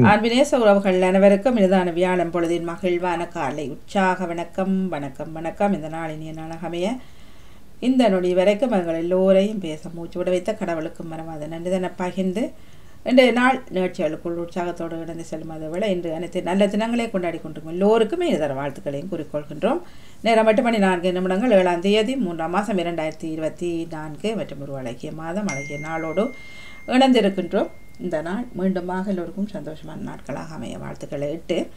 அன்பினேச உறவுகள் அனைவருக்கும் இதுதான வியாழம் பொழுதின் மகிழ்வான காலை உற்சாக வணக்கம். வணக்கம் வணக்கம். இந்த நாளின் நாளாக இந்த நொடி வரைக்கும் எங்கள் எல்லோரையும் பேச மூச்சு விட வைத்த கடவுளுக்கும் மரமாத நன்றிதன பகிர்ந்து இன்றைய நாள் நிகழ்ச்சிகளுக்குள் உற்சாகத்தோடு கடந்து செல்லும் அதை விட இன்று அனைத்து நல்ல தினங்களே கொண்டாடி கொண்டிருக்கும் எல்லோருக்குமே இதர வாழ்த்துக்களையும் குறிக்கொள்கின்றோம். நேரம் எட்டு மணி நான்கு நிமிடங்கள் ஏழாம் தேதி மூன்றாம் மாதம் இரண்டாயிரத்தி இருபத்தி நான்கு மற்றும் ஒரு அழகிய மாதம் அழகிய நாளோடு இணைந்திருக்கின்றோம். இந்த நாள் மீண்டுமாக எல்லோருக்கும் சந்தோஷமான நாட்களாக அமைய வாழ்த்துக்களை இட்டு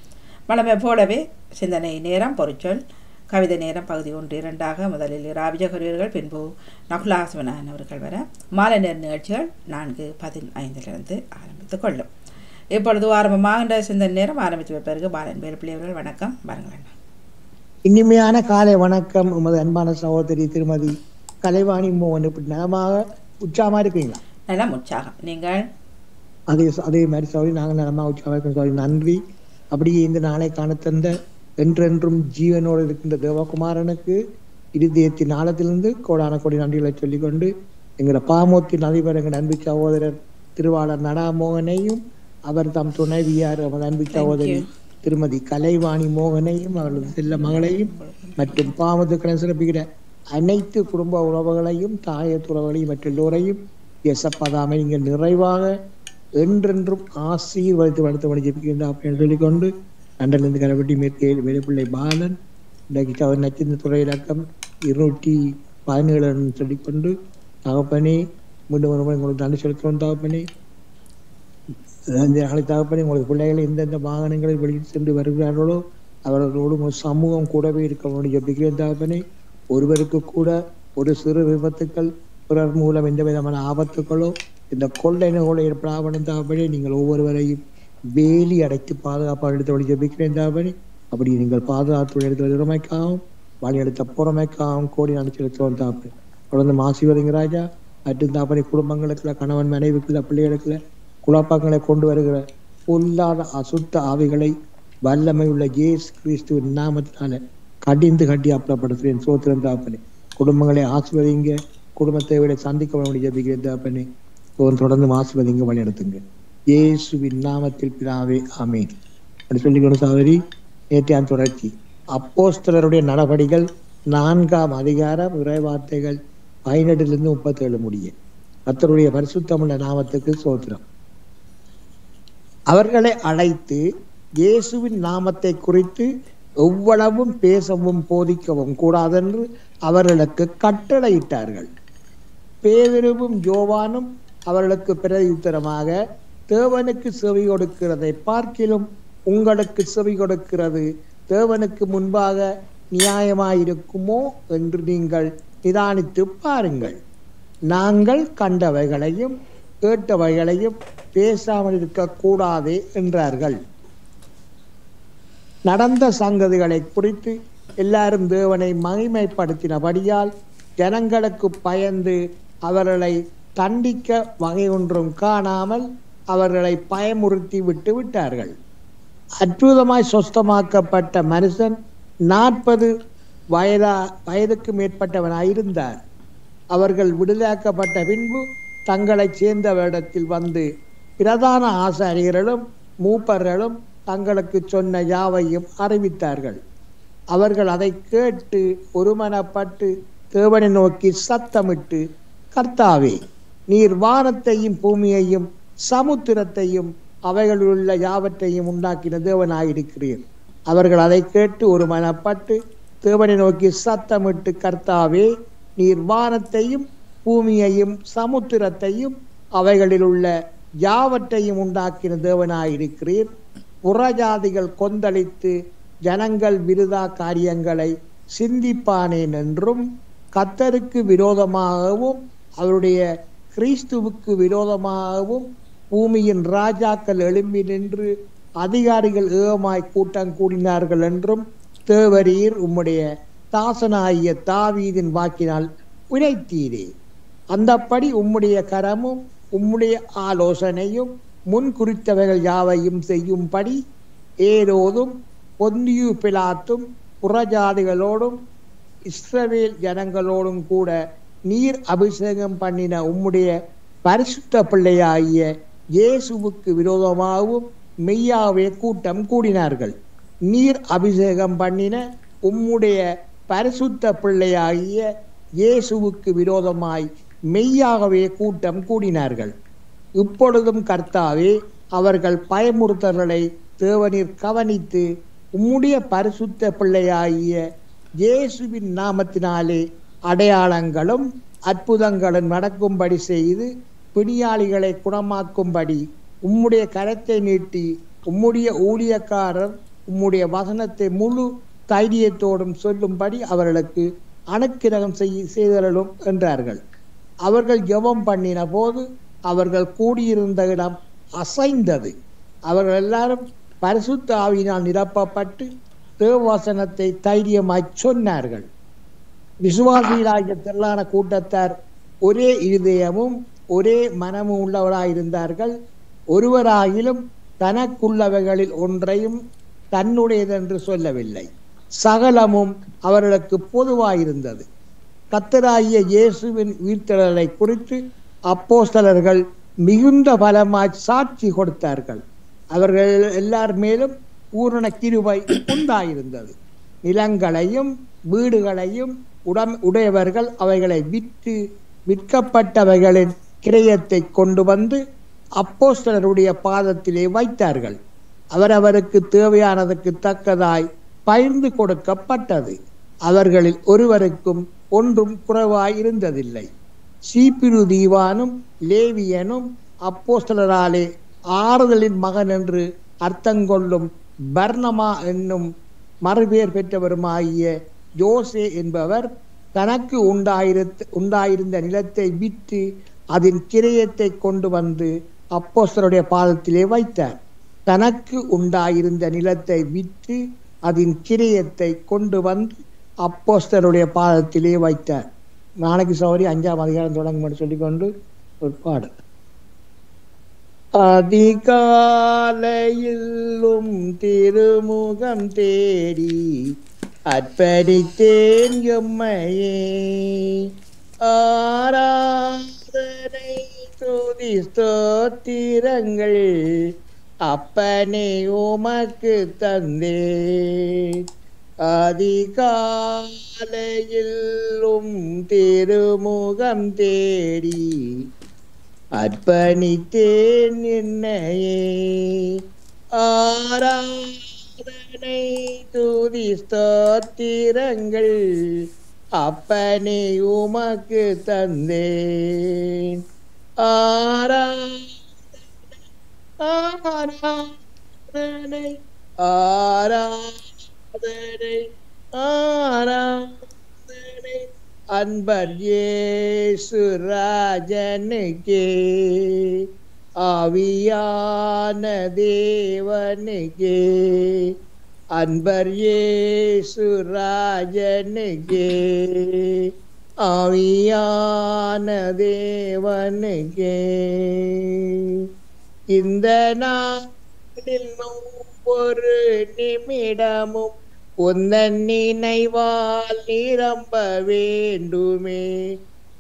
வளமை போலவே சிந்தனை நேரம் பொருச்சொல் கவிதை நேரம் பகுதி ஒன்று இரண்டாக முதலில் ராபிஜகரியர்கள் பின்பு நகுலாசுவனான் அவர்கள் வர மாலை நேர நிகழ்ச்சிகள் நான்கு பதினைந்திலிருந்து ஆரம்பித்துக் கொள்ளும். இப்பொழுது ஆரம்பமாகின்ற சிந்தனை நேரம் ஆரம்பித்து வைப்பதற்கு பாலன் வேலுப்பிள்ளை அவர்கள் வணக்கம் பாருங்கள் இனிமையான காலை வணக்கம் உமது அன்பான சகோதரி திருமதி கலைவாணி மோகன் இப்படி நலமாக உற்சாகமா இருக்கீங்களா? நல்ல உற்சாகம். நீங்கள்? அதே அதே மாதிரி சௌரி நாங்கள் நலமாக உற்சாகமா இருக்கோம் சௌரி நன்றி. அப்படியே இந்த நாளை காண தந்த என்றென்றும் ஜீவனோடு இருக்கின்ற தேவகுமாரனுக்கு இருதயத்தின் ஆழத்திலிருந்து கோடான கோடி நன்றிகளை சொல்லிக்கொண்டு எங்களோட பாமூத்தின் அதிபர் எங்கள் அன்பு சகோதரர் திருவாளர் நடாமோகனையும் அவர் தம் துணைவியார் நமது அன்பு சகோதரி திருமதி கலைவாணி மோகனையும் அவர்களது செல்ல மகளையும் மற்றும் பாமத்துக்களை சிறப்பிக்கிற அனைத்து குடும்ப உறவுகளையும் தாயத்து உறவுகளையும் மற்ற எல்லோரையும் எசப்பதாமை நீங்கள் நிறைவாக என்றென்றும் ஆசீர்வதித்து வளர்த்து வழி ஜெபிக்கின்ற அப்படின்னு சொல்லிக்கொண்டு அண்டலிருந்து கரவட்டி மேற்கே வெளிப்பிள்ளை பாலன் இன்றைக்கு கவர் நச்சிந்த துறை இலக்கம் இருநூற்றி பதினேழு சொல்லிக்கொண்டு தகப்பனே மீண்டும் ஒரு முறை உங்களுக்கு நன்றி செலுத்துவோம் தகப்பனே. நாளை தகப்பனே உங்களுக்கு பிள்ளைகள் எந்தெந்த வாகனங்களில் வெளியில் சென்று வருகிறார்களோ அவர்களோடு உங்கள் சமூகம் கூடவே இருக்க ஜெபிக்கிறேன் தகப்பனே. ஒருவருக்கு கூட ஒரு சிறு விபத்துக்கள் பிறர் மூலம் எந்த விதமான ஆபத்துக்களோ இந்த கொள்ளை நோலை ஏற்படாமல் நீங்கள் ஒவ்வொருவரையும் வேலி அடைத்து பாதுகாப்பாக எடுத்து வழி ஜபிக்கிறேன் தகப்பனே அப்படி நீங்கள் பாதுகாத்து எடுத்து வழிமைக்காகவும் வழி எடுத்த புறமைக்காகவும் கோடி நான் செலுத்துவோம் தாப்பு தொடர்ந்து மாசிவதிங்க ராஜா. மற்றும் தாப்பனை குடும்பங்களுக்குள்ள கணவன் மனைவிக்குள்ள பிள்ளைகளுக்குள்ள குழப்பங்களை கொண்டு வருகிற பொல்லாத அசுத்த ஆவிகளை வல்லமை உள்ள இயேசு கிறிஸ்துவின் நாமத்தினால கடிந்து கட்டி அப்புறப்படுத்துகிறேன் சோத்திரம் தாப்பனே குடும்பங்களை ஆசிர்வதிங்க. குடும்பத்தை விட சந்திக்க வேண்டிய ஜபிக்கிறேன் தாப்பனே தொடர்ந்து ஆசிர்வதிங்க வழி நடத்துங்க இயேசுவின் நாமத்தில் பிதாவே ஆமேன். அப்படி சொல்லிக்கொண்டு சகோதரி நேற்றையான் தொடர்ச்சி. அப்போஸ்தலருடைய நடவடிகள் நான்காம் அதிகாரம் இறைவார்த்தைகள் பதினெட்டுலேருந்து முப்பத்தேழு முடிய. அத்தருடைய பரிசுத்தமுள்ள நாமத்துக்கு சோத்திரம் அவர்களை அழைத்து இயேசுவின் நாமத்தை குறித்து எவ்வளவும் பேசவும் போதிக்கவும் கூடாதென்று அவர்களுக்கு கட்டளையிட்டார்கள். பேதெருவும் யோவானும் அவர்களுக்கு பிரதியுத்தரமாக தேவனுக்கு செவி கொடுக்கிறதை பார்க்கிலும் உங்களுக்கு செவி கொடுக்கிறது. தேவனுக்கு முன்பாக நியாயமாயிருக்குமோ என்று நீங்கள் நிதானித்து பாருங்கள். நாங்கள் கண்டவைகளையும் கேட்டவைகளையும் பேசாமல் இருக்கக்கூடாதே என்றார்கள். நடந்த சங்கதிகளை குறித்து எல்லாரும் தேவனை மகிமைப்படுத்தினபடியால் ஜனங்களுக்கு பயந்து அவர்களை தண்டிக்க வகை ஒன்றும் காணாமல் அவர்களை பயமுறுத்தி விட்டு விட்டார்கள். அற்புதமாய் சொஸ்தமாக்கப்பட்ட மனுஷன் நாற்பது வயதா வயதுக்கு மேற்பட்டவனாயிருந்தார். அவர்கள் விடுதலாக்கப்பட்ட பின்பு தங்களை சேர்ந்த வேடத்தில் வந்து பிரதான ஆசாரியர்களும் மூப்பர்களும் தங்களுக்கு சொன்ன யாவையும் அறிவித்தார்கள். அவர்கள் அதை கேட்டு ஒருமனப்பட்டு தேவனை நோக்கி சத்தமிட்டு கர்த்தாவே நீர் வானத்தையும் பூமியையும் சமுத்திரத்தையும் அவைகளுள்ள யாவற்றையும் உண்டாக்கின தேவனாயிருக்கிறீர். அவர்கள் அதை கேட்டு ஒரு மனப்பட்டு தேவனை நோக்கி சத்தமிட்டு கர்த்தாவே நீர் வானத்தையும் பூமியையும் சமுத்திரத்தையும் அவைகளில் உள்ள யாவற்றையும் உண்டாக்கின தேவனாயிருக்கிறீர். புறஜாதிகள் கொந்தளித்து ஜனங்கள் விருதா காரியங்களை சிந்திப்பானேன் என்றும் கத்தருக்கு விரோதமாகவும் அவருடைய கிறிஸ்துவுக்கு விரோதமாகவும் பூமியின் ராஜாக்கள் எழும்பி நின்று அதிகாரிகள் ஏகமாய் கூட்டம் கூடினார்கள் என்றும் தேவரீர் உம்முடைய தாசனாகிய தாவீதின் வாக்கினால் உரைத்தீரே அந்தப்படி உம்முடைய கரமும் உம்முடைய ஆலோசனையும் முன் குறித்தவைகள் யாவையும் செய்யும்படி ஏரோதும் பொந்தியு பிலாத்தும் புறஜாதிகளோடும் இஸ்ரவேல் ஜனங்களோடும் கூட நீர் அபிஷேகம் பண்ணின உம்முடைய பரிசுத்த பிள்ளையாகிய இயேசுவுக்கு விரோதமாகவும் மெய்யாவே கூட்டம் கூடினார்கள். நீர் அபிஷேகம் பண்ணின உம்முடைய பரிசுத்த பிள்ளையாகிய இயேசுவுக்கு விரோதமாய் மெய்யாகவே கூட்டம் கூடினார்கள். இப்பொழுதும் கர்த்தாவே அவர்கள் பயமுறுத்தல்களை தேவனீர் கவனித்து உம்முடைய பரிசுத்த பிள்ளையாகிய இயேசுவின் நாமத்தினாலே அடையாளங்களும் அற்புதங்களும் நடக்கும்படி செய்து பிணியாளிகளை குணமாக்கும்படி உம்முடைய கரத்தை நீட்டி உம்முடைய ஊழியக்காரர் உம்முடைய வசனத்தை முழு தைரியத்தோடும் சொல்லும்படி அவர்களுக்கு அணுக்கிரகம் செய் செய்தலும் என்றார்கள். அவர்கள் ஜெபம் பண்ணின போது அவர்கள் கூடியிருந்த இடம் அசைந்தது. அவர்கள் எல்லாரும் பரிசுத்த ஆவியினால் நிரப்பப்பட்டு தேவவசனத்தை தைரியமாய் சொன்னார்கள். விசுவாசிகளாகிய திரளான கூட்டத்தார் ஒரே இருதயமும் ஒரே மனமும் உள்ளவராயிருந்தார்கள் ஒருவராகிலும் தனக்குள்ளவைகளில் ஒன்றையும் தன்னுடையதென்று சொல்லவில்லை. சகலமும் அவர்களுக்கு பொதுவாயிருந்தது. கத்தராகிய இயேசுவின் உயிர்த்தெழலை குறித்து அப்போஸ்தலர்கள் மிகுந்த பலமாய் சாட்சி கொடுத்தார்கள். அவர்கள் எல்லார் மேலும் பூரண கிருபை உண்டாயிருந்தது. நிலங்களையும் வீடுகளையும் உடம் உடையவர்கள் அவைகளை விற்று விற்கப்பட்டவைகளின் கிரயத்தை கொண்டு வந்து அப்போஸ்தலருடைய பாதத்திலே வைத்தார்கள். அவரவருக்கு தேவையானதுக்கு தக்கதாய் பகிர்ந்து கொடுக்கப்பட்டது. அவர்களில் ஒருவருக்கும் ஒன்றும் குறைவாய் இருந்ததில்லை சீப்பிரு தீவானும் லேவியனும் அப்போஸ்தலராலே ஆறுதலின் மகன் என்று அர்த்தங்கொள்ளும் பர்ணமா என்னும் மறுபெயர் பெற்றவருமாகிய ஜோசே என்பவர் தனக்கு உண்டாயிருத்த உண்டாயிருந்த நிலத்தை விற்று அதன் கிரயத்தை கொண்டு வந்து அப்போஸ்தருடைய பாதத்திலே வைத்தார். தனக்கு உண்டாயிருந்த நிலத்தை விற்று அதன் கிரயத்தை கொண்டு வந்து அப்போஸ்தருடைய பாதத்திலே வைத்தார். நாளைக்கு சௌரி அஞ்சாம் அதிகாரம் தொடங்கும் சொல்லிக்கொண்டு ஒரு பாடல் அதிகாலையிலும் திருமுகம் தேடி அர்ப்பணித்தேன் எம்மையே. ஆராதனை துதி ஸ்தோத்திரங்கள் அப்பனே உமக்கு தந்தேன். அதிகாலையிலும் திருமுகம் தேடி அர்ப்பணித்தேன் என்னையே. ஆரா ஆராதனை தூதி ஸ்தோத்திரங்கள் அப்பனே உமக்கு தந்தேன். ஆராதனை ஆராதனை ஆராதனை அன்பர் இயேசு ராஜனுக்கே. ஆவியான தேவனுக்கே அன்பர் இயேசு ஆவியான தேவனுக்கே. இந்த நாளில் ஒவ்வொரு நிமிடமும் உந்தன் நினைவால் நிரம்ப வேண்டுமே.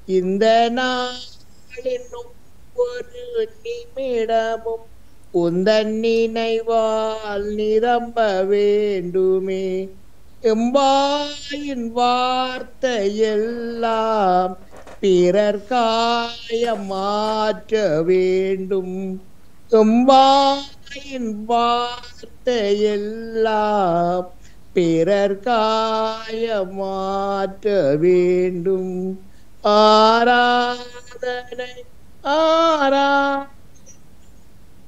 இந்த நாளின் ஒவ்வொரு நிமிடமும் உந்தன் நினைவால் நிரம்ப வேண்டுமே. எம்பாயின் வார்த்தையெல்லாம் பிறர் காயம் மாற்ற வேண்டும். எம்பாயின் வார்த்தையெல்லாம் பிறர் காயம் மாற்ற வேண்டும். ஆராதனை ஆரா.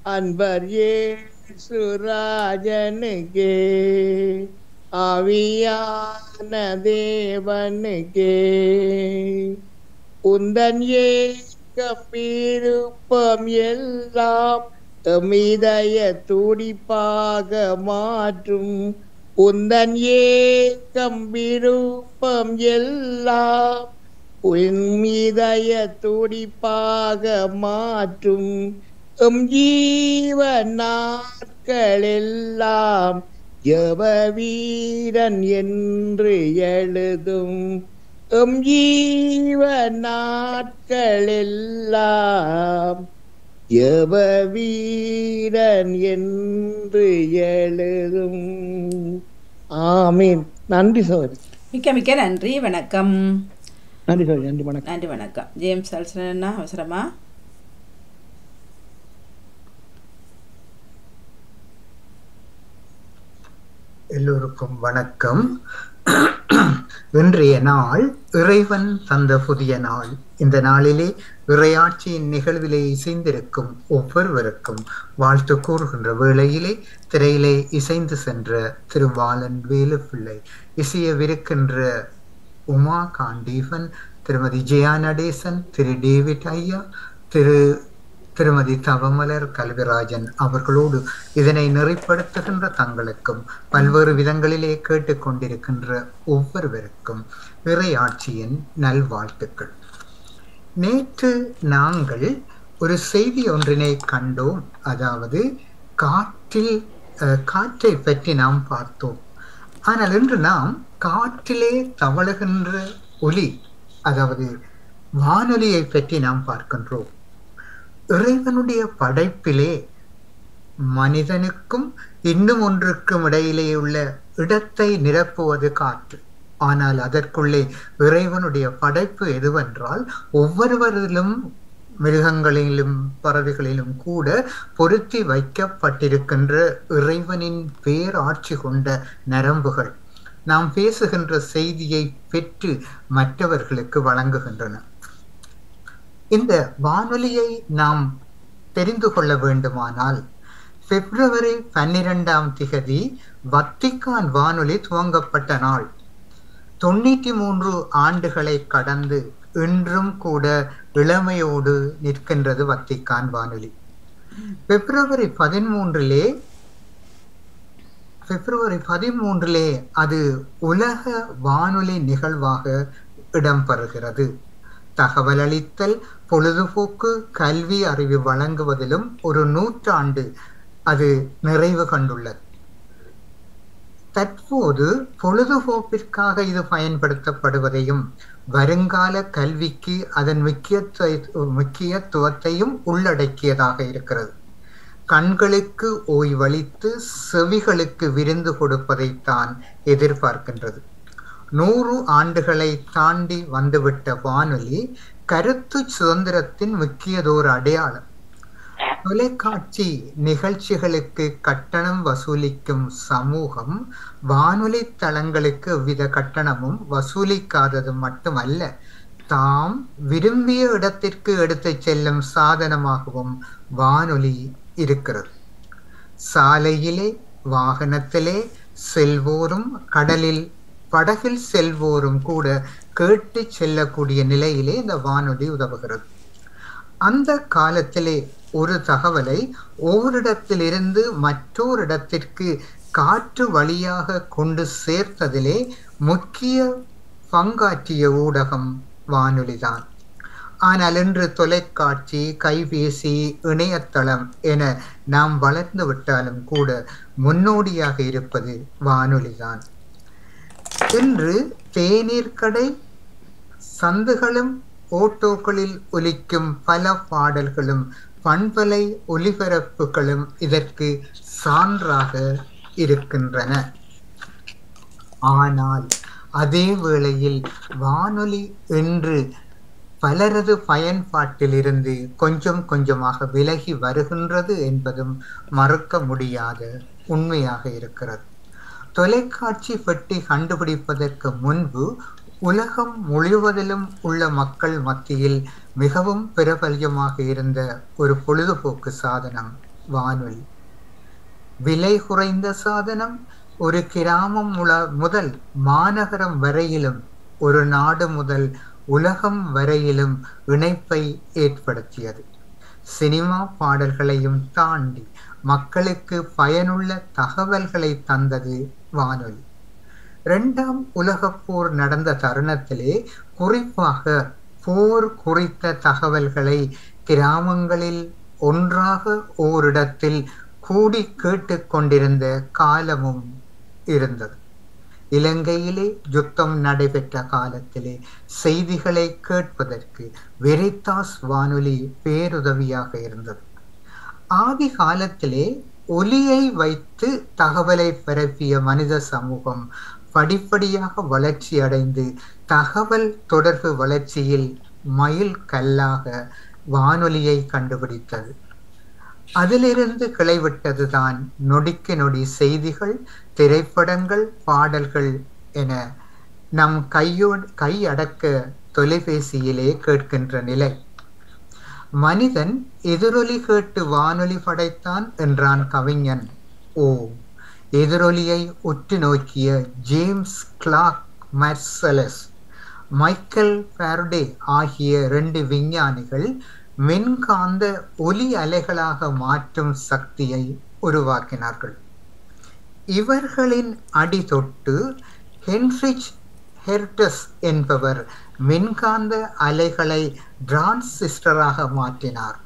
அன்பர் ஏசு ராஜனுக்கே ஆவியான தேவனுக்கே. உந்தன் ஏக்கம் எல்லாம் மிதய துடிப்பாக மாற்றும். உந்தன் ஏக்கம் விருப்பம் எல்லாம் உன் துடிப்பாக மாற்றும் எம் ஜீவ நாட்களெல்லாம் ஜப வீரன் என்று எழுதும் எம் ஜீவ நாட்களெல்லாம் ஜப வீரன் என்று எழுதும். ஆமீன். நன்றி சோதரி மிக்க மிக்க நன்றி. வணக்கம். நன்றி சோதரி நன்றி வணக்கம். நன்றி வணக்கம். ஜேம்ஸ் அல்சனா அவசரமா? எல்லோருக்கும் வணக்கம். இன்றைய நாள் இறைவன் தந்த புதிய நாள். இந்த நாளிலே இறையாட்சியின் நிகழ்விலே இசைந்திருக்கும் ஒவ்வொருவருக்கும் வாழ்த்து கூறுகின்ற வேளையிலே திரையிலே இசைந்து சென்ற திரு பாலன் வேலுப்பிள்ளை இசையவிருக்கின்ற உமா காண்டீபன் திருமதி ஜெயா நடேசன் திரு டேவிட் ஐயா திரு திருமதி தவமலர் கல்விராஜன் அவர்களோடு இதனை நெறிப்படுத்துகின்ற தங்களுக்கும் பல்வேறு விதங்களிலே கேட்டுக்கொண்டிருக்கின்ற ஒவ்வொருவருக்கும் இறையாட்சியின் நல்வாழ்த்துக்கள். நேற்று நாங்கள் ஒரு செய்தி ஒன்றினை கண்டோம். அதாவது காற்றில் அஹ், காற்றை பற்றி நாம் பார்த்தோம். ஆனால் இன்று நாம் காற்றிலே தவழுகின்ற ஒலி அதாவது வானொலியை பற்றி நாம் பார்க்கின்றோம். இறைவனுடைய படைப்பிலே மனிதனுக்கும் இன்னும் ஒன்றுக்கும் இடையிலே உள்ள இடத்தை நிரப்புவது காற்று. ஆனால் அதற்குள்ளே இறைவனுடைய படைப்பு எதுவென்றால் ஒவ்வொருவரிலும் மிருகங்களிலும் பறவைகளிலும் கூட பொருத்தி வைக்கப்பட்டிருக்கின்ற இறைவனின் பேராட்சி கொண்ட நரம்புகள். நாம் பேசுகின்ற செய்தியை பெற்று மற்றவர்களுக்கு வழங்குகின்றன. இந்த வானொலியை நாம் தெரிந்து கொள்ள வேண்டுமானால் பிப்ரவரி பன்னிரெண்டாம் திகதி வத்திக்கான் வானொலி துவங்கப்பட்ட நாள். தொண்ணூற்றி மூன்று ஆண்டுகளை கடந்து இன்றும் கூட இளமையோடு நிற்கின்றது வத்திக்கான் வானொலி. பிப்ரவரி பதிமூன்றிலே பிப்ரவரி பதிமூன்றிலே அது உலக வானொலி நிகழ்வாக இடம்பெறுகிறது. தகவல் அளித்தல் பொழுதுபோக்கு கல்வி அறிவு வழங்குவதிலும் ஒரு நூற்றாண்டு அது நிறைவு கண்டுள்ளது. தற்போது பொழுதுபோக்கிற்காக இது பயன்படுத்தப்படுவதையும் வருங்கால கல்விக்கு அதன் முக்கியத்துவ முக்கியத்துவத்தையும் உள்ளடக்கியதாக இருக்கிறது. கண்களுக்கு ஓய்வளித்து செவிகளுக்கு விருந்து கொடுப்பதைத்தான் எதிர்பார்க்கின்றது. நூறு ஆண்டுகளை தாண்டி வந்துவிட்ட வானொலி கருத்து சுதந்திரத்தின் முக்கியதோர் அடையாளம். தொலைக்காட்சி நிகழ்ச்சிகளுக்கு கட்டணம் வசூலிக்கும் சமூகம் வானொலி தளங்களுக்கு எவ்வித கட்டணமும் வசூலிக்காதது மட்டுமல்ல தாம் விரும்பிய இடத்திற்கு எடுத்துச் செல்லும் சாதனமாகவும் வானொலி இருக்கிறது. சாலையிலே வாகனத்திலே செல்வோரும் கடலில் படகில் செல்வோரும் கூட கேட்டு செல்லக்கூடிய நிலையிலே இந்த வானொலி உதவுகிறது. அந்த காலத்திலே ஒரு தகவலை ஓரிடத்திலிருந்து மற்றோரிடத்திற்கு காற்று வழியாக கொண்டு சேர்த்ததிலே முக்கிய பங்காற்றிய ஊடகம் வானொலிதான். ஆனால் இன்று தொலைக்காட்சி கைபேசி இணையதளம் என நாம் வளர்ந்து விட்டாலும் கூட முன்னோடியாக இருப்பது வானொலிதான். இன்று தேநீர் கடை சந்துகளும் ஓட்டோக்களில் ஒலிக்கும் பல பாடல்களும் பண்பலை ஒலிபரப்புகளும் இதற்கு சான்றாக இருக்கின்றன. ஆனால் அதே வேளையில் வானொலி என்று பலரது பயன்பாட்டிலிருந்து கொஞ்சம் கொஞ்சமாக விலகி வருகின்றது என்பதும் மறுக்க முடியாத உண்மையாக இருக்கிறது. தொலைக்காட்சி பெட்டி கண்டுபிடிப்பதற்கு முன்பு உலகம் முழுவதிலும் உள்ள மக்கள் மத்தியில் மிகவும் பிரபல்யமாக இருந்த ஒரு பொழுதுபோக்கு சாதனம் வானொலி. விலை குறைந்த சாதனம் ஒரு கிராமம் முதல் மாநகரம் வரையிலும் ஒரு நாடு முதல் உலகம் வரையிலும் இணைப்பை ஏற்படுத்தியது. சினிமா பாடல்களையும் தாண்டி மக்களுக்கு பயனுள்ள தகவல்களை தந்தது வானொலி. இரண்டாம் உலகப் போர் நடந்த தருணத்திலே குறிப்பாக போர் குறித்த தகவல்களை கிராமங்களில் ஒன்றாக ஓரிடத்தில் கூடி கேட்டுக்கொண்டிருந்த காலமும் இருந்தது. இலங்கையிலே யுத்தம் நடைபெற்ற காலத்திலே செய்திகளை கேட்பதற்கு வெரித்தாஸ் வானொலி பேருதவியாக இருந்தது. ஆதி காலத்திலே ஒலியை வைத்து தகவலை பரப்பிய மனித சமூகம் படிப்படியாக வளர்ச்சி அடைந்து தகவல் தொடர்பு வளர்ச்சியில் மயில் கல்லாக வானொலியை கண்டுபிடித்தது. அதிலிருந்து கிளைவிட்டதுதான் நொடிக்கு நொடி செய்திகள் திரைப்படங்கள் பாடல்கள் என நம் கையோடு கை அடக்க தொலைபேசியிலே கேட்கின்ற நிலை. மனிதன் எதிரொலி கேட்டு வானொலி படைத்தான் என்றான் கவிஞன். ஓ எதிரொலியை உற்று நோக்கிய ஜேம்ஸ் கிளாக் மர்சலஸ் மைக்கேல் பேர்டே ஆகிய ரெண்டு விஞ்ஞானிகள் மின்காந்த ஒலி அலைகளாக மாற்றும் சக்தியை உருவாக்கினார்கள். இவர்களின் அடி தொட்டு ஹென்ரிச் ஹெர்டஸ் என்பவர் மின்காந்த அலைகளை டிரான்சிஸ்டராக மாற்றினார்.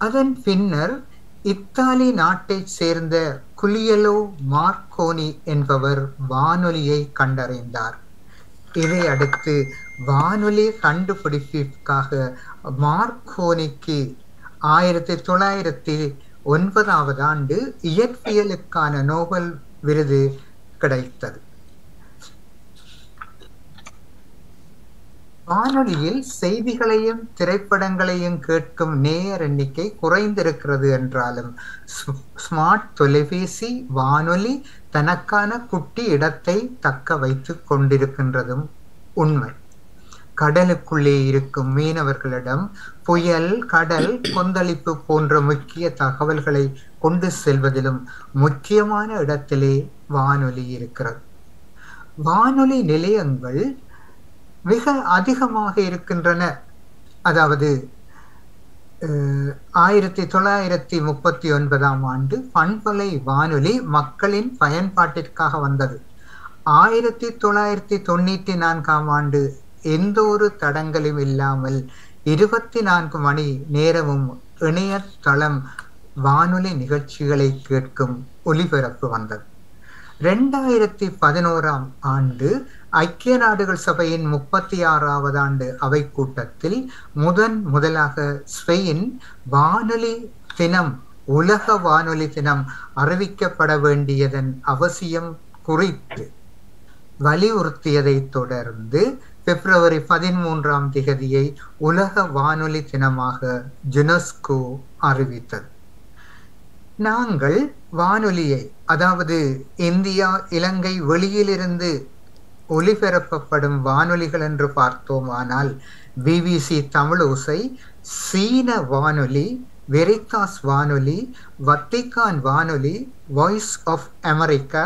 அதன் பின்னர் இத்தாலி நாட்டைச் சேர்ந்த குலியலோ மார்க்கோனி என்பவர் வானொலியை கண்டறிந்தார். இதை அடுத்து வானொலி கண்டுபிடிப்பிற்காக மார்க்கோனிக்கு ஆயிரத்தி தொள்ளாயிரத்தி ஒன்பதாவது ஆண்டு இயற்பியலுக்கான நோபல் விருது கிடைத்தது. வானொலியில் செய்திகளையும் திரைப்படங்களையும் கேட்கும் நேயர் எண்ணிக்கை குறைந்திருக்கிறது என்றாலும் ஸ்மார்ட் தொலைபேசி வானொலி தனக்கான குட்டி இடத்தை தக்க வைத்து கொண்டிருக்கின்றதும் உண்மை. கடலுக்குள்ளே இருக்கும் மீனவர்களிடம் புயல் கடல் கொந்தளிப்பு போன்ற முக்கிய தகவல்களை கொண்டு செல்வதிலும் முக்கியமான இடத்திலே வானொலி இருக்கிறது. வானொலி நிலையங்கள் மிக அதிகமாக இருக்கின்றன. அதாவது ஆயிரத்தி தொள்ளாயிரத்தி முப்பத்தி ஒன்பதாம் ஆண்டு பண்பலை வானொலி மக்களின் பயன்பாட்டிற்காக வந்தது. ஆயிரத்தி தொள்ளாயிரத்தி தொண்ணூற்றி நான்காம் ஆண்டு எந்த ஒரு தடங்களும் இல்லாமல் இருபத்தி நான்கு மணி நேரமும் இணையதளம் வானொலி நிகழ்ச்சிகளை கேட்கும் ஒலிபரப்பு வந்தது. ரெண்டாயிரத்தி பதினோராம் ஆண்டு ஐக்கிய நாடுகள் சபையின் முப்பத்தி ஆறாவது ஆண்டு அவை கூட்டத்தில் முதன் முதலாக ஸ்பெயின் வானொலி தினம் உலக வானொலி தினம் அறிவிக்கப்பட வேண்டியதன் அவசியம் குறித்து வலியுறுத்தியதை தொடர்ந்து பிப்ரவரி பதிமூன்றாம் திகதியை உலக வானொலி தினமாக ஜுனஸ்கோ அறிவித்தது. நாங்கள் வானொலியை அதாவது இந்தியா இலங்கை வெளியிலிருந்து ஒலிபரப்பப்படும் வானொலிகள் என்று பார்த்தோமானால் பிபிசி தமிழோசை சீன வானொலி வெரிகாஸ் வானொலி வத்திகான் வானொலி வாய்ஸ் ஆஃப் அமெரிக்கா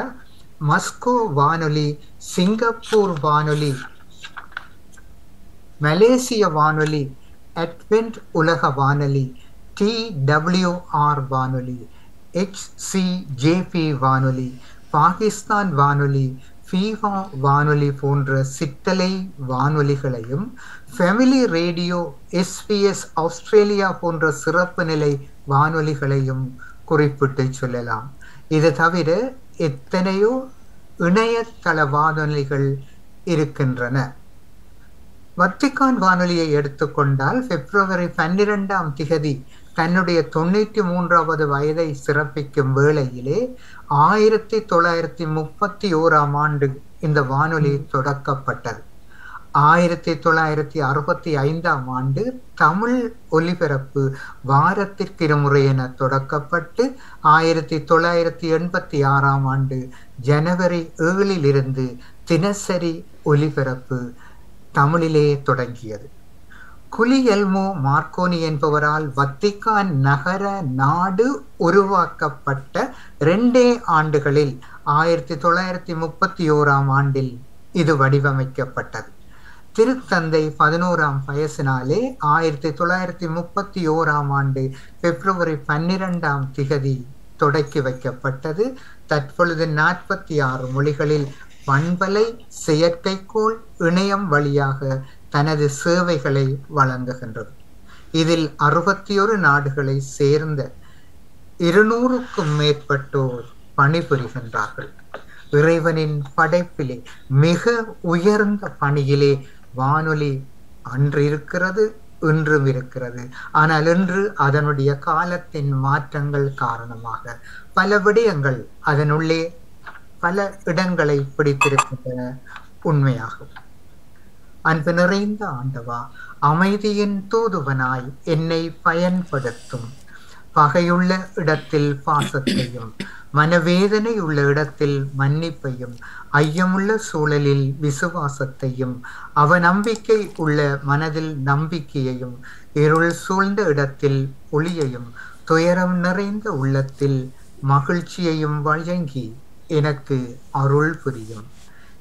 மஸ்கோ வானொலி சிங்கப்பூர் வானொலி மலேசிய வானொலி அட்வென்ட் உலக வானொலி டி டபிள்யூஆர் வானொலி ஹெச்சிஜேபி வானொலி பாகிஸ்தான் வானொலி ஃபீவா வானொலி போன்ற சிற்றலை வானொலிகளையும் ஃபெமிலி ரேடியோ எஸ்பிஎஸ் ஆஸ்திரேலியா போன்ற சிறப்பு நிலை வானொலிகளையும் குறிப்பிட்டு சொல்லலாம். இது தவிர எத்தனையோ இணையதள வானொலிகள் இருக்கின்றன. வத்திக்கான் வானொலியை எடுத்துக்கொண்டால் பிப்ரவரி பன்னிரெண்டாம் திகதி தன்னுடைய தொண்ணூற்றி மூன்றாவது வயதை சிறப்பிக்கும் வேளையிலே ஆயிரத்தி தொள்ளாயிரத்தி முப்பத்தி ஓராம் ஆண்டு இந்த வானொலி தொடக்கப்பட்டது. ஆயிரத்தி தொள்ளாயிரத்தி அறுபத்தி ஐந்தாம் ஆண்டு தமிழ் ஒலிபரப்பு வாரத்திற்கு இருமுறை என தொடக்கப்பட்டு ஆயிரத்தி தொள்ளாயிரத்தி எண்பத்தி ஆறாம் ஆண்டு ஜனவரி ஏழில் இருந்து தினசரி ஒலிபரப்பு தமிழிலே தொடங்கியது. குலியல்மோ மார்க்கோனி என்பவரால் வத்திக்கான் நகர நாடு உருவாக்கப்பட்ட ரெண்டே ஆண்டுகளில் ஆயிரத்தி தொள்ளாயிரத்தி முப்பத்தி ஓராம் ஆண்டில் இது வடிவமைக்கப்பட்டது. திருத்தந்தை பதினோராம் வயசினாலே ஆயிரத்தி தொள்ளாயிரத்தி முப்பத்தி ஓராம் ஆண்டு பிப்ரவரி பன்னிரெண்டாம் திகதி தொடக்கி வைக்கப்பட்டது. தற்பொழுது நாற்பத்தி ஆறு மொழிகளில் பண்பலை செயற்கைக்கோள் இணையம் வழியாக தனது சேவைகளை வழங்குகின்றது. இதில் அறுபத்தி ஒரு நாடுகளை சேர்ந்த இருநூறுக்கும் மேற்பட்டோர் பணிபுரிகின்றார்கள். இறைவனின் படைப்பிலே மிக உயர்ந்த பணியிலே வானொலி அன்று இருக்கிறது இன்றும் இருக்கிறது. ஆனால் இன்று அதனுடைய காலத்தின் மாற்றங்கள் காரணமாக பல விடயங்கள் அதனுள்ளே பல இடங்களை பிடித்திருக்கின்றன. உண்மையாகும். அன்பு நிறைந்த ஆண்டவா அமைதியின் தூதுவனாய் என்னை பயன்படுத்தும். பகையுள்ள இடத்தில் பாசத்தையும் மனவேதனை உள்ள இடத்தில் மன்னிப்பையும் ஐயமுள்ள சூழலில் விசுவாசத்தையும் அவநம்பிக்கை உள்ள மனதில் நம்பிக்கையையும் இருள் சூழ்ந்த இடத்தில் ஒளியையும் துயரம் நிறைந்த உள்ளத்தில் மகிழ்ச்சியையும் வழங்கி எனக்கு அருள் புரியும்.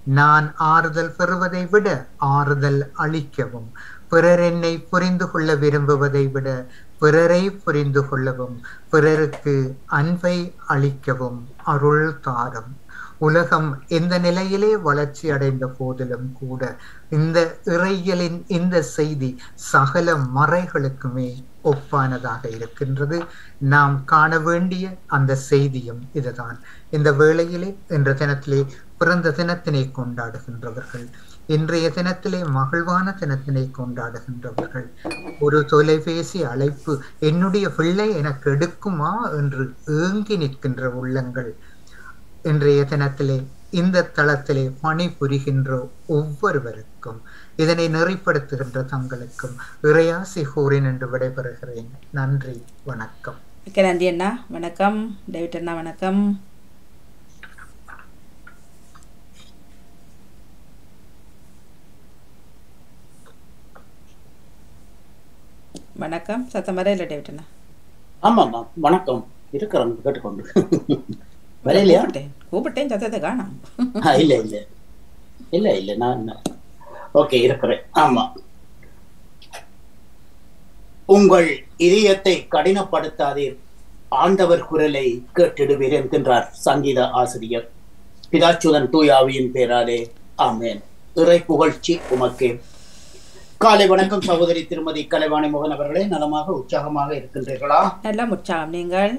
நான் ஆறுதல் பெறுவதை விட ஆறுதல் அளிக்கவும். பிறர் என்னை புரிந்து கொள்ள விரும்புவதை விட பிறரை புரிந்து கொள்ளவும் பிறருக்கு அன்பை அளிக்கவும் அருள் தாரும். உலகம் எந்த நிலையிலே வளர்ச்சி அடைந்த போதிலும் கூட இந்த இறையலின் இந்த செய்தி சகல மறைகளுக்குமே ஒப்பானதாக இருக்கின்றது. நாம் காண வேண்டிய அந்த செய்தியும் இதுதான். இந்த வேளையிலே என்ற தினத்திலே பிறந்த தினத்தினை கொண்டாடுகின்றவர்கள். இன்றைய தினத்திலே மகிழ்வான தினத்தினை கொண்டாடுகின்றவர்கள். ஒரு தொலைபேசி அழைப்பு என்னுடைய பிள்ளை எனக்கு எடுக்குமா? என்று ஏங்கி நிற்கின்ற உள்ளங்கள். இன்றைய தினத்திலே இந்த தளத்திலே பணிபுரிகின்ற ஒவ்வொருவருக்கும் இதனை நெறிப்படுத்துகின்ற தங்களுக்கும் இறையாசி கூறின் என்று விடைபெறுகிறேன். நன்றி வணக்கம். மிக்க நன்றி அண்ணா. வணக்கம். டேவிட் அண்ணா வணக்கம். வணக்கம். சத்தம் வர இல்லை டேவிட் அண்ணா. ஆமாம்மா வணக்கம். இருக்கிறோம் கேட்டுக்கொண்டு. வரையிலையா? கூப்பிட்டேன். சத்தத்தை காணோம். இல்ல இல்ல. இல்ல இல்ல நான் ஓகே இருக்கிறேன். ஆமா. உங்கள் இதயத்தை கடினப்படுத்தாதீர். ஆண்டவர் குரலை கேட்டிடுவீர் என்கின்றார் சங்கீத ஆசிரியர். பிதாச்சுதன் தூயாவியின் பேராலே. ஆமேன். இறை புகழ்ச்சி உமக்கே. காலை வணக்கம் சகோதரி திருமதி கலைவாணி மோகன் அவர்களே. நலமாக உற்சாகமாக இருக்கின்றீர்களா? நல்லா உற்சாகம் நீங்கள்?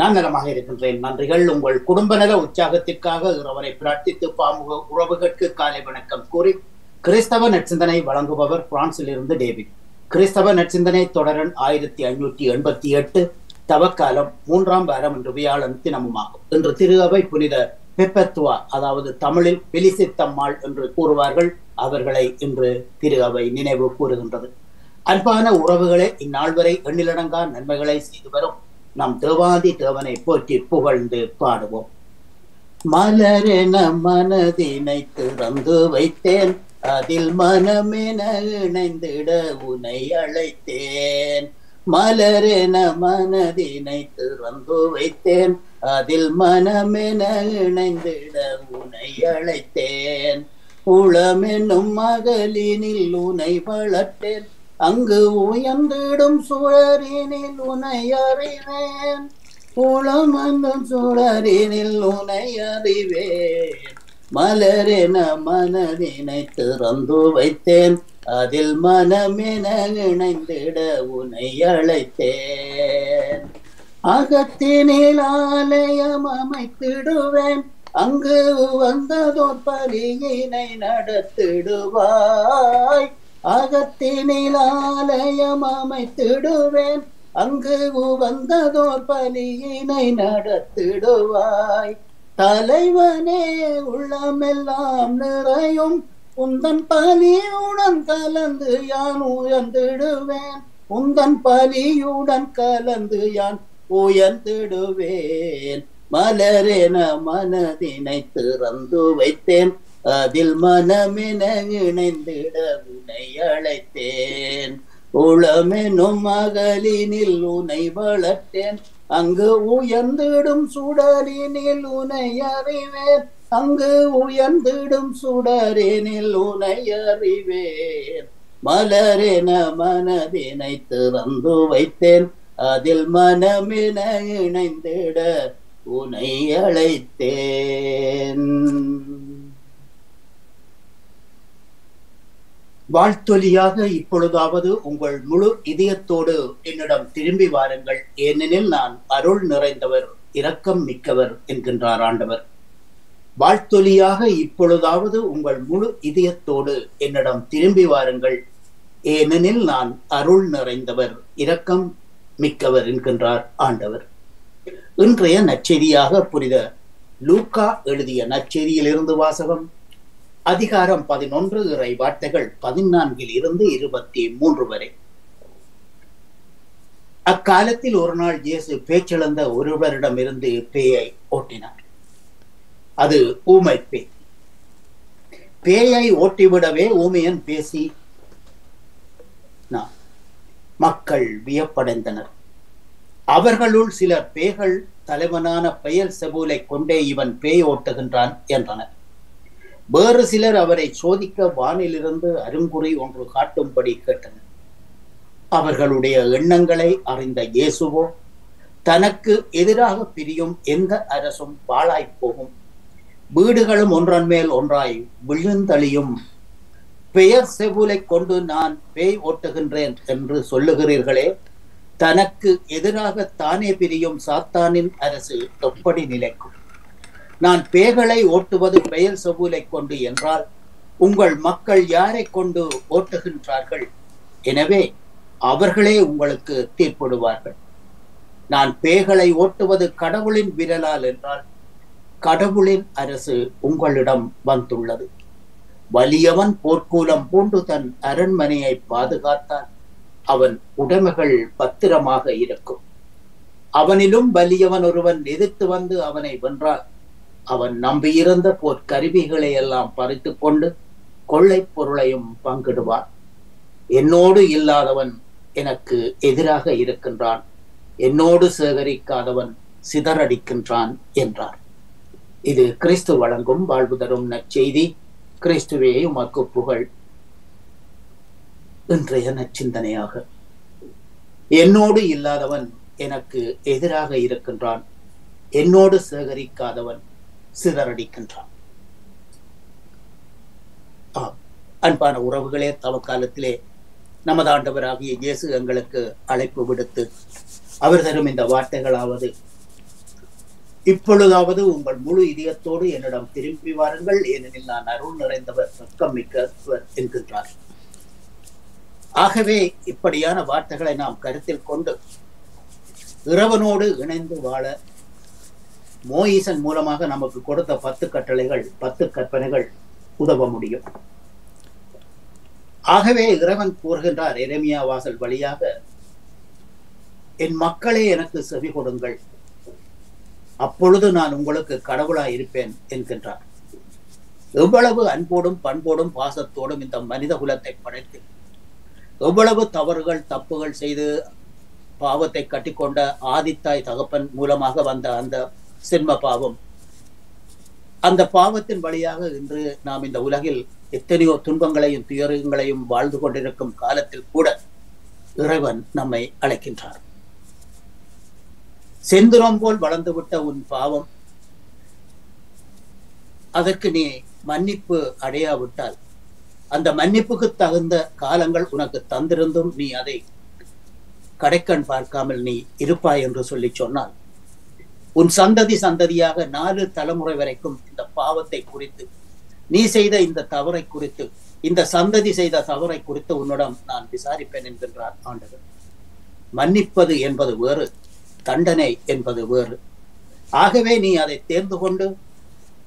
நான் நலமாக இருக்கின்றேன். நன்றிகள். உங்கள் குடும்ப நல உற்சாகத்திற்காக இறைவனை பிரார்த்தித்து பாமுக உறவுகளுக்கு காலை வணக்கம் கூறி கிறிஸ்தவ நற்சிந்தனை வழங்குபவர் பிரான்சில் இருந்து டேவிட். கிறிஸ்தவ நற்சிந்தனை தொடரன் ஆயிரத்தி ஐநூற்றி எண்பத்தி எட்டு தவக்காலம் மூன்றாம் வாரம் என்று வியாழன் தினமுமாகும். இன்று திரு அவை புனித பெப்பத்துவா அதாவது தமிழில் பெலிசித்தம்மாள் என்று கூறுவார்கள். அவர்களை இன்று திரு அவை நினைவு கூறுகின்றது. அன்பான உறவுகளே இந்நாள் வரை எண்ணிலடங்கா நன்மைகளை செய்து வரும் நம் தேவாதி தேவனை போற்றி புகழ்ந்து பாடுவோம். மலரென மனதினை திறந்து வைத்தேன் அதில் மனமென இணைந்திட உனை அழைத்தேன். மலரென மனதினை திறந்து வைத்தேன் அதில் மனமென இணைந்திட உனை அழைத்தேன். உளமென்னும் மகளினில் உனை வளர்த்தேன். அங்கு உயர்ந்திடும் சுழறினில் உனை அறிவேன். உளமென்னும் சுழறினில் உனை அறிவேன். மலரென மனதினை திறந்து வைத்தேன். அதில் மனமென இணைந்திட உனை அழைத்தேன். அகத்தினில் ஆலயம் அமைத்திடுவேன். அங்கு வந்ததோர் பலியினை நடத்திடுவாய். அகத்தினில் அமைத்திடுவேன். அங்கு வந்ததோர் பலியினை நடத்திடுவாய். தலைவனே உள்ளமெல்லாம் நிறையும். உந்தன் பலியுடன் கலந்து யான் உயர்ந்திடுவேன். உந்தன் பலியுடன் கலந்து யான் உயர்ந்திடுவேன். மலரென மனதினை திறந்து வைத்தேன். அதில் மனமென இணைந்திட உனை அழைத்தேன். உளமெனும் மகளினில் உனை வளர்த்தேன். அங்கு உயர்ந்திடும் சுடரினில் உனை அறிவேன். அங்கு உயர்ந்திடும் சுடரினில் உனை அறிவேன். மலரென மனதினை திறந்து வைத்தேன். அதில் மனமென இணைந்திட உனை அழைத்தேன். வாழ்த்தொலியாக இப்பொழுதாவது உங்கள் முழு இதயத்தோடு என்னிடம் திரும்பி வாருங்கள். ஏனெனில் நான் அருள் நிறைந்தவர் இரக்கம் மிக்கவர் என்கின்றார் ஆண்டவர். வாழ்த்தொலியாக இப்பொழுதாவது உங்கள் முழு இதயத்தோடு என்னிடம் திரும்பி வாருங்கள். ஏனெனில் நான் அருள் நிறைந்தவர் இரக்கம் மிக்கவர் என்கின்றார் ஆண்டவர். இன்றைய நச்செய்தியாக புனித லூக்கா எழுதிய நற்செய்தியிலிருந்து வாசகம். அதிகாரம் பதினொன்று இறை வார்த்தைகள் பதினான்கில் இருந்து இருபத்தி மூன்று வரை. அக்காலத்தில் ஒரு நாள் இயேசு பேச்சிழந்த ஒருவரிடமிருந்து பேயை ஓட்டினார். அது ஊமை பேய். பேயை ஓட்டிவிடவே ஊமையன் பேசி நான் மக்கள் வியப்படைந்தனர். அவர்களுள் சிலர் பேய்கள் தலைவனான பெயர் செபூலை கொண்டே இவன் பேய் ஓட்டுகின்றான் என்றனர். வேறு சிலர் அவரை சோதிக்க வானிலிருந்து அருங்குறி ஒன்று காட்டும்படி கேட்டனர். அவர்களுடைய எண்ணங்களை அறிந்த இயேசுவோ தனக்கு எதிராக பிரியும் எந்த அரசும் பாழாய் போகும். வீடுகளும் ஒன்றன் மேல் ஒன்றாய் விழுந்தளியும் பெயர் செவுலை கொண்டு நான் பேய் ஓட்டுகின்றேன் என்று சொல்லுகிறீர்களே தனக்கு எதிராக தானே பிரியும் சாத்தானின் அரசு எப்படி நிலைக்கும்? நான் பேகளை ஓட்டுவது பெயர் செவுலை கொண்டு என்றால் உங்கள் மக்கள் யாரை கொண்டு ஓட்டுகின்றார்கள்? எனவே அவர்களே உங்களுக்கு தீர்ப்பிடுவார்கள். நான் பேகளை ஓட்டுவது கடவுளின் விரலால் என்றால் கடவுளின் அரசு உங்களிடம் வந்துள்ளது. வலியவன் போர்க்கூலம் பூண்டு தன் அரண்மனையை பாதுகாத்தான். அவன் உடைமைகள் பத்திரமாக இருக்கும். அவனிலும் வலியவன் ஒருவன் எதிர்த்து வந்து அவனை வென்றால் அவன் நம்பியிருந்த போர்க்கருவிகளை எல்லாம் பறித்து கொண்டு கொள்ளை பொருளையும் பங்கிடுவான். என்னோடு இல்லாதவன் எனக்கு எதிராக இருக்கின்றான். என்னோடு சேகரிக்காதவன் சிதறடிக்கின்றான் என்றார். இது கிறிஸ்து வழங்கும் வாழ்வு தரும் நற்செய்தி. கிறிஸ்துவே உமக்கு புகழ். இன்றைய நச்சிந்தனையாக. என்னோடு இல்லாதவன் எனக்கு எதிராக இருக்கின்றான். என்னோடு சேகரிக்காதவன் சிதறடிக்கின்றான். ஆம் அன்பான உறவுகளே தவக்காலத்திலே நமது ஆண்டவராகிய இயேசு எங்களுக்கு அழைப்பு விடுத்து அவர் தரும் இந்த வார்த்தைகளாவது இப்பொழுதாவது உங்கள் முழு இதயத்தோடு என்னிடம் திரும்பி வாருங்கள். ஏனெனில் நான் அருள் நிறைந்தவர் வெக்கம் மிக்கவர் என்கின்றார். ஆகவே இப்படியான வார்த்தைகளை நாம் கருத்தில் கொண்டு இறைவனோடு இணைந்து வாழ மோயிசன் மூலமாக நமக்கு கொடுத்த பத்து கட்டளைகள் பத்து கற்பனைகள் உதவ முடியும். ஆகவே இறைவன் கூறுகின்றார் எரேமியா வாசல் வழியாக என் மக்களே எனக்கு செவி கொடுங்கள். அப்பொழுது நான் உங்களுக்கு கடவுளாய் இருப்பேன் என்கின்றார். எவ்வளவு அன்போடும் பண்போடும் பாசத்தோடும் இந்த மனித குலத்தை படைத்து எவ்வளவு தவறுகள் தப்புகள் செய்து பாவத்தை கட்டிக்கொண்ட ஆதித்தாய் தகப்பன் மூலமாக வந்த அந்த சின்ம பாவம். அந்த பாவத்தின் வழியாக இன்று நாம் இந்த உலகில் எத்தனையோ துன்பங்களையும் துயரங்களையும் வாழ்ந்து கொண்டிருக்கும் காலத்தில் கூட இறைவன் நம்மை அழைக்கின்றார். செந்துரம் போல் வளர்ந்துவிட்ட உன் பாவம் அதற்கு நீ மன்னிப்பு அடையாவிட்டால் அந்த மன்னிப்புக்கு தகுந்த காலங்கள் உனக்கு தந்திருந்தும் நீ அதை கடைக்கண் பார்க்காமல் நீ இருப்பாய் என்று சொல்லி சொன்னால் உன் சந்ததி சந்ததியாக நாலு தலைமுறை வரைக்கும் இந்த பாவத்தை குறித்து நீ செய்த இந்த தவறை குறித்து இந்த சந்ததி செய்த தவறை குறித்து உன்னிடம் நான் விசாரிப்பேன் என்கின்றார் ஆண்டவர். மன்னிப்பது என்பது வேறு தண்டனை என்பது வேறு. ஆகவே நீ அதை தேர்ந்து கொண்டு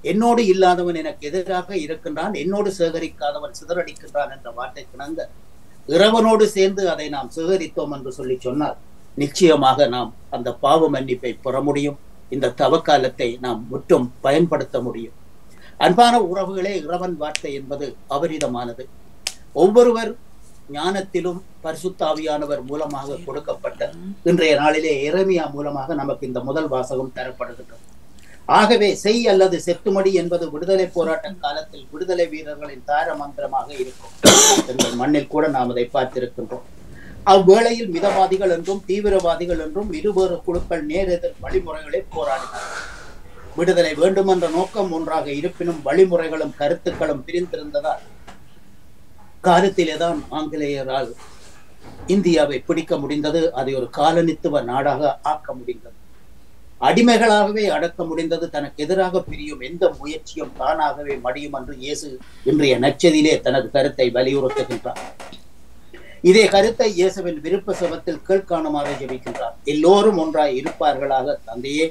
என்னோடு இல்லாதவன் எனக்கு எதிராக இருக்கின்றான் என்னோடு சேகரிக்காதவன் சிதறடிக்கின்றான் என்ற வார்த்தை கிணங்க இறைவனோடு சேர்ந்து அதை நாம் சேகரித்தோம் என்று சொல்லி சொன்னால் நிச்சயமாக நாம் அந்த பாவ மன்னிப்பை பெற முடியும். இந்த தவக்காலத்தை நாம் முற்றும் பயன்படுத்த முடியும். அன்பான உறவுகளே இறைவன் வார்த்தை என்பது அபரிதமானது. ஒவ்வொருவர் ஞானத்திலும் பரிசுத்தாவியானவர் மூலமாக கொடுக்கப்பட்ட இன்றைய நாளிலே இறைமையா மூலமாக நமக்கு இந்த முதல் வாசகம் தரப்படுகின்றது. ஆகவே செய் அல்லது செத்துமடி என்பது விடுதலை போராட்ட காலத்தில் விடுதலை வீரர்களின் தார மந்திரமாக இருக்கும். எங்கள் மண்ணில் கூட நாம் அதை பார்த்திருக்கின்றோம். அவ்வேளையில் மிதவாதிகள் என்றும் தீவிரவாதிகள் என்றும் இருவேறு குழுக்கள் நேரெதிர் வழிமுறைகளை போராடினார். விடுதலை வேண்டும் என்ற நோக்கம் ஒன்றாக இருப்பினும் வழிமுறைகளும் கருத்துக்களும் பிரிந்திருந்ததால் காலத்திலேதான் ஆங்கிலேயரால் இந்தியாவை பிடிக்க முடிந்தது. அதை ஒரு காலனித்துவ நாடாக ஆக்க முடிந்தது. அடிமைகளாகவே அடக்க முடிந்தது தனக்கு எதிராக பிரியும் எந்த முயற்சியும் தானாகவே மடியும் என்று இயேசு இன்றைய நச்சதியிலே தனது கருத்தை வலியுறுத்துகின்றார். இதே கருத்தை இயேசுவின் விருப்ப சபத்தில் கீழ்காணுமாறு ஜெபிக்கின்றார். எல்லோரும் ஒன்றாய் இருப்பார்களாக தந்தையே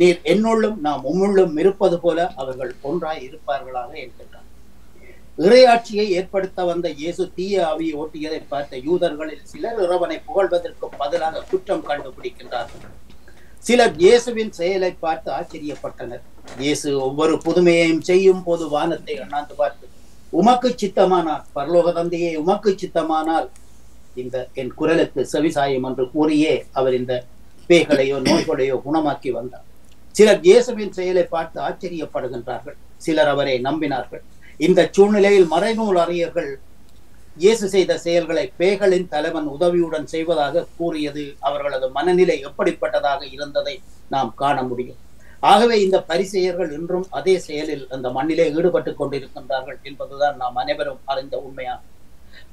நீர் என்னுள்ளும் நாம் உம்முள்ளும் இருப்பது போல அவர்கள் ஒன்றாய் இருப்பார்களாக என்கின்றார். இறையாட்சியை ஏற்படுத்த வந்த இயேசு தீய ஆவியை ஓட்டியதை பார்த்த யூதர்களில் சிலர் இறைவனை புகழ்வதற்கு பதிலாக குற்றம் கண்டுபிடிக்கின்றார்கள். சிலர் இயேசுவின் செயலை பார்த்து ஆச்சரியப்பட்டனர். இயேசு ஒவ்வொரு புதுமையையும் செய்யும் போது வானத்தை அண்ணாந்து பார்த்து உமக்கு சித்தமானால் பரலோக தந்தையே உமக்கு சித்தமானால் இந்த என் குரலுக்கு செவிசாயம் என்று கூறியே அவர் இந்த பேய்களையோ நோய்களையோ குணமாக்கி வந்தார். சிலர் இயேசுவின் செயலை பார்த்து ஆச்சரியப்படுகின்றார்கள். சிலர் அவரை நம்பினார்கள். இந்த சூழ்நிலையில் மறைநூல் அறிஞர்கள் இயேசு செய்த செயல்களை பேகலின் தலைவன் உதவியுடன் செய்வதாக கூறியது அவர்களது மனநிலை எப்படிப்பட்டதாக இருந்ததை நாம் காண முடியும். ஆகவே இந்த பரிசெயர்கள் இன்றும் அதே செயலில் அந்த மண்ணிலே ஈடுபட்டுக் கொண்டிருக்கின்றார்கள் என்பதுதான் நாம் அனைவரும் அறிந்த உண்மையாகும்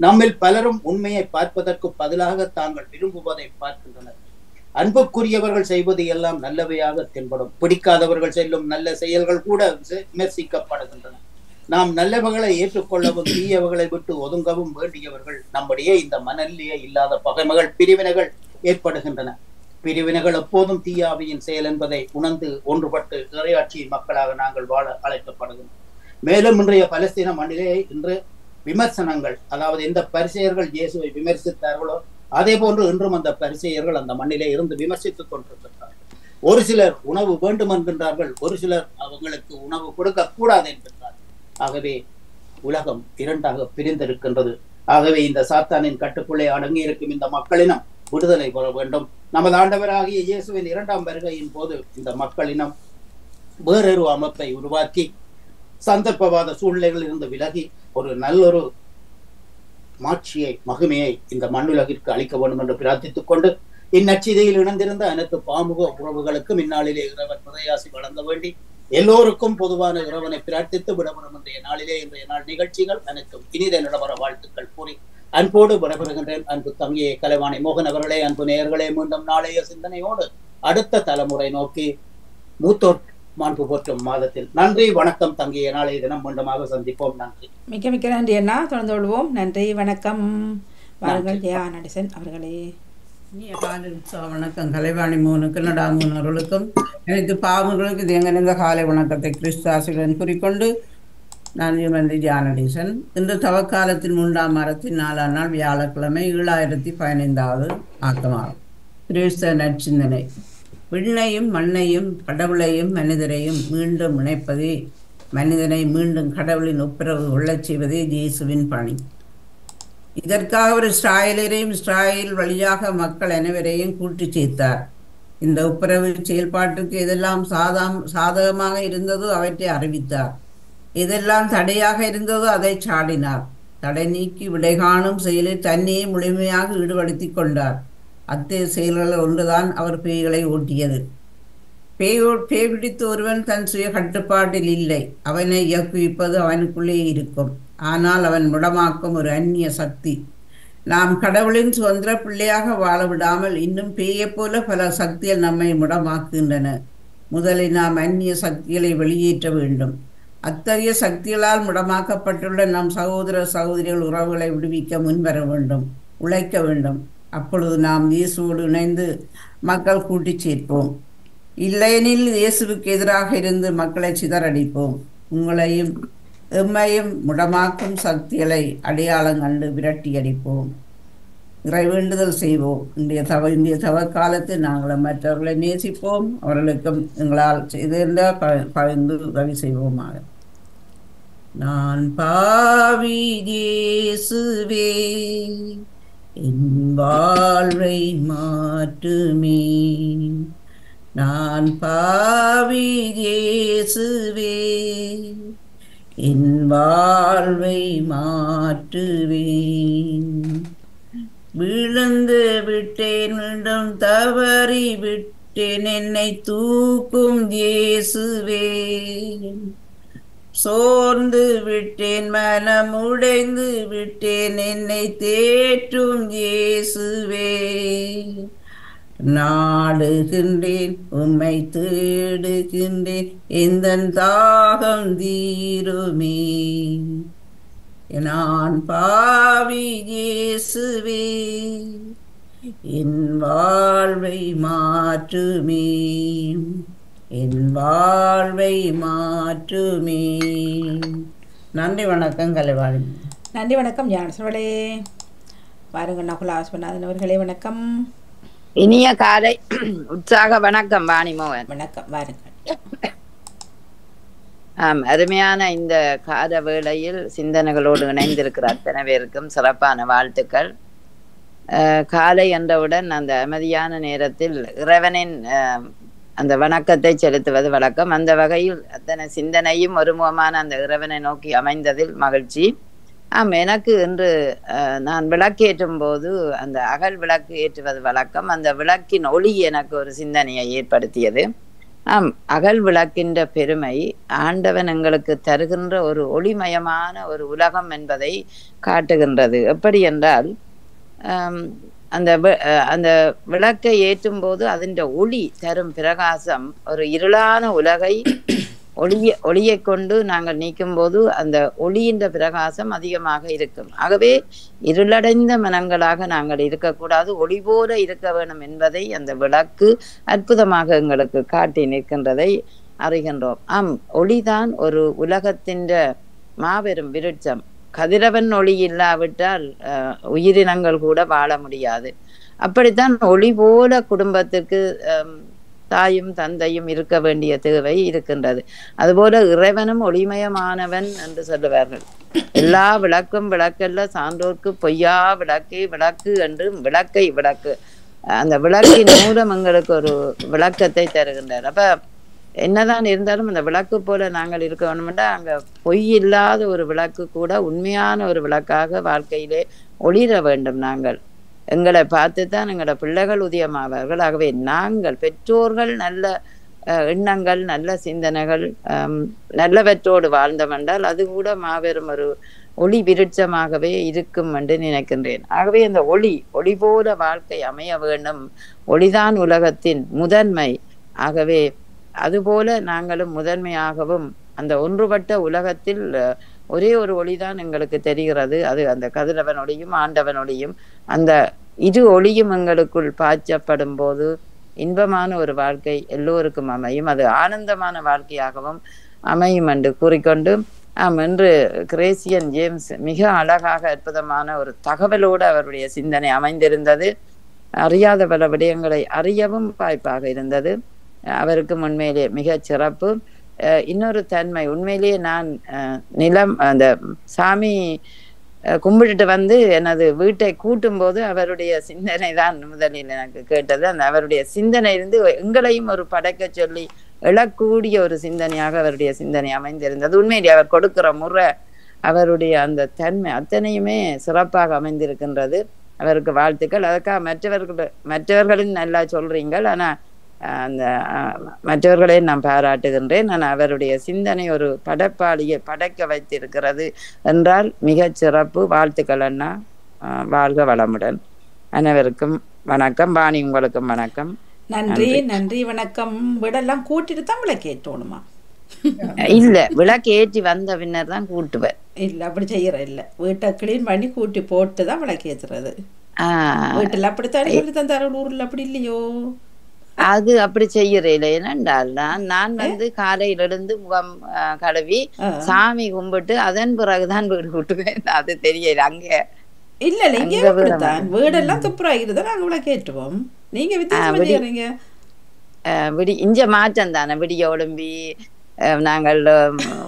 நம்மில் பலரும் உண்மையை பார்ப்பதற்கு பதிலாக தாங்கள் விரும்புவதை பார்க்கின்றனர். அன்புக்குரியவர்கள் செய்வது எல்லாம் நல்லவையாக தென்படும். பிடிக்காதவர்கள் செல்லும் நல்ல செயல்கள் கூட விமர்சிக்கப்படுகின்றன. நாம் நல்லவர்களை ஏற்றுக்கொள்ளவும் தீயவர்களை விட்டு ஒதுங்கவும் வேண்டியவர்கள் நம்முடைய இந்த மனநிலையே இல்லாத பகைமைகள் பிரிவினைகள் ஏற்படுகின்றன. பிரிவினைகள் எப்போதும் தீயாவியின் செயல் என்பதை உணர்ந்து ஒன்றுபட்டு இறையாட்சியின் மக்களாக நாங்கள் வாழ அழைக்கப்படுகின்றோம் மேலும் இன்றைய பலஸ்தீன மண்ணிலே இன்று விமர்சனங்கள் அதாவது எந்த பரிசெயர்கள் இயேசுவை விமர்சித்தார்களோ அதே போன்று இன்றும் அந்த பரிசெயர்கள் அந்த மண்ணிலே இருந்து விமர்சித்துக் கொண்டிருக்கின்றார்கள். ஒரு சிலர் உணவு வேண்டும் என்கின்றார்கள் ஒரு சிலர் அவங்களுக்கு உணவு கொடுக்க கூடாது என்கின்றார்கள். ஆகவே உலகம் இரண்டாக பிரிந்திருக்கின்றது. ஆகவே இந்த சாத்தானின் கட்டுக்குள்ளே அடங்கி இருக்கும் இந்த மக்களினம் விடுதலை பெற வேண்டும். நமது ஆண்டவராகிய இயேசுவின் இரண்டாம் வருகையின் போது இந்த மக்களினம் வேறொரு அமைப்பை உருவாக்கி சந்தர்ப்பவாத சூழ்நிலைகளில் இருந்து விலகி ஒரு நல்லொரு மாட்சியை மகிமையை இந்த மண்ணுலகிற்கு அளிக்க வேண்டும் என்று பிரார்த்தித்துக் கொண்டு இந்நச்சிதையில் இணைந்திருந்த அனைத்து பாமுக உறவுகளுக்கும் இந்நாளிலே இறைவன் பிரயாசி வழங்க வேண்டி எல்லோருக்கும் பொதுவான இறைவனை பிரார்த்தித்து விடப்படும் இன்றைய நாளிலே இன்றைய நாள் நிகழ்ச்சிகள் அனைத்தும் இனித நிலவர வாழ்த்துக்கள் கூறி அன்போடு விடைபெறுகின்றேன். அன்பு தங்கியே கலைவாணி மோகன் அவர்களே அன்பு நேயர்களே மீண்டும் நாளைய சிந்தனையோடு அடுத்த தலைமுறை நோக்கி மூத்தோர் மாண்பு போற்றும் மாதத்தில். நன்றி வணக்கம் தங்கிய நாளைய தினம் மீண்டுமாக சந்திப்போம். நன்றி. மிக்க மிக்க நன்றி அண்ணா. தொடர்ந்து கொள்வோம். நன்றி வணக்கம். வாருங்கள் ஜெயா நடேசன் அவர்களே. இனிய காலை உற்சவ வணக்கம். கலைவாணி மூனுக்கு நடாமூன் அவர்களுக்கும் அனைத்து பாவங்களுக்கு தேங்கனிந்த காலை வணக்கத்தை கிறிஸ்தாசுடன் குறிக்கொண்டு நான் வந்து ஜானடீசன் இன்று தவக்காலத்தின் மூன்றாம் மரத்தின் நாலாம் நாள் வியாழக்கிழமை ஏழாயிரத்தி பதினைந்தாவது ஆக்கமாகும் கிறிஸ்த நற்சிந்தனை. விண்ணையும் மண்ணையும் கடவுளையும் மனிதரையும் மீண்டும் இணைப்பதே மனிதனை மீண்டும் கடவுளின் ஒப்புரவு கொள்ளச் செய்வதே இயேசுவின் பணி. இதற்காக ஒரு இஸ்ராயலரையும் இஸ்ராயல் வழியாக மக்கள் அனைவரையும் கூட்டி சேர்த்தார். இந்த ஒப்புரவு செயல்பாட்டுக்கு எதெல்லாம் சாதாம் சாதகமாக இருந்ததோ அவற்றை அறிவித்தார். எதெல்லாம் தடையாக இருந்ததோ அதை சாடினார். தடை நீக்கி விடை காணும் செயலில் தன்னையே முழுமையாக ஈடுபடுத்தி கொண்டார். அத்தகைய செயல்கள் ஒன்றுதான் அவர் பேய்களை ஓட்டியது. பேயோ பேய் பிடித்த ஒருவன் தன் சுய கட்டுப்பாட்டில் இல்லை. அவனை இயக்குவிப்பது அவனுக்குள்ளே இருக்கும். ஆனால் அவன் முடமாக்கும் ஒரு அந்நிய சக்தி. நாம் கடவுளின் சுதந்திர பிள்ளையாக வாழ விடாமல் இன்னும் பேயைப் போல பல சக்திகள் நம்மை முடமாக்குகின்றன. முதலில் நாம் அந்நிய சக்திகளை வெளியேற்ற வேண்டும். அத்தகைய சக்திகளால் முடமாக்கப்பட்டுள்ள நம் சகோதர சகோதரிகள் உறவுகளை விடுவிக்க முன்வர வேண்டும். உழைக்க வேண்டும். அப்பொழுது நாம் இயேசுவோடு இணைந்து மக்கள் கூட்டிச் சேர்ப்போம். இல்லையெனில் இயேசுவுக்கு எதிராக இருந்து மக்களை சிதறடிப்போம். உங்களையும் எம்மையும் முடமாக்கும் சக்திகளை அடையாளம் கண்டு விரட்டி அடிப்போம் இறை வேண்டுதல் செய்வோம். இன்றைய தவ இந்திய தவ காலத்தில் நாங்கள் மற்றவர்களை நேசிப்போம். அவர்களுக்கும் எங்களால் செய்திருந்தால் ப- பகிர்ந்து உதவி செய்வோமாக. நான் பாவி இயேசுவே என் வாழ்வை மாற்றுமே. நான் பாவி இயேசுவே என் வாழ்வை மாற்றுவேன். விழுந்து விட்டேன் மீண்டும் தவறி விட்டேன் என்னை தூக்கும் இயேசுவே. சோர்ந்து விட்டேன் மனம் உடைந்து விட்டேன் என்னை தேற்றும் இயேசுவே. நாடுகின்றேன் உம்மை தேடுகின்றேன் எந்த தாகம் தீருமே. நான் பாவி இயேசுவே என் வாழ்வை மாற்றுமே. என் வாழ்வை மாற்றுமே. நன்றி வணக்கம் கலைவாணி. நன்றி வணக்கம் ஞானசோடே பாருங்க நகுல ஆஸ்வநாதன் அவர்களே வணக்கம். இனிய காலை உற்சாக வணக்கம் வாணிமோகன் வணக்கம் வாருங்கள். ஆம் அருமையான இந்த கால வேளையில் சிந்தனைகளோடு இணைந்திருக்கிற அத்தனை பேருக்கும் சிறப்பான வாழ்த்துக்கள். காலை என்றவுடன் அந்த அமைதியான நேரத்தில் இறைவனின் அந்த வணக்கத்தை செலுத்துவது வழக்கம். அந்த வகையில் அத்தனை சிந்தனையும் ஒருமுகமான அந்த இறைவனை நோக்கி அமைந்ததில் மகிழ்ச்சி. ஆம் எனக்கு இன்று அஹ், நான் விளக்கேற்றும் போது அந்த அகல் விளக்கு ஏற்றுவது வழக்கம். அந்த விளக்கின் ஒளி எனக்கு ஒரு சிந்தனையை ஏற்படுத்தியது. ஆம் அகல் விளக்கின்ற பெருமை ஆண்டவன் எங்களுக்கு தருகின்ற ஒரு ஒளிமயமான ஒரு உலகம் என்பதை காட்டுகின்றது. எப்படி என்றால் அந்த வி- அஹ் அந்த விளக்கை ஏற்றும் போது அதன் ஒளி தரும் பிரகாசம் ஒரு இருளான உலகை ஒளிய ஒளியை கொண்டு நாங்கள் நீக்கும் போது அந்த ஒளியின்ற பிரகாசம் அதிகமாக இருக்கும். ஆகவே இருளடைந்த மனங்களாக நாங்கள் இருக்கக்கூடாது. ஒளி போல இருக்க வேண்டும் என்பதை அந்த விளக்கு அற்புதமாக எங்களுக்கு காட்டி நிற்கின்றதை அறிகின்றோம். ஆம் ஒளிதான் ஒரு உலகத்தின் மாபெரும் விருட்சம். கதிரவன் ஒளி இல்லாவிட்டால் உயிரினங்கள் கூட வாழ முடியாது. அப்படித்தான் ஒளி போல குடும்பத்துக்கு தாயும் தந்தையும் இருக்க வேண்டிய தேவை இருக்கின்றது. அதுபோல இறைவனும் ஒளிமயமானவன் என்று சொல்லுவார்கள். எல்லா விளக்கும் விளக்கல்ல சான்றோர்க்கு பொய்யா விளக்கே விளக்கு என்று விளக்கை விளக்கு. அந்த விளக்கின் மூலம் எங்களுக்கு ஒரு விளக்கத்தை தருகின்றார். அப்ப என்னதான் இருந்தாலும் அந்த விளக்கு போல நாங்கள் இருக்க வேணும்னா அங்க பொய் இல்லாத ஒரு விளக்கு கூட உண்மையான ஒரு விளக்காக வாழ்க்கையிலே ஒளிர வேண்டும் நாங்கள். எங்களை பார்த்து தான் எங்களோட பிள்ளைகள் உதயமாவார்கள். ஆகவே நாங்கள் பெற்றோர்கள் நல்ல அஹ், எண்ணங்கள் நல்ல சிந்தனைகள் நல்லவற்றோடு வாழ்ந்தோம் என்றால் அது கூட மாபெரும் ஒரு ஒளி விருட்சமாகவே இருக்கும் என்று நினைக்கின்றேன். ஆகவே இந்த ஒளி ஒளி போல வாழ்க்கை அமைய வேண்டும். ஒளிதான் உலகத்தின் முதன்மை. ஆகவே அதுபோல நாங்களும் முதன்மையாகவும் அந்த ஒன்றுபட்ட உலகத்தில் ஒரே ஒரு ஒளிதான் எங்களுக்கு தெரிகிறது. அது அந்த கதிரவன் ஒளியும் அந்த இரு ஒளியும் எங்களுக்குள் பாய்ச்சப்படும் போது இன்பமான ஒரு வாழ்க்கை எல்லோருக்கும் அமையும். அது ஆனந்தமான வாழ்க்கையாகவும் அமையும் என்று கூறிக்கொண்டு ஆம் என்று கிரேசியன் ஜேம்ஸ் மிக அழகாக அற்புதமான ஒரு தகவலோடு அவருடைய சிந்தனை அமைந்திருந்தது. அறியாத பல விடயங்களை அறியவும் வாய்ப்பாக இருந்தது. அவருக்கு உண்மையிலே மிகச் சிறப்பு. இன்னொரு தன்மை. உண்மையிலேயே நான் நிலம் அந்த சாமி கும்பிட்டுட்டு வந்து எனது வீட்டை கூட்டும் போது அவருடைய சிந்தனை தான் முதலில் எனக்கு கேட்டது. அந்த அவருடைய சிந்தனை இருந்து எங்களையும் ஒரு படைக்க சொல்லி எழக்கூடிய ஒரு சிந்தனையாக அவருடைய சிந்தனை அமைந்திருந்தது. உண்மையிலே அவர் கொடுக்கிற முறை அவருடைய அந்த தன்மை அத்தனையுமே சிறப்பாக அமைந்திருக்கின்றது. அவருக்கு வாழ்த்துக்கள். அதுக்காக மற்றவர்கள் மற்றவர்களின் நல்லா சொல்றீங்கள். ஆனால் அந்த மற்றவர்களை நான் பாராட்டுகின்றேன். நான் அவருடைய சிந்தனை ஒரு படைப்பாளியை படைக்க வைத்திருக்கிறது என்றால் மிகச் சிறப்பு. வாழ்த்துக்கள் அண்ணா. வாழ்க வளமுடன். அனைவருக்கும் வணக்கம். வாணி உங்களுக்கும் வணக்கம். நன்றி நன்றி. வணக்கம். வீடெல்லாம் கூட்டிட்டு தான் விளக்கு ஏற்றணுமா? இல்ல விளக்கு ஏற்றி வந்த பின்னர் தான் கூட்டுவேன். இல்ல அப்படி செய்யற இல்ல. வீட்டை கிளீன் பண்ணி கூட்டி போட்டு தான் விளக்கு ஏத்துறது. ஆஹ் வீட்டுல அப்படித்தானே சொல்லி தந்தாரு ஊர்ல அப்படி இல்லையோ? அது அப்படி செய்யறேன். ஏனென்றால் நான் வந்து காலையில இருந்து முகம் கழுவி. சாமி கும்பிட்டு அதன் பிறகுதான் வீடு கூட்டுவேன். அது தெரியல. அங்க இல்ல இல்ல இங்கே வீடெல்லாம் துப்புராகிறது நாங்க விளக்கு ஏற்றுவோம். நீங்க வித்தியாசமா விடி- இஞ்ச மாற்றம் தானே. விடிய ஒழும்பி அஹ், நாங்கள்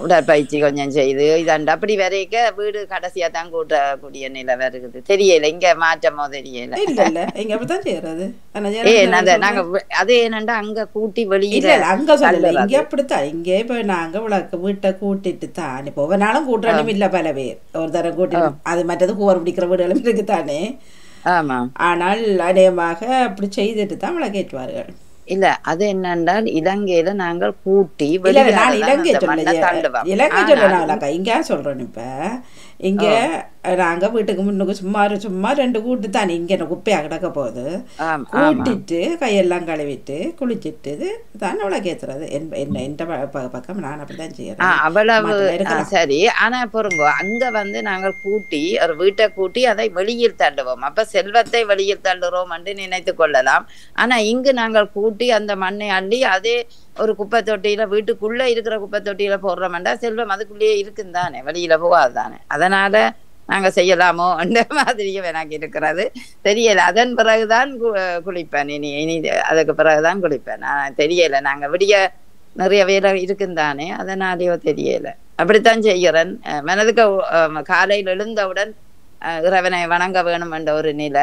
உடற்பயிற்சி கொஞ்சம் செய்து இதாண்டு. அப்படி வரைக்க வீடு கடைசியா தான் கூட்டக்கூடிய நிலை வருகுது. தெரியல இங்க மாற்றமோ தெரியல. இல்ல இல்ல இங்க அப்படித்தான் செய்யறது. ஆனா ஏ ஜனங்க அந்த சொல்றேன். நாங்க அது என்னண்டா அங்க கூட்டி வெளியில அங்க சொல்லல. இங்க அப்படித்தான். இங்க இப்ப நாங்க விளக்கு வீட்டை கூட்டிட்டு தான். இப்போ ஒவ்வொரு நாளும் கூட்டணும் இல்ல பல பேர். ஒரு தரம் கூட்டி அது மற்றது கூவர் பிடிக்கிற வீடுகளும் இருக்குதானே. ஆமா. ஆனால் அநேகமாக அப்படி செய்துட்டு தான் விளக்கேற்றுவார்கள். இல்ல அது என்னென்றால் இலங்கையில நாங்கள் கூட்டி இலங்கை அந்த மண்ணை சொல்ல தள்ளுவோம். இலங்கை ஆனால் சொல்ல நான் இங்க சொல்றேன் இப்ப? இங்க நாங்க வீட்டுக்கு முன்னுக்கு சும்மா சும்மா ரெண்டு கூட்டு தானே இங்க என்ன குப்பையா கிடக்க போகுது. கூட்டிட்டு கையெல்லாம் கழுவிட்டு குளிச்சிட்டு தான் விளக்கேத்துறது என் என்ன எந்த பக்கம் நான் அப்படிதான் செய்யறேன். அவ்வளவு. சரி. ஆனா பொறுங்க அங்க வந்து நாங்கள் கூட்டி ஒரு வீட்டை கூட்டி அதை வெளியில் தள்ளுவோம். அப்ப செல்வத்தை வெளியில் தள்ளுறோம் என்று நினைத்து கொள்ளலாம். ஆனா இங்கு நாங்கள் கூட்டி அந்த மண்ணை அள்ளி அதே ஒரு குப்பை தொட்டியில வீட்டுக்குள்ள இருக்கிற குப்பை தொட்டியில போடுறோம்டா செல்வம் அதுக்குள்ளேயே இருக்கும் தானே வெளியில போகாது தானே அதனால நாங்க செய்யலாமோ? அந்த மாதிரியும் எனக்கு இருக்கிறது. தெரியல. அதன் பிறகுதான் கு- குளிப்பேன். இனி இனி அதுக்கு பிறகுதான் குளிப்பேன். நான் தெரியலை. நாங்க விடிய நிறைய வேலை இருக்குந்தானே? அதனாலேயோ தெரியல. அப்படித்தான் செய்கிறேன். மனதுக்கு காலையில் எழுந்தவுடன் அஹ், இறைவனை வணங்க வேணும் என்ற ஒரு நிலை.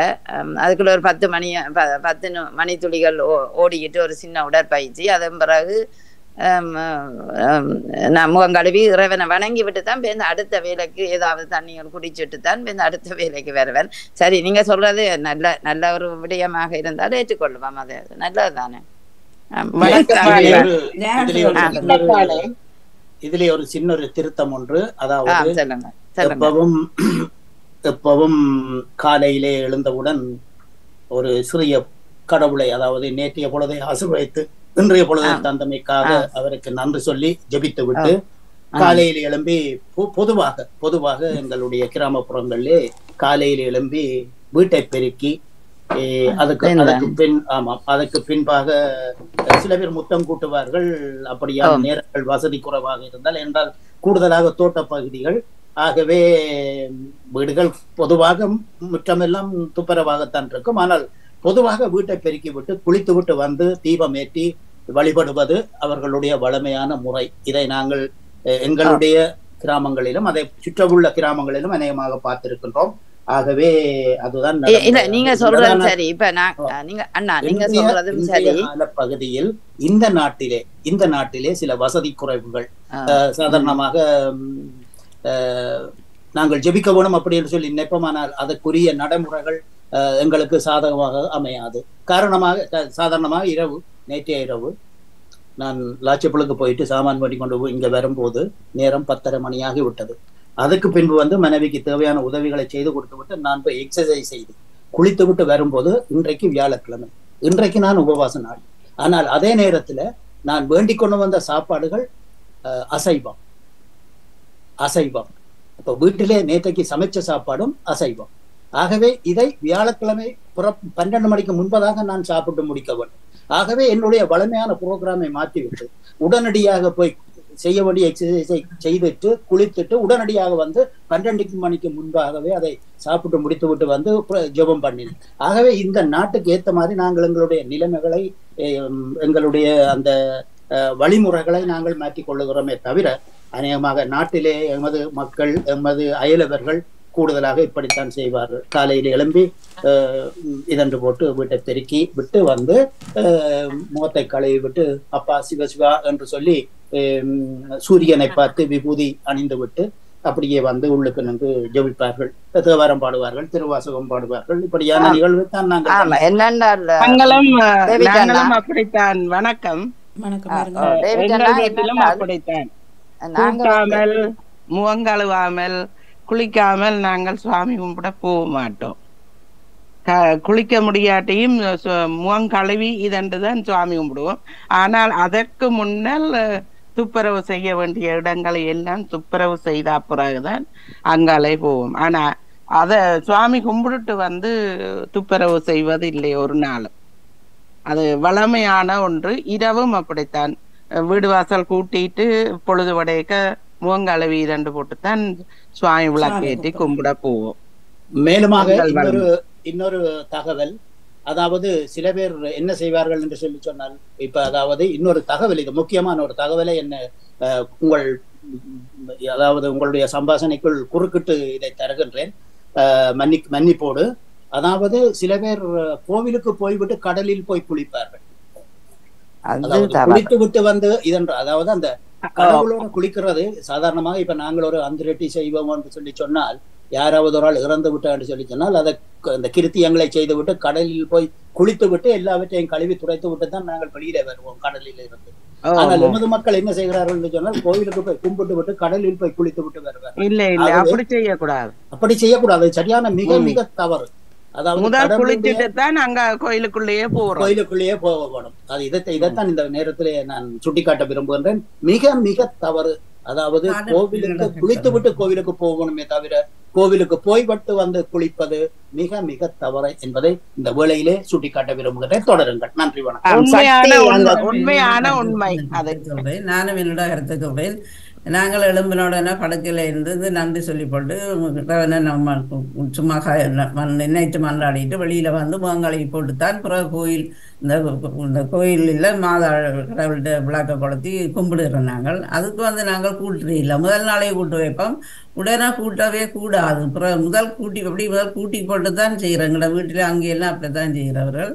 அதுக்குள்ள ஒரு பத்து மணி ப- பத்து மணி துளிகள் ஓ- ஓடிக்கிட்டு ஒரு சின்ன உடற்பயிற்சி. அதன் பிறகு நான் முகம் கழுவி இறைவனை வணங்கி விட்டு தான் பேருந்து அடுத்த வேலைக்கு ஏதாவது தண்ணிகள் குடிச்சிட்டு தான் பேருந்து அடுத்த வேலைக்கு வருவேன் சரி நீங்க சொல்றது நல்ல நல்ல ஒரு விடயமாக இருந்தால் ஏற்றுக்கொள்வோம். அது நல்லது தானே இதிலே ஒரு-. சின்ன ஒரு- இதிலே ஒரு சின்ன ஒரு திருத்தம் ஒன்று. அதாவது எப்பவும் எப்பவும் காலையிலே எழுந்தவுடன் ஒரு சிறிய கடவுளை அதாவது நேற்றைய பொழுதை ஆசீர்வதித்து இன்றைய பொழுதை. தந்தமைக்காக. அவருக்கு நன்றி சொல்லி ஜெபித்து விட்டு காலையில் எழும்பி பொதுவாக பொதுவாக எங்களுடைய கிராமப்புறங்களிலே காலையில் எழும்பி வீட்டை பெருக்கி அதுக்கு அதுக்கு பின் ஆமாம் அதுக்கு பின்பாக சில பேர் முத்தம் கூட்டுவார்கள். அப்படியான ஆம். நேரங்கள் வசதி குறைவாக இருந்தால் என்றால் கூடுதலாக தோட்ட பகுதிகள். ஆகவே வீடுகள் பொதுவாக முற்றமெல்லாம் துப்புரவாகத்தான் இருக்கும். ஆனால் பொதுவாக வீட்டை பெருக்கி விட்டு குளித்து விட்டு வந்து தீபம் ஏற்றி வழிபடுவது அவர்களுடைய வளமையான முறை. இதை நாங்கள் எங்களுடைய கிராமங்களிலும் அதை சுற்றவுள்ள கிராமங்களிலும் அநேகமாக பார்த்திருக்கின்றோம். ஆகவே அதுதான் இல்ல. நீங்க சொல்றது பிரதான- சரி. இப்ப. நீங்க அண்ணா நீங்க சொல்றதும் சரி. பகுதியில் இந்த நாட்டிலே இந்த நாட்டிலே சில வசதி குறைவுகள் சாதாரணமாக நாங்கள் ஜெபிக்க வேணும் அப்படின்னு சொல்லி நினைப்போமானால் அதற்குரிய நடைமுறைகள் எங்களுக்கு சாதகமாக அமையாது. காரணமாக சாதாரணமாக இரவு நேற்றைய இரவு. நான் லாச்சப்பளுக்கு போயிட்டு சாமான் பண்ணி கொண்டு போய் இங்கே வரும்போது நேரம் பத்தரை மணியாகி விட்டது. அதுக்கு பின்பு வந்து மனைவிக்கு தேவையான உதவிகளை செய்து கொடுத்து விட்டு நான் போய் எக்ஸசைஸ் செய்து குளித்து விட்டு வரும்போது இன்றைக்கு வியாழக்கிழமை. இன்றைக்கு நான் உபவாச நாள். ஆனால் அதே நேரத்துல நான் வேண்டிக் கொண்டு வந்த சாப்பாடுகள் அஹ், அசைவம். அசைவம். இப்போ வீட்டிலே நேற்றைக்கு சமைச்ச சாப்பாடும் அசைவம். ஆகவே இதை வியாழக்கிழமை புற பன்னெண்டு மணிக்கு முன்பதாக நான் சாப்பிட்டு முடிக்க வேண்டும். ஆகவே என்னுடைய வளமையான ப்ரோக்ராமை மாற்றிவிட்டு உடனடியாக போய் செய்ய வேண்டிய எக்ஸசைஸை செய்துட்டு குளித்துட்டு உடனடியாக வந்து பன்னெண்டு மணிக்கு முன்பாகவே அதை சாப்பிட்டு முடித்து விட்டு வந்து ஜெபம் பண்ணினேன். ஆகவே இந்த நாட்டுக்கு ஏற்ற மாதிரி நாங்கள் எங்களுடைய நிலைமைகளை எங்களுடைய அந்த வழிமுறைகளை நாங்கள் மாற்றிக் கொள்ளுகிறோமே தவிர அநேகமாக நாட்டிலே எமது மக்கள் எமது அயலவர்கள் கூடுதலாக இப்படித்தான் செய்வார்கள். காலையில் எழும்பி அஹ், இதன்று போட்டு வீட்டை பெருக்கி விட்டு வந்து முகத்தை கழுவி விட்டு அப்பா சிவ சிவா என்று சொல்லி சூரியனை பார்த்து விபூதி அணிந்து விட்டு அப்படியே வந்து உள்ளுக்கு நின்று ஜெபிப்பார்கள். தேவாரம் பாடுவார்கள் திருவாசகம் பாடுவார்கள். இப்படியான நிகழ்வு தான் நாங்கள் என்னென்றால் அப்படித்தான். வணக்கம். வணக்கம் அப்படித்தான். முகங்கழுவாமல் குளிக்காமல் நாங்கள் சுவாமி கும்பிட போக மாட்டோம் க- குளிக்க முடியாட்டியும் சு- முகம் கழுவி இதன்று தான் சுவாமி கும்பிடுவோம். ஆனால் அதற்கு முன்னால் துப்புரவு செய்ய வேண்டிய இடங்களை எல்லாம் துப்புரவு செய்த பிறகுதான் அங்காலே போவோம். ஆனால் அதை சுவாமி கும்பிட்டுட்டு வந்து துப்புரவு செய்வது இல்லை ஒரு நாளும் அது வளமையான ஒன்று. இரவும் அப்படித்தான். வீடு வாசல் கூட்டிட்டு பொழுது வடையக்க முகங்கழுவி இரண்டு போட்டுத்தான் சுவாமி கும்பிடுவோம். கும்பிட போவோம். மேலுமாக இன்னொரு இன்னொரு தகவல். அதாவது சில பேர் என்ன செய்வார்கள் என்று சொல்லி சொன்னால் இப்ப அதாவது இன்னொரு தகவல் இது முக்கியமான ஒரு தகவலை என்ன உங்கள் அதாவது உங்களுடைய சம்பாஷணைக்குள் குறுக்கிட்டு இதை தருகின்றேன். மன்னி மன்னிப்போடு. அதாவது சில பேர் கோவிலுக்கு போய்விட்டு கடலில் போய் குளிப்பார்கள். குளித்து விட்டு வந்து இதென்ற அதாவது அந்த கடவுளோட குளிக்கிறது சாதாரணமாக இப்ப நாங்கள் ஒரு அந்திரட்டி செய்வோம் என்று சொல்லி சொன்னால் யாராவது ஒரு ஆள் இறந்து விட்டான்னு சொல்லி சொன்னால் அதை அந்த கிருத்தியங்களை செய்து விட்டு கடலில் போய் குளித்து விட்டு எல்லாவற்றையும் கழுவி துடைத்து விட்டு தான் நாங்கள் வெளியில வருவோம் கடலில் இருந்து. ஆனால். எமது மக்கள் என்ன செய்கிறார்கள் என்று சொன்னால் கோவிலுக்கு போய் கும்பிட்டு விட்டு கடலில் போய் குளித்து விட்டு வருவார் இல்ல அப்படி செய்யக்கூடாது. அப்படி செய்யக்கூடாது. அது சரியான மிக. மிக தவறு. அதாவது குளிச்சுட்டு தான் அங்க கோயிலுக்குள்ளேயே போறோம். கோயிலுக்குள்ளேயே போக வேணும் அது இதை இதைத்தான் இந்த நேரத்திலே நான் சுட்டிக்காட்ட விரும்புகின்றேன். மிக மிக தவறு. அதாவது கோவிலுக்கு குளித்து விட்டு கோவிலுக்கு போகணுமே தவிர கோவிலுக்கு போய்விட்டு வந்து குளிப்பது மிக மிக தவறு என்பதை இந்த வேளையிலே சுட்டிக்காட்ட விரும்புகிறேன் தொடருங்கள். நன்றி வணக்கம். உண்மையான உண்மை அது. சொல்றேன். நானும் என்னோட கருத்து நாங்கள் எழும்பினோடனே படத்தில் இருந்து நன்றி சொல்லிப்பட்டு நம்ம சும்மா க- மண்- நைட்டு மன்றாடிட்டு வெளியில் வந்து முகங்களை போட்டுத்தான் பிறகு கோயில் இந்த இந்த கோயிலில் மாதா கடவுள்கிட்ட விளக்க கொளுத்தி கும்பிடுறோம் நாங்கள். அதுக்கு வந்து நாங்கள் கூட்டுறே இல்லை. முதல் நாளே கூட்டு வைப்போம். உடனே கூட்டவே கூடாது. அப்புறம் முதல் கூட்டி அப்படி முதல் கூட்டி போட்டு தான் செய்கிறாங்க வீட்டில் அங்கேயெல்லாம் அப்படி தான் செய்கிறவர்கள்.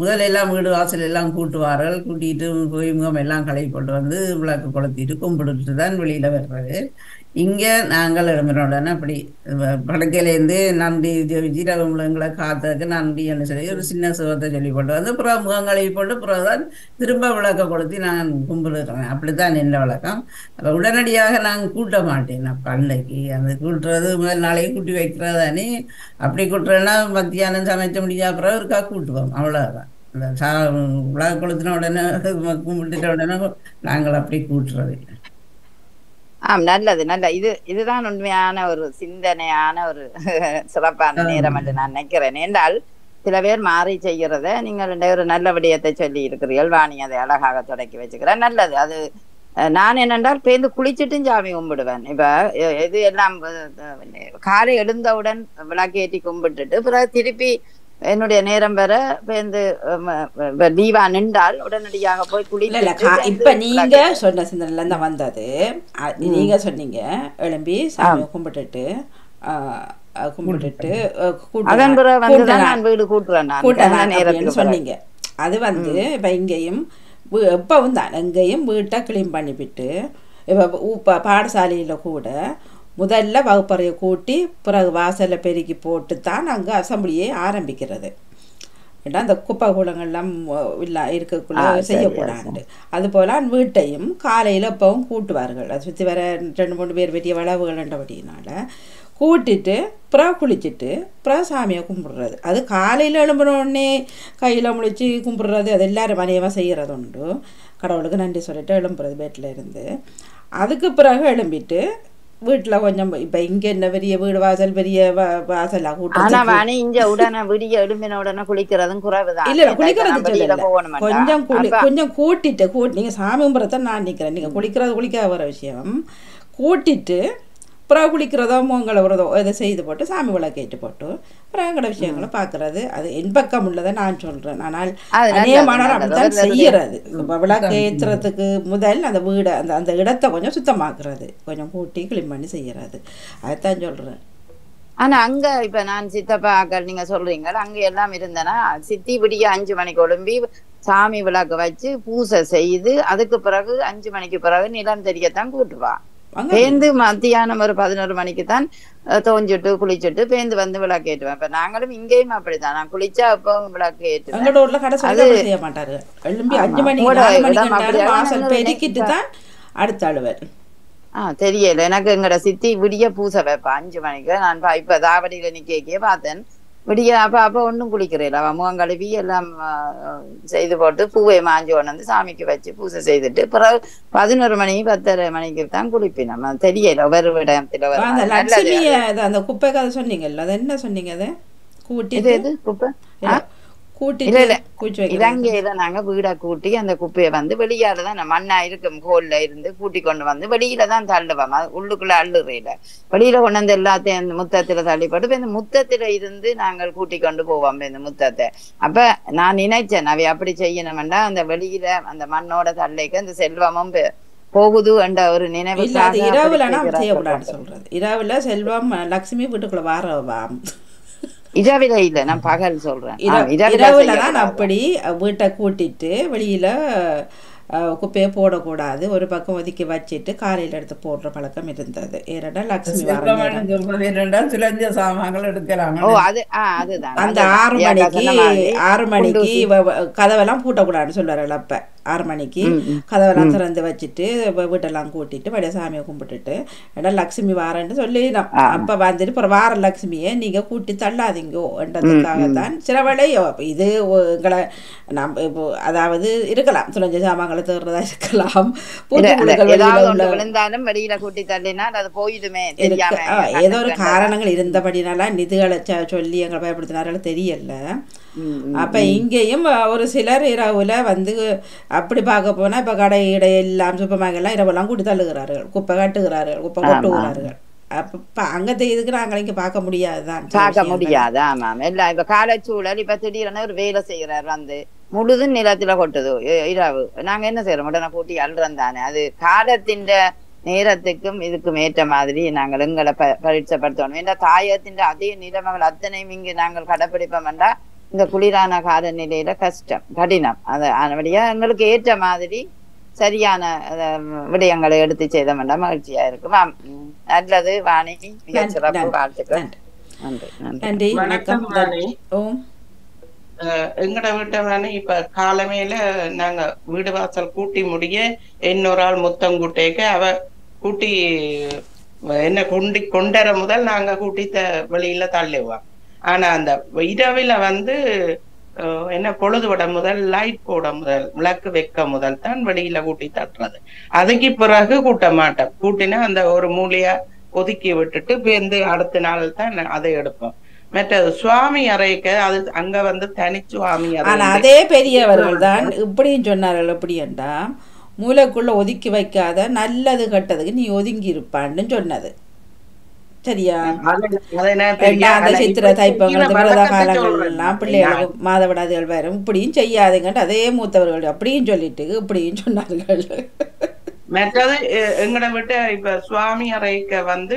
முதல் எல்லாம் வீடு வாசல் எல்லாம் கூட்டுவார்கள். கூட்டிட்டு போய் முகம் எல்லாம் களை போட்டு வந்து விளக்கு கொளுத்திட்டு கும்பிட்டுட்டு தான் வெளியில் வர்றது. இங்கே நாங்கள் இடமினோடனே அப்படி படக்கையிலேருந்து படுக்கையிலேருந்து நன்றி ஜீரகங்களை காத்ததுக்கு நன்றி என்று சொல்லி ஒரு சின்ன சுகத்தை சொல்லி போட்டு வந்து புறம் முகங்களை போட்டு பிறகு தான் திரும்ப விளக்க கொளுத்தி நான் கும்பிடுறேன் அப்படித்தான் எந்த வழக்கம். அப்போ உடனடியாக நான் கூட்ட மாட்டேன். நான் பண்டைக்கு அந்த கூட்டுறது முதல் நாளைக்கு கூட்டி வைக்கிறதானே அப்படி கூட்டுறேன்னா மத்தியானம் சமைச்ச முடிஞ்ச அப்புறம் இருக்கா கூட்டுவோம். அவ்வளோதான் இந்த சா விளக்கு கொளுத்தின உடனே கும்பிட்டுட்ட உடனே நாங்கள் அப்படி கூட்டுறது. இல்லை ஆம் நல்லது நல்ல இது இதுதான் உண்மையான ஒரு சிந்தனையான ஒரு சிறப்பான நேரம் என்று நான் நினைக்கிறேன். என்றால் சில பேர் மாறி செய்கிறத நீங்கள் ஒரு நல்ல விடயத்தை சொல்லி இருக்கிறீர்கள் வாணி அதை அழகாக தொடக்கி வச்சுக்கிறேன். நல்லது அது நான் என்னென்றால் பேருந்து குளிச்சுட்டும் சாமி கும்பிடுவேன். இப்ப எது எல்லாம் காலை எழுந்தவுடன் விளக்கேற்றி கும்பிட்டுட்டு பிறகு திருப்பி என்னுடைய நேரம் வர பேருந்து லீவா நின்றால் உடனடியாக போய் இல்ல இல்ல குளித்து கா- இப்ப நீங்க சொன்ன சிந்தனைல இருந்து வந்தது. நீங்க சொன்னீங்க எழும்பி சாமி கும்பிட்டுட்டு கும்பிட்டுட்டு அதன் பிறகு நான் வீடு கூட்டுறேன் பிறகு. சொன்னீங்க. அது வந்து இப்ப இங்கேயும் எப்பவும் தான். எங்கேயும் வீட்டை கிளீன் பண்ணிவிட்டு இப்போ பாடசாலையில் கூட முதல்ல வகுப்பறையை கூட்டி பிறகு வாசல்ல பெருக்கி போட்டு தான் அங்கே அசம்பிளியே ஆரம்பிக்கிறது. ஏன்னா அந்த குப்பை கூடங்கள்லாம் இல்லை இருக்கக்குள்ள செய்யக்கூடாது. அதுபோல் வீட்டையும் காலையில் எப்பவும் கூட்டுவார்கள். அது சுற்றி வர ரெண்டு மூணு பேர் பெரிய வளவுகள்ன்றபடினால கூட்டிட்டு புறா குளிச்சுட்டு புறா சாமியை கும்பிடுறது. அது காலையில் எழும்பின உடனே கையில் முழிச்சு கும்பிடுறது அது எல்லாரும் மனையமாக செய்கிறது உண்டு. கடவுளுக்கு நன்றி சொல்லிட்டு எழும்புறது வீட்டில் இருந்து. அதுக்கு பிறகு எழும்பிட்டு வீட்டில் கொஞ்சம் இப்போ இங்கே என்ன பெரிய வீடு வாசல் பெரிய வாசலா ஆனா கூட்டம் வாணி இங்க உடனே விடிய எழும்பின உடனே குளிக்கிறதும் குறைவுதான். இல்ல குளிக்கிறது. கொஞ்சம் கொஞ்சம் கூட்டிட்டு கூட்டி நீங்க சாமி கும்பிட்றத நான் நிக்கிறேன். நீங்க குளிக்கிறது குளிக்காத வர விஷயம். கூட்டிட்டு அப்புறம் குளிக்கிறதோ மூங்கலை விடுறதோ இதை செய்து போட்டு சாமி விளக்கேட்டு போட்டு அப்புறம் எங்களோட விஷயங்களை பார்க்கறது அது என் பக்கம் உள்ளதை நான் சொல்றேன். ஆனால் அநேகமானவர் நல்லது. செய்யறது. விளக்கு ஏற்றுறதுக்கு முதல் அந்த வீடை அந்த அந்த இடத்தை கொஞ்சம் சுத்தமாக்குறது. கொஞ்சம் கூட்டி கிளீன் பண்ணி செய்யறது. அதைத்தான் சொல்றேன். ஆனா அங்க இப்ப நான் சித்தப்பா அக்கள் நீங்க சொல்றீங்க. அங்க எல்லாம் இருந்தனா சித்தி விடிய அஞ்சு மணிக்கு ஒழும்பி சாமி விளக்கு வச்சு பூசை செய்து அதுக்கு பிறகு அஞ்சு மணிக்கு பிறகு நிலம் தெரியத்தான் கூட்டுவா. அங்க பேந்து மத்தியானம் ஒரு பதினோரு மணிக்கு தான் தோஞ்சிட்டு குளிச்சுட்டு பேந்து வந்து விளக்கு ஏற்றுவேன். இப்ப நாங்களும் இங்கேயும் அப்படித்தான். நான் குளிச்சா அப்போ விளக்கு ஏற்றுவேன். அடுத்த அழுவர் ஆ தெரியல. எனக்கு எங்கட சித்தி விடிய பூசை வைப்பா. அஞ்சு மணிக்கு. நான் இப்ப தாவடியில நிக்க பார்த்தேன். விடிய அப்ப அப்ப ஒண்ணும் குளிக்கிறேன் அவ முகம் கழுவி எல்லாம் செய்து போட்டு பூவை மாஞ்சி கொண்டு வந்து சாமிக்கு வச்சு பூசை செய்துட்டு பிறகு பதினோரு மணி பத்தரை மணிக்கு தான் குளிப்பினோம். தெரியல. ஒரு இடத்துல அந்த குப்பை கதை சொன்னீங்கல்ல அது என்ன சொன்னீங்க அது? எது? குப்பை? இலங்கையில நாங்க வீடை கூட்டி அந்த குப்பையை வந்து வெளியால தான் மண்ணா இருக்கும் கோல்ல இருந்து கூட்டி கொண்டு வந்து வெளியில தான் தள்ளுவோம். உள்ளுக்குள்ள அள்ளுறையில வெளியில கொண்டு வந்து எல்லாத்தையும் முத்தத்துல தள்ளி போட்டு இப்ப இந்த முத்தத்துல இருந்து நாங்கள் கூட்டி கொண்டு போவோம் இந்த முத்தத்தை. அப்ப நான் நினைச்சேன் அவை அப்படி செய்யணும்னா அந்த வெளியில அந்த மண்ணோட தள்ளைக்கு அந்த செல்வமும் போகுது என்ற ஒரு நினைவு இரவுல நான் செய்யக்கூடாதுன்னு சொல்றது. இரவுல செல்வம் லட்சுமி வீட்டுக்குள்ள வாரவாம் இரவில இல்ல நான் பகல் சொல்றேன் இரவில தான். அப்படி வீட்டை கூட்டிட்டு வெளியில குப்பையை போடக்கூடாது. ஒரு பக்கம் ஒதுக்கி வச்சுட்டு காலையில் எடுத்து போடுற பழக்கம் இருந்தது. ஏன்னா லக்ஷ்மி சுலஞ்ச சாமான்கள் எடுக்கலாம் ஓ அது ஆ அதுதான். அந்த. ஆறு மணிக்கு. ஆறு மணிக்கு கதவெல்லாம் பூட்டக்கூடாதுன்னு சொல்லுவார்கள் அப்ப. ஆறு மணிக்கு கதவெல்லாம் திறந்து வச்சுட்டு வீட்டெல்லாம் கூட்டிட்டு வடிய சாமியை கும்பிட்டுட்டு ஏன்னா லக்ஷ்மி வாரேன்னு சொல்லினோம். அப்ப வந்துட்டு அப்புறம் வார லக்ஷ்மியை நீங்க கூட்டி தள்ளாதீங்கோ என்றதுக்காகத்தான் சில வேளையோ அப்ப இது எங்களை நம்ம இப்போ அதாவது இருக்கலாம். துணைஞ்ச சாமான்களை தேடுறதா இருக்கலாம். விழுந்தாலும் வெளியில கூட்டி தள்ளினால் அது போயிடுமே ஏதோ ஒரு காரணங்கள் இருந்தபடினால நிதிகளை சொல்லி எங்களை பயப்படுத்தினார்கள் தெரியல. அப்ப இங்கேயும் ஒரு சிலர் இரவுல வந்து அப்படி பார்க்க போனா இப்ப கடை இடை எல்லாம் சூப்பர் மார்க்கெட்லாம் இரவெல்லாம் கூட்டி தள்ளுகிறார்கள். குப்பை கட்டுகிறார்கள் குப்பை கொட்டுகிறார்கள். அப்ப அங்கத்தை இதுக்கு நாங்கள் இங்க பார்க்க முடியாதுதான் பார்க்க. முடியாது. ஆமாம் எல்லாம் இப்ப காலச்சூழல் இப்ப திடீரென ஒரு வேலை செய்யறாரு வந்து. முழுதும் நிலத்துல கொட்டுது இரவு நாங்க என்ன செய்யறோம் உடனே கூட்டி அல்றோம் தானே. அது காலத்தின் நேரத்துக்கும் இதுக்கும் ஏற்ற மாதிரி நாங்கள் எங்களை ப பரீட்சைப்படுத்தணும் ஏன்னா தாயத்தின் அதே நிலைமைகள் அத்தனையும் இங்கு நாங்கள் கடைப்பிடிப்போம் என்றா இந்த குளிரான காலநிலையில கஷ்டம் கடினம். அது அதனுடைய எங்களுக்கு ஏற்ற மாதிரி சரியான விடயங்களை எடுத்து செய்தோம்னா மகிழ்ச்சியா இருக்கும். நல்லது வாணி மிக நன்றி, சிறப்பு நன்றி, வாழ்த்துக்கள் நன்றி. நன்றி. வணக்கம் வணக்கம். வாணி. ஓம். எங்கட வீட்டை வேணா இப்ப காலமேல நாங்க வீடு வாசல் கூட்டி முடிய இன்னொரு ஆள் முத்தம் கூட்டேக்க அவ கூட்டி என்ன கொண்டு கொண்டர முதல் நாங்க கூட்டி த வெளியில தள்ளுவோம் ஆனா அந்த இரவில வந்து என்ன பொழுது விட முதல் லைட் போட முதல் விளக்கு வைக்க முதல் தான் வெளியில கூட்டி தட்டுறது. அதுக்கு பிறகு கூட்ட மாட்டோம். கூட்டினா அந்த ஒரு மூலையா ஒதுக்கி விட்டுட்டு பேருந்து அடுத்த நாள் தான் அதை எடுப்போம். மற்றது சுவாமி அறைக்கு அது அங்க வந்து தனி சுவாமி ஆனா. அதே பெரியவர்கள் தான் இப்படியும் சொன்னார்கள் எப்படி என்றா மூளைக்குள்ள ஒதுக்கி வைக்காத நல்லது கெட்டதுக்கு நீ ஒதுங்கி இருப்பான்னு சொன்னது சரியா. அந்த சித்திர தைப்பங்கள் விரத வழக்கத்தை காலங்கள் சொல்றேன் எல்லாம் நான். பிள்ளைகளுக்கு மாதவிடாதிகள் வரும் இப்படியும் செய்யாதுங்கன்ட்டு அதே மூத்தவர்கள் அப்படியும் சொல்லிட்டு இப்படியும் சொன்னார்கள் மற்றது எங்கட விட்டு இப்ப சுவாமி அறைக்கு வந்து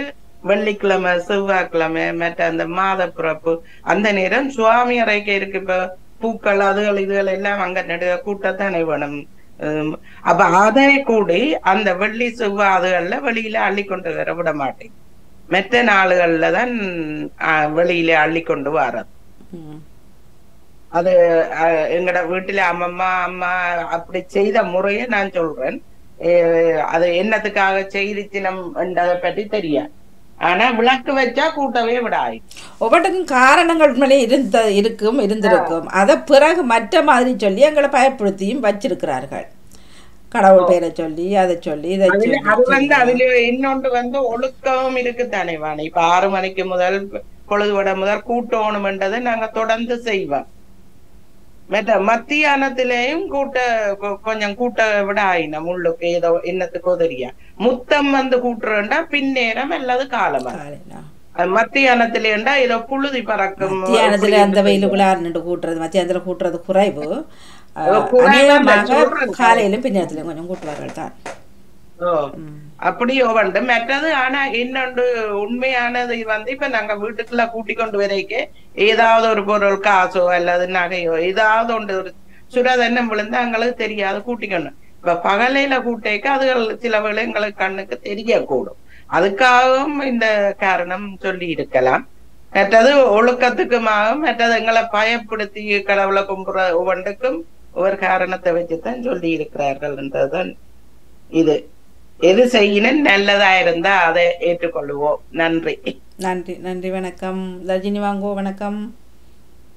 வெள்ளிக்கிழமை செவ்வாய்க்கிழமை மற்ற அந்த மாத பிறப்பு அந்த நேரம் சுவாமி அறைக்கு இருக்கு இப்ப. பூக்கள் அதுகள் இதுகள் எல்லாம் அங்க நடுக கூட்டத்தானே வேணும். அப்ப அதை கூடி அந்த வெள்ளி செவ்வாய் அதுகள்ல வெளியில அள்ளி கொண்டு வர விட மாட்டேன். மற்ற நாளுகள்ல தான் வெளியில அள்ளி கொண்டு வர்றது. அது எங்கட வீட்டுல அம்மம்மா அம்மா அப்படி செய்த முறையை நான் சொல்றேன். அது என்னத்துக்காக செய்திச்சினம் என்றதை பற்றி தெரியாது. ஆனா விளக்கு வச்சா கூட்டவே விடாது. ஒவ்வொன்றுக்கும் காரணங்கள் உண்மையிலே இருந்த இருக்கும் இருந்திருக்கும். அதை பிறகு மற்ற மாதிரி சொல்லி எங்களை பயப்படுத்தியும் வச்சிருக்கிறார்கள். கடவுள் பேரை சொல்லி அதை சொல்லி இதை அது வந்து அதுல இன்னொன்று வந்து ஒழுக்கமும் இருக்குத்தானே வாணி. இப்ப ஆறு மணிக்கு முதல் பொழுது விட முதல் கூட்டணும்ன்றதை நாங்க தொடர்ந்து செய்வோம். மற்ற மத்தியானத்திலேயும் கூட்ட கொஞ்சம் கூட்ட விட ஆயினம் உள்ளுக்கு ஏதோ என்னத்துக்கோ தெரியா முத்தம் வந்து கூட்டுறேன்டா பின்னேரம் அல்லது காலமா மத்தியானத்திலேண்டா ஏதோ புழுதி பறக்கும் மத்தியானத்துல அந்த வெயிலுக்குள்ள நின்று கூட்டுறது மத்தியானத்துல கூட்டுறது குறைவு. காலையிலும் பின்னத்திலும் கொஞ்சம் கூட்டுவார்கள் தான் ஓ, அப்படியோ வந்து மற்றது ஆனா இன்னொன்று உண்மையானது வந்து இப்ப நாங்க வீட்டுக்குள்ள கூட்டி கொண்டு வரைக்கு ஏதாவது ஒரு பொருள் காசோ அல்லது நகையோ ஏதாவது ஒன்று ஒரு சுரதன்னம் விழுந்து எங்களுக்கு தெரியாது கூட்டிக்கணும் இப்ப பகலையில கூட்டேக்க அது சில வேளை எங்களுக்கு கண்ணுக்கு தெரியக்கூடும். அதுக்காகவும் இந்த காரணம் சொல்லி இருக்கலாம். மற்றது ஒழுக்கத்துக்குமாகவும் மற்றது எங்களை பயப்படுத்தி கடவுளை கும்புற ஒவ்வொன்றுக்கும் ஒரு காரணத்தை வச்சுதான் சொல்லி இருக்கிறார்கள் என்றதுதான் இது. எது செய்யணும் நல்லதா இருந்தா அதை ஏற்றுக்கொள்ளுவோம். நன்றி. நன்றி நன்றி வணக்கம். ரஜினி வாங்கோ வணக்கம்.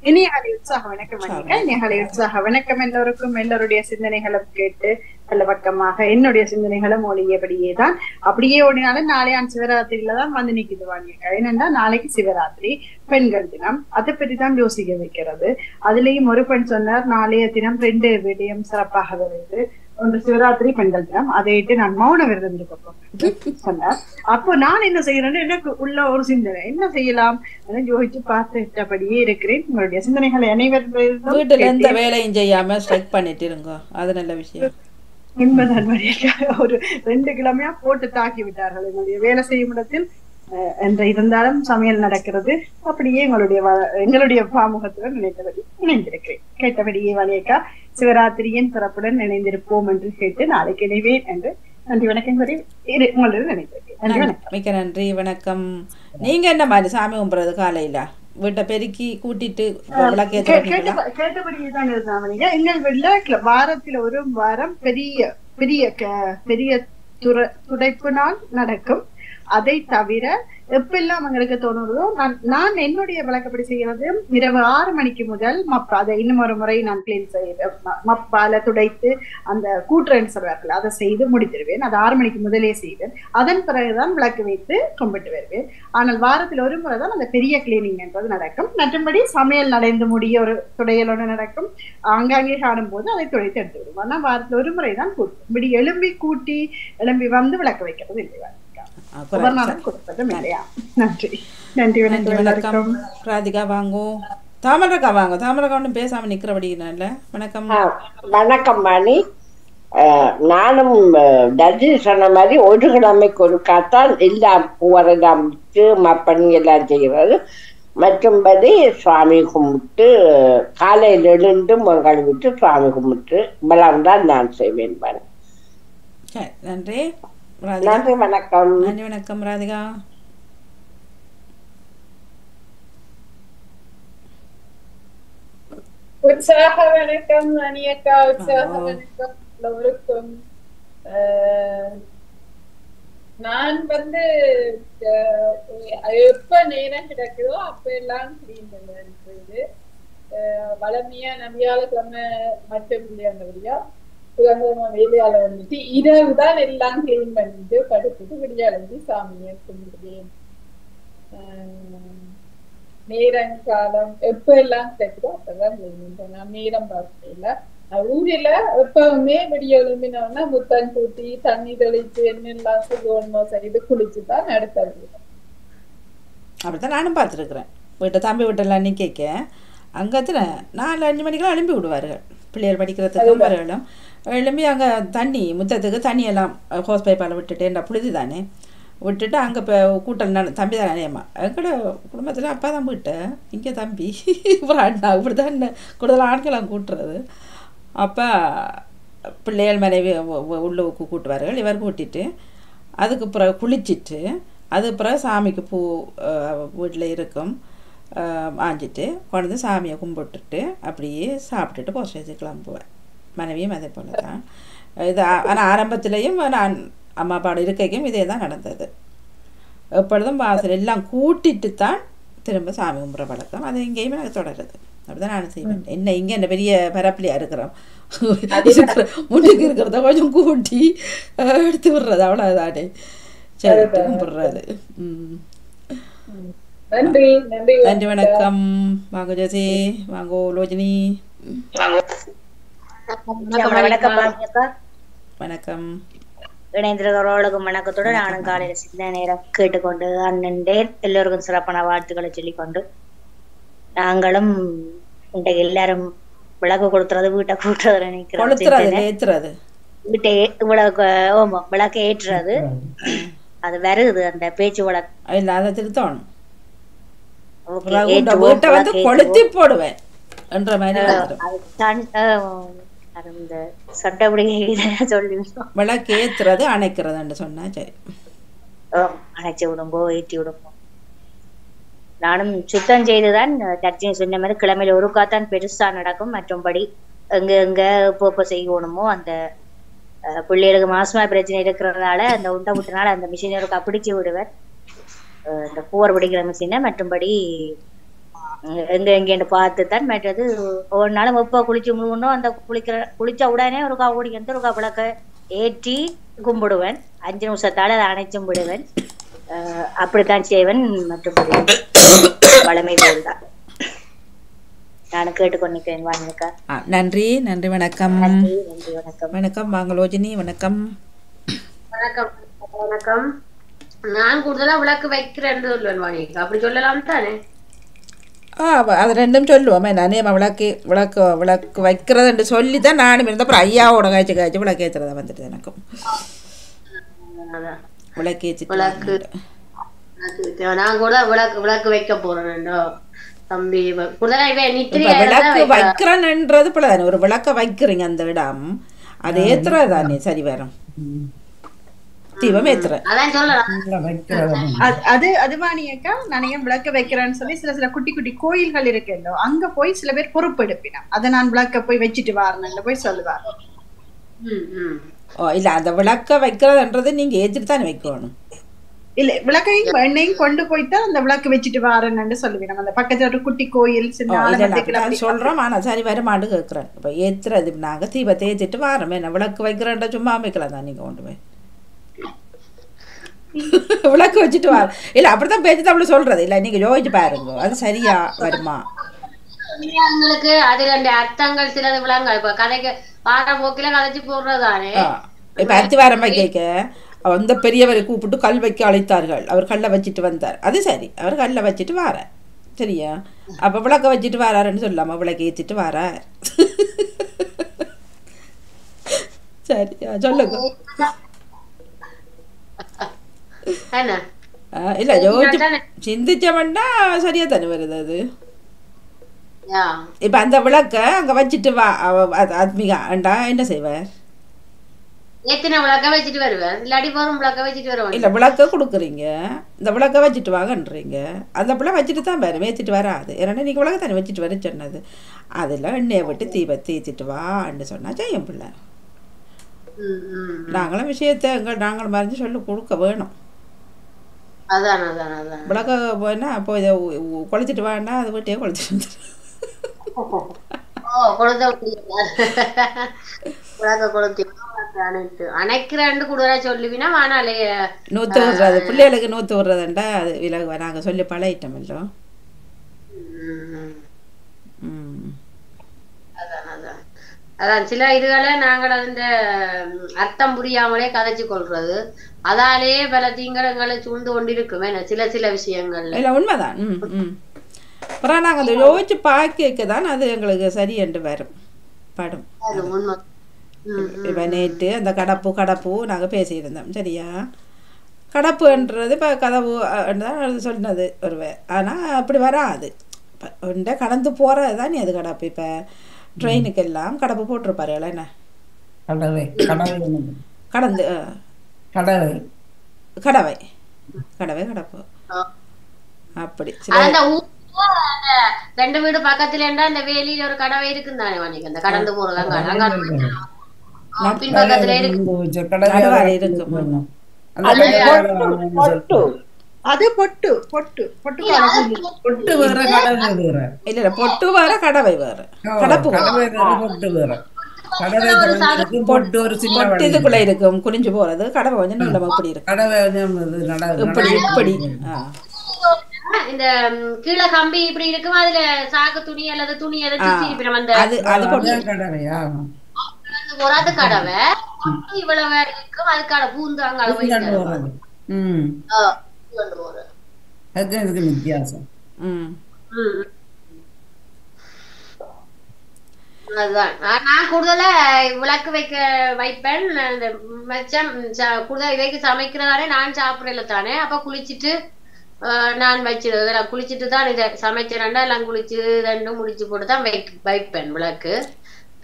இனியாலை உற்சாக வணக்கம் இனியாலை உற்சாக வணக்கம் எல்லோருக்கும். எல்லோருடைய சிந்தனைகளும் கேட்டு நல்ல பக்கமாக என்னுடைய சிந்தனைகளும் ஒழியபடியே தான் அப்படியே ஓடினாலும் நாளையான் சிவராத்திரியில தான் வந்து நிக்குது வாணியக்கா ஏனென்றா நாளைக்கு சிவராத்திரி பெண்கள் தினம். அதை பற்றி தான் யோசிக்க வைக்கிறது. அதுலயும் ஒரு பெண் சொன்னார் நாளைய தினம் ரெண்டு விடயம் சிறப்பாக வருது. ஒன்று சிவராத்திரி பெண்கள் தினம் அதையிட்டு நான் மௌன விரதம் இருக்க போறேன் சொன்னார். அப்போ நான் என்ன செய்யறேன்னு எனக்கு உள்ள ஒரு சிந்தனை. என்ன செய்யலாம்? அதை யோசிச்சு பார்த்துட்டபடியே இருக்கிறேன். உங்களுடைய சிந்தனைகளை அனைவரும் வீட்டுல எந்த வேலையும் செய்யாம ஸ்ட்ரைக் பண்ணிட்டு இருங்க. அது நல்ல விஷயம். உண்மைதான் ஒரு ரெண்டு கிழமையா போட்டு தாக்கி விட்டார்கள். என்னுடைய வேலை செய்யும் இடத்தில் என்று இருந்தாலும் சமையல் நடக்கிறது. அப்படியே எங்களுடைய எங்களுடைய பாமுகத்துடன் நினைத்தபடி இணைந்திருக்கிறேன். கேட்டபடியே வழியக்கா சிவராத்திரியின் சிறப்புடன் இணைந்திருப்போம் என்று கேட்டு நாளைக்கு இணைவேன் என்று நன்றி வணக்கம் கூறி உங்களுடன் நினைக்கிறேன் மிக்க நன்றி வணக்கம். நீங்க என்ன மாதிரி சாமி கும்பிட்றது காலையில? வீட்டை பெருக்கி கூட்டிட்டு கேட்டபடியே தான் இருந்தாங்க எங்கள் வீட்டுல வாரத்துல ஒரு வாரம் பெரிய பெரிய பெரிய துடைப்பு நாள் நடக்கும். அதை தவிர எப்பெல்லாம் அவங்களுக்கு தோணுறதோ நான் நான் என்னுடைய விளக்கப்படி செய்யறது இரவு ஆறு மணிக்கு முதல் மப் அதை இன்னும் ஒரு முறை நான் கிளீன் செய்ய மப்பால துடைத்து அந்த கூட்டுறேன்னு சொல்வார்கள் அதை செய்து முடித்திருவேன் அது ஆறு மணிக்கு முதலே செய்வேன். அதன் பிறகுதான் விளக்கு வைத்து கும்பிட்டு வருவேன். ஆனால் வாரத்தில் ஒரு முறை தான் அந்த பெரிய கிளீனிங் என்பது நடக்கும். மற்றபடி சமையல் நடந்து முடிய ஒரு துடையலோடு நடக்கும். ஆங்காங்கே காணும் போது அதை துடைத்து எடுத்து விடுவோம் ஆனால் வாரத்தில் ஒரு முறை தான் கூட்டும் இப்படி எலும்பி கூட்டி எலும்பி வந்து விளக்கு வைக்கிறது இல்லை நன்றி. வணக்கம் ராதிகா வாங்கோ. தாமரக்கா வாங்க. தாமரக்கா ஒன்றும் பேசாம நிக்கிறபடினால வணக்கம். வணக்கம் மணி. நானும் சொன்ன மாதிரி ஒரு கிழமைக்கு ஒரு காத்தான் எல்லாம் பூவரெல்லாம் விட்டு மப்பணி எல்லாம் செய்கிறது. மற்றும்படி சுவாமி கும்பிட்டு காலையில் எழுந்து முகங்கள் விட்டு சுவாமி கும்பிட்டு இவ்வளவு தான் நான் செய்வேன் நன்றி. நன்றி வணக்கம். நன்றி வணக்கம் ராதிகா. உற்சாக வணக்கம் அனியக்கா. உற்சாக. வணக்கம் எல்லோருக்கும் அஹ், நான் வந்து எப்ப நேரம் கிடைக்குதோ அப்ப எல்லாம் கிளீன் பண்ணுறது வளமையா நம்பியால சொன்ன மட்டும் இல்லையா சுதந்திரமா வேலையால வந்துட்டு இரவு தான் எல்லாம் கிளீன் பண்ணிட்டு படுத்துட்டு விடியாளி சாமியை கும்பிடுவேன். நேரம் காலம் எப்ப எல்லாம் கிடைக்குதோ அப்பதான் வேணும் நான் நேரம் பார்க்கல. ஊரில எப்பவுமே விடிய எழும்பினோம்னா முத்தம் கூட்டி தண்ணி தெளிச்சு என்னெல்லாம் செய்யணுமோ செய்து குளிச்சு தான் அடுத்த அப்படித்தான் நானும் பார்த்துருக்குறேன். வீட்டை தம்பி வீட்டெல்லாம் நிற்க அங்கத்துல நாலு அஞ்சு மணிக்கெல்லாம் எழுப்பி விடுவார்கள். பிள்ளைகள் படிக்கிறதுக்கும் வரலும் எழும்பி அங்கே தண்ணி முத்தத்துக்கு தண்ணியெல்லாம் ஹோஸ் பைப்பால் விட்டுட்டு என்ன புழுதி தானே விட்டுட்டு அங்கே இப்போ கூட்டல் நான் தம்பி தான் நினையம்மா எங்கட குடும்பத்தில் அப்பா தான் வீட்டு இங்கே தம்பி அப்புறம் அண்ணா இப்படி தான் கூடுதல் ஆட்களாம் கூட்டுறது. அப்போ பிள்ளைகள் மனைவி உ- உள்ளுக்கு கூட்டுவார்கள் இவர் கூட்டிட்டு அதுக்கு பிறகு குளிச்சிட்டு அது பிறகு சாமிக்கு பூ வீட்டில் இருக்கும் ஆஞ்சிட்டு கொண்டு வந்து சாமியை கும்பிட்டுட்டு அப்படியே சாப்பிட்டுட்டு போஸ்டேஜ் கிளம்புவேன். மனைவியும் அதே போல தான் இது ஆனால் ஆரம்பத்திலையும் நான் அம்மா அப்பாவோட இருக்கைக்கும் இதே தான் நடந்தது. எப்பொழுதும் வாசல் எல்லாம் கூட்டிட்டு தான் திரும்ப சாமி கும்பிட்ற பழக்கம். அது எங்கேயுமே எனக்கு தொடருது. அப்படிதான் நான் செய்வேன். என்ன இங்கே என்ன பெரிய பரப்பிலியா இருக்கிறோம்? இருக்கிற முன்னுக்கு இருக்கிறத கொஞ்சம் கூட்டி எடுத்து விடுறது. அவ்வளோதானே சரி கும்பிடுறது. ம். நன்றி நன்றி. நன்றி வணக்கம். வாங்க ஜெசி. வாங்கோ லோஜினி வணக்கம். இணைந்திருக்கிறவர்களுக்கும் வணக்கத்தோடு நானும் காலையில சின்ன நேரம் கேட்டுக்கொண்டு அண்ணன்டேர் எல்லோருக்கும் சிறப்பான வாழ்த்துக்களை சொல்லிக்கொண்டு நாங்களும் இன்றைக்கு எல்லாரும் விளக்கு கொடுத்துறது வீட்டை கூட்டுறது நினைக்கிறோம். கொளுத்துறது வீட்டை விளக்கு ஆமா விளக்கு ஏற்றுறது. அது வருது அந்த பேச்சு வழக்கு. இல்லை அதை திருத்தணும். வீட்டை வந்து விளக்கு கொளுத்தி. போடுவேன் என்ற மாதிரி இந்த சட்டப்படி சொல்லி விளக்கு ஏத்துறது அணைக்கிறதுன்னு சொன்னா சரி. அணைச்சி விடுங்கோ ஏற்றி விடுங்கோ நானும் சுத்தம் செய்துதான் தர்ஜினி சொன்ன மாதிரி கிழமையில ஒருக்கா தான் பெருசா நடக்கும். மற்றும்படி எங்க எங்க எப்போ செய்யணுமோ அந்த பிள்ளைகளுக்கு மாசமா பிரச்சனை இருக்கிறதுனால அந்த உண்டை விட்டனால அந்த மிஷின் ஒருக்கா பிடிச்சு விடுவேன். அஹ், இந்த பூவர் பிடிக்கிற மிஷினை. மற்றும்படி எங்க எங்கேன்னு பார்த்து தான் மற்றது. ஒவ்வொரு நாளும் எப்போ குளிச்சு முழுவணும் அந்த குளிக்கிற குளிச்ச உடனே ஒருக்கா ஓடி வந்து ஒருக்கா விளக்க ஏற்றி கும்பிடுவேன். அஞ்சு நிமிஷத்தால அதை அணைச்சும் விடுவேன். அப்படித்தான் செய்வேன். மற்றபடி வளமை போல்தான். நான் கேட்டுக்கொண்டிருக்கிறேன் வாங்கிக்கா ஆ, நன்றி. நன்றி வணக்கம். நன்றி நன்றி வணக்கம். வணக்கம். வாங்க லோஜினி வணக்கம். வணக்கம். வணக்கம். நான் கூடுதலா விளக்கு வைக்கிறேன்னு சொல்லுவேன் வாணிக்கு அப்படி சொல்லலாம் தானே? அது ரெண்டும் சொல்லுவோமே நானே விளக்கு விளக்கு விளக்கு வைக்கிறதுன்னு சொல்லி தான் நானும் இருந்த அப்புறம் ஐயாவோட காய்ச்சி காய்ச்சி விளக்கு ஏற்றுறதா வந்துட்டு எனக்கும் அதான். விளக்கு ஏற்றி விளக்கு நான் கூட விளக்கு விளக்கு வைக்க போறேன் தம்பி விளக்கு வைக்க- வைக்கிறன்ன்றது பிள்ளைதானே ஒரு விளக்க வைக்கிறீங்க அந்த இடம் அது ஏத்துறதானே சரி வரும் தீபம் அது- அது அதுவானியக்கா நான் ஏன் விளக்க வைக்கிறேன்னு சொல்லி சில சில குட்டி குட்டி கோயில்கள் இருக்குல்லோ அங்க போய் சில பேர் பொறுப்பெடுப்பினான் அதை நான் விளக்க போய் வச்சுட்டு வரணும்னு போய் சொல்லுவார். ஓ இல்ல அந்த விளக்க வைக்கிறதுன்றது நீங்க ஏத்துட்டு தானே வைக்கணும். இல்ல விளக்கையும் எண்ணெயும் கொண்டு போய்தான் அந்த விளக்கு வச்சுட்டு வரேன்னு சொல்லுவேன். அந்த பக்கத்துல ஒரு குட்டி கோயில் சின்ன சொல்றோம் ஆனா சரி வருமாண்டு கேட்குறேன் இப்போ ஏத்துறது நாங்க தீபத்தை ஏத்திட்டு வாரோம். என்ன விளக்கு வைக்கிறேன்டா சும்மா அமைக்கலாம் தான் நீங்க கொண்டு போய். விளக்கு வச்சுட்டு வர இல்ல அப்படித்தான் பேச்சு தமிழ் சொல்றது. இல்ல நீங்க யோசிச்சு பாருங்க. அது சரியா வருமா? உங்களுக்கு அதுல அந்த அர்த்தங்கள் சிலது விளங்க இப்ப கதைக்கு வார போக்கில கதைச்சு போடுறதானே இப்ப அத்திவாரம் கேட்க. அந்த பெரியவரை கூப்பிட்டு கல் வைக்க அழைத்தார்கள். அவர் கல்லை வச்சுட்டு வந்தார். அது சரி. அவர் கல்லை வச்சுட்டு வாரார். சரியா? அப்ப விளக்க வச்சுட்டு வாராருன்னு சொல்லாம விளக்கு ஏத்திட்டு வாரார். சரியா? சொல்லுங்க. இல்ல யோசிச்சு சிந்திச்சவன்னா சரியா தானே வருது அது. இப்ப அந்த விளக்க அங்க வச்சுட்டு வா ஆத்மிகா அண்டா என்ன செய்வார் ஏத்தின விளக்க வச்சுட்டு வருவேன் இல்லாட்டி வரும் விளக்க வச்சுட்டு வருவேன் இல்ல விளக்க கொடுக்குறீங்க இந்த விளக்க வச்சுட்டு வாங்கன்றீங்க அந்த பிள்ளை வச்சுட்டு தான் வரும் ஏத்திட்டு வராது ஏன்னா நீங்க விளக்க தானே வச்சுட்டு வர சொன்னது அதுல எண்ணெயை விட்டு தீபத்தை ஏத்திட்டு வான்னு சொன்னா செய்யும் பிள்ளை. நாங்களும் விஷயத்தை எங்க நாங்களும் மறைஞ்சு சொல்லி கொடுக்க வேணும் அதான் அதான் அதான். விளக்க போனா அப்போ இதை கொளுத்திட்டு வான்னா அது வீட்டையே கொளுத்திட்டு வந்துடும் நூத்து விடுறது பிள்ளைகளுக்கு நூத்து விடுறதுண்டா அது விலகு நாங்க சொல்லி பழகிட்டோம் இல்லோ ம் அதான் அதான் அதான் சில இதுகளை நாங்கள் அந்த அர்த்தம் புரியாமலே கதைச்சு கொள்றது. அதாலேயே பல தீங்கடங்களை சூழ்ந்து கொண்டிருக்கும் சில சில விஷயங்கள்ல. இல்லை உண்மைதான். ம் அப்புறம் நாங்கள் அதை யோசிச்சு பார்க்க தான் அது எங்களுக்கு சரி என்று வரும். படும். இப்போ நேற்று அந்த கடப்பு கடப்பு நாங்கள் பேசியிருந்தோம். சரியா? கடப்புன்றது இப்போ கதவு தான் சொன்னது ஒருவே ஆனால் அப்படி வராது. இப்போ உண்ட கடந்து போகிறது தான் அது கடப்பு. இப்போ ட்ரெயினுக்கெல்லாம் கடப்பு போட்டிருப்பாருல என்ன? கடவை கடவை. கடந்து கடவை. கடவை. கடவை கடப்பு. அப்படி. ரெண்டு வீடு பக்கத்துல இருந்தா அந்த வேலியில ஒரு கடவை தானே வணிகம் அந்த கடந்து போறதாங்க பின்பக்கத்துல இருக்கு. அது பொட்டு பொட்டு பொட்டு பொட்டு. வேற கடவை வேற. இல்ல இல்ல பொட்டு வேற கடவை வேற. கடப்பு கடவை வேற பொட்டு வேற. பொட்டு ஒரு சின்ன. இதுக்குள்ள இருக்கும் குனிஞ்சு போறது. கடவை கொஞ்சம் இப்படி கடவை இப்படி இப்படி. இந்த கீழே கம்பி இப்படி இருக்கும் அதுல சாக்கு துணி அல்லது துணி எதை அது அது பொட்டு. கடவையா? கடவை. இவ்வளவு இருக்கும் அதுக்கான பூந்து ம். ம். அதுதான். நான் நான் கூடுதலா விளக்கு வைக்க வைப்பேன். மச்சம் ச- கூடுதலா இவைக்கு சமைக்கிறதானே நான் சாப்பிடல தானே. அப்ப குளிச்சுட்டு ஆஹ், நான் வச்சிருவேன் நான் குளிச்சுட்டு தான் இதை சமைச்சேன்டா எல்லாம் குளிச்சு ரெண்டும் முடிச்சு போட்டு தான் வை வைப்பேன் விளக்கு.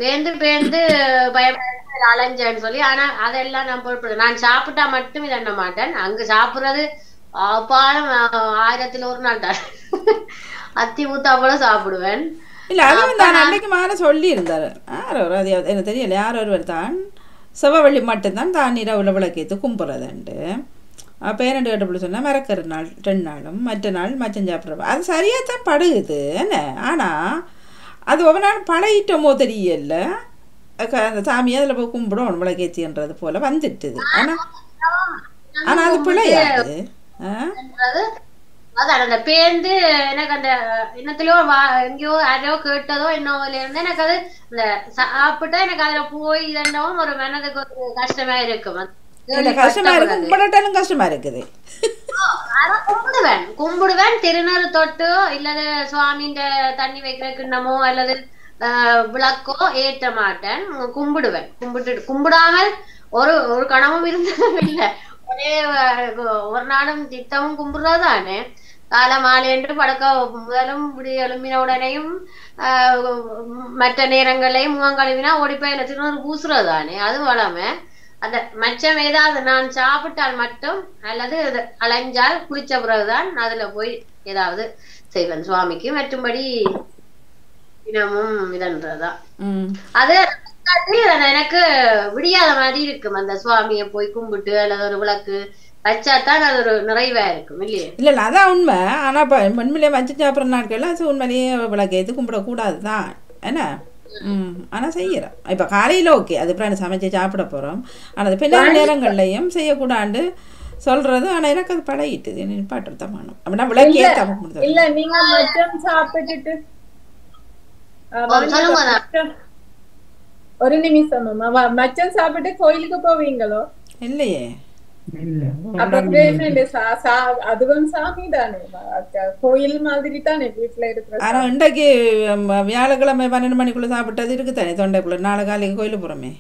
பேந்து பேந்து பயம் அலைஞ்சேன்னு சொல்லி. ஆனா அதெல்லாம் நான் பொருட்படுத்த நான் சாப்பிட்டா மட்டும் இதை மாட்டேன். அங்க சாப்பிடுறது அப்பாலும் ஆயிரத்துல ஒரு நாள் தான் அத்தி ஊத்தா போல சாப்பிடுவேன். இல்ல அதுவும் தான் அன்னைக்கு மாற சொல்லி இருந்தாரு யார் ஒரு அது எனக்கு தெரியல. யார் ஒருவர் தான்? செவ்வவள்ளி மட்டும்தான் தான் இரவுல விளக்கேத்து கும்புறதுண்டு. அப்போ இரண்டு கட்டுப்பிடி சொன்னால் மறக்கிற நாள் ரெண்டு நாளும் மற்ற நாள் மச்சம் சாப்பிட்றப்ப அது சரியாக தான் படுகுது என்ன? ஆனால் அது ஒவ்வொரு நாள் பழகிட்டோமோ தெரியல. அந்த சாமியை அதில் போய் கும்பிடும் விளக்கேத்தின்றது போல வந்துட்டுது. ஆனால் ஆனால் அது என்றது அதான் அந்த பேந்து எனக்கு அந்த என்னத்திலயோ வா எங்கேயோ யாரையோ கேட்டதோ என்னவோல இருந்து எனக்கு அது இந்த சாப்பிட்டா எனக்கு அதுல போய் இதென்னவும் ஒரு மனதுக்கு ஒரு கஷ்டமா இருக்கும். கஷ்டமா இருக்கும் கும்பிடட்டாலும் கஷ்டமா இருக்குது. ஆனா கும்பிடுவேன். கும்பிடுவேன். திருநூறு தொட்டு இல்லது சுவாமிஇந்த தண்ணி வைக்கிற கிண்ணமோ அல்லது விளக்கோ ஏற்ற மாட்டேன். கும்பிடுவேன். கும்பிட்டு கும்பிடாமல் ஒரு ஒரு கணமும் இருந்ததும் இல்ல. ஒரே ஒரு நாளும் திட்டமும் கும்பிடுறதானே காலை மாலை என்று படுக்க முதலும் இப்படி எழும்பின உடனேயும் மற்ற நேரங்களையும் முகம் கழுவினா ஓடி போய் என்ன திருநூறு பூசுறது தானே அது வளமை? அந்த மச்சம் ஏதாவது நான் சாப்பிட்டால் மட்டும் அல்லது அலைஞ்சால் குளிச்ச பிறகுதான் அதுல போய் ஏதாவது செய்வேன். சுவாமிக்கு மற்றும்படி தினமும் இதன்றதா ம். அது அது எனக்கு விடியாத மாதிரி இருக்கும். அந்த சுவாமியை போய் கும்பிட்டு அல்லது ஒரு விளக்கு வச்சாதான் அது ஒரு நிறைவா இருக்கும் இல்லையே? இல்லை இல்லை அதான் உண்மை. ஆனால் இப்போ உண்மையிலே வச்சு சாப்பிட்ற நாட்கள்லாம் அது உண்மையிலேயே விளக்கு எது கும்பிடக்கூடாது தான். என்ன? ம் ஆனால் செய்கிறோம் இப்போ காலையில் ஓகே அது அப்புறம் சமைச்சு சாப்பிட போகிறோம் ஆனால் அது பின்னாடி நேரங்கள்லையும் செய்யக்கூடாண்டு சொல்கிறது ஆனால் எனக்கு அது பழகிட்டுது நிப்பாட்டுறது தான் வேணும் அப்படின்னா விளக்கே கொடுத்தது இல்ல நீங்க மச்சம் சாப்பிட்டுட்டு ஒரு நிமிஷம் அம்மா மச்சம் சாப்பிட்டு கோயிலுக்கு போவீங்களோ இல்லையே அப்ப என்ன இல்ல சா- சா- அதுவும் சாமி தானே கோயில் மாதிரி தானே வீட்டுல இருக்கிற ஆனால் இன்றைக்கு வியாழக்கிழமை பன்னெண்டு மணிக்குள்ளே சாப்பிட்டது இருக்குது தானே தொண்டைக்குள்ளே நாளை காலைக்கு கோயிலுக்கு போகிறோமே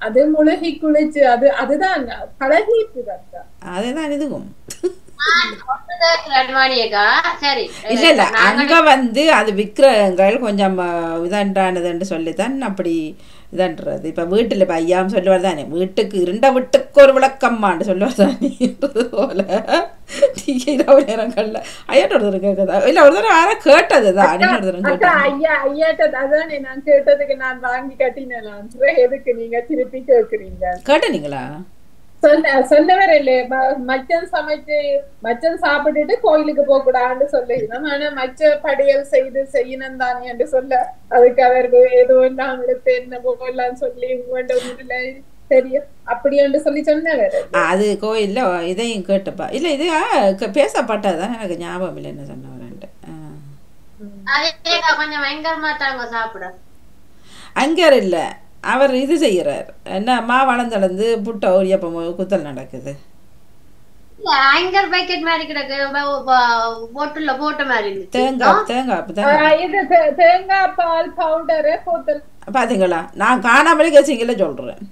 அது முழுகி குளிச்சு அது அதுதான் பழகிட்டு அதுதான் இதுவும் இல்ல இல்ல அங்க வந்து அது விக்கிரகங்கள் கொஞ்சம் அஹ், இதாண்டானதுன்னு சொல்லித்தான் அப்படி இதன்றது. இப்ப வீட்டுல இப்ப ஐயாவும் சொல்லுவார் தானே வீட்டுக்கு இருண்ட வீட்டுக்கு ஒரு விளக்கம்மான்னு சொல்லுவார் தானே போல. இரவு நேரங்கள்ல ஐயாட்ட ஒரு கேட்குதா இல்ல ஒரு தடவை யாரா கேட்டதுதான் நீங்க ஒரு தடவை கேட்டது ஐயா ஐயாட்ட அதானே நான் கேட்டதுக்கு நான் வாங்கி கட்டினேன்? எதுக்கு நீங்க திருப்பி கேக்குறீங்க? கேட்டனீங்களா? சொன்ன சொன்னவர் இல்ல. மச்சன் சமைச்சு மச்சன் சாப்பிட்டுட்டு கோயிலுக்கு போக கூடாதுன்னு சொல்லிக்கணும் ஆனா மச்ச படையல் செய்து செய்யணும் தானே என்று சொல்ல அதுக்கு அவருக்கு ஏதோ எடுத்து என்ன போகலாம் சொல்லி உங்கள்ட்ட ஒண்ணுல தெரியும். அப்படி என்று சொல்லி சொன்னவர். அது கோயில்ல இதையும் கேட்டுப்பா. இல்ல இது பேசப்பட்டதுதான் எனக்கு ஞாபகம் இல்லை என்ன சொன்னவரன்ட்டு அதேக்கா கொஞ்சம் பயங்கரமா தாங்க சாப்பிட அங்கர் இல்லை. அவர் இது செய்கிறார் என்ன மாவளந்தளந்து புட்டை ஊரியப்பம் குத்தல் நடக்குது. ஆங்கர் பேக்கெட் மாதிரி கிடக்கு. போட்டுல போட்ட மாதிரி இருந்துச்சு. தேங்காய் தேங்காய் தேங்காய் இது தேங்காய் பால் பவுடரு போத்தல் பாத்தீங்களா? நான் காணாமலே கெசிங்கல சொல்றேன்.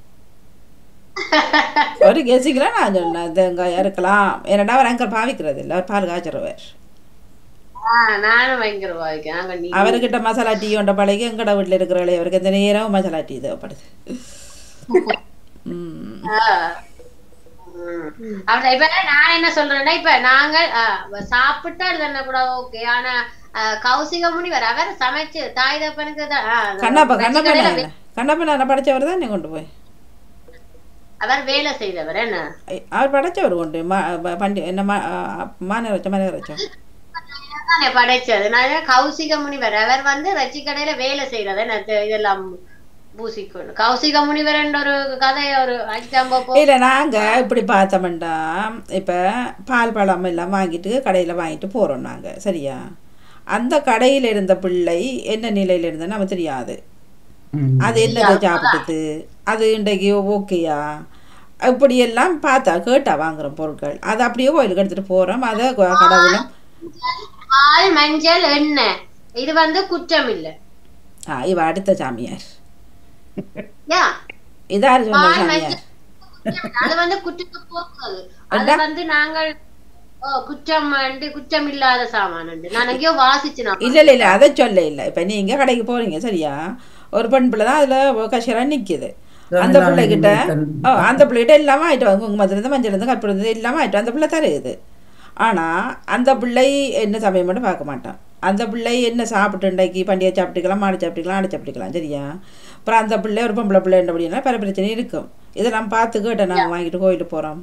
ஒரு கெசிங்கல நான் சொன்னேன் தேங்காய் இருக்கலாம் ஏன்னா அவர் அங்கே பாவிக்கிறது இல்லை அவர் பால் காய்ச்சிருவார் ஆஹ் நானும் பயங்கர வாய்க்கேன் நாங்க நீ அவர்கிட்ட மசாலா டீ கொண்ட பழகி எங்கட வீட்டில் இருக்கிறவளே அவருக்கு இந்த நேரம் மசாலா டீ தேவைப்படுது. இப்ப நான் என்ன சொல்றேன்னா இப்ப நாங்கள் ஆஹ், சாப்பிட்டா இல்லைன்னா கூட ஓகே ஆனா கௌசிக முனிவர் அவர் சமைச்சு தாய் தப்பனுக்கு கண்ணப்ப கண்ணப்ப கண்ணப்ப நான் படித்தவர் தான் கொண்டு போய்? அவர் வேலை செய்தவர் என்ன? அவர் படைச்சவர் கொண்டு பண்டி என்ன மா மாநில படைச்சது? நான் கௌசிக முனிவர் அவர் வந்து ரச்சி கடையில வேலை செய்யறது என்ன இதெல்லாம் பூசிக்கொண்டு. கௌசிக முனிவர் என்ற ஒரு கதை ஒரு இல்லை நாங்கள் இப்படி பார்த்தோம்டா. இப்போ பால் பழம் எல்லாம் வாங்கிட்டு கடையில் வாங்கிட்டு போகிறோம் நாங்கள் சரியா? அந்த கடையில் இருந்த பிள்ளை என்ன நிலையில் இருந்ததுன்னு நமக்கு தெரியாது. அது என்னதை சாப்பிட்டுது? அது இன்றைக்கு ஓகேயா? இப்படியெல்லாம் பார்த்தா கேட்டா வாங்குற பொருட்கள். அதை அப்படியே கோயிலுக்கு எடுத்துகிட்டு போகிறோம் அதை கடவுளும் பால் மஞ்சள் எண்ணெய். இது வந்து குற்றம் இல்ல ஆ இவ அடுத்த சாமியார். யா? இதாரு சொன்ன பால் சாமியார்? மஞ்சள் அது வந்து குற்றத்தை போக்குறது அது வந்து நாங்கள் குற்றம் குற்றம் இல்லாத சாமான். நான் எங்கேயோ இல்லை இல்லை இல்லை அதை சொல்ல இல்லை. இப்போ நீங்கள் கடைக்கு போகிறீங்க சரியா? ஒரு பெண் பிள்ளை தான் அதில் கஷராக நிற்கிது அந்த பிள்ளைகிட்ட ஓ அந்த பிள்ளைகிட்ட எல்லாமே ஆயிட்டு வாங்க. குங்குமத்துலேருந்து மஞ்சள்லேருந்து கற்பூரத்துலேருந்து எல்லாமே ஆயிட்டு அந்த பிள்ளை தருகுது ஆனால் அந்த பிள்ளை என்ன சமயம் மட்டும் பார்க்க மாட்டான். அந்த பிள்ளை என்ன சாப்பிட்டு இன்றைக்கு பண்டிகை சாப்பிட்டுக்கலாம் மாடு சாப்பிட்டுக்கலாம் ஆடு சாப்பிட்டுக்கலாம் சரியா? அப்புறம் அந்த பிள்ளை ஒரு பொம்பளை பிள்ளை அப்படின்னா பல பிரச்சனை இருக்கும். இதை நம்ம பார்த்து கேட்ட நாங்கள் வாங்கிட்டு கோயிலுக்கு போகிறோம்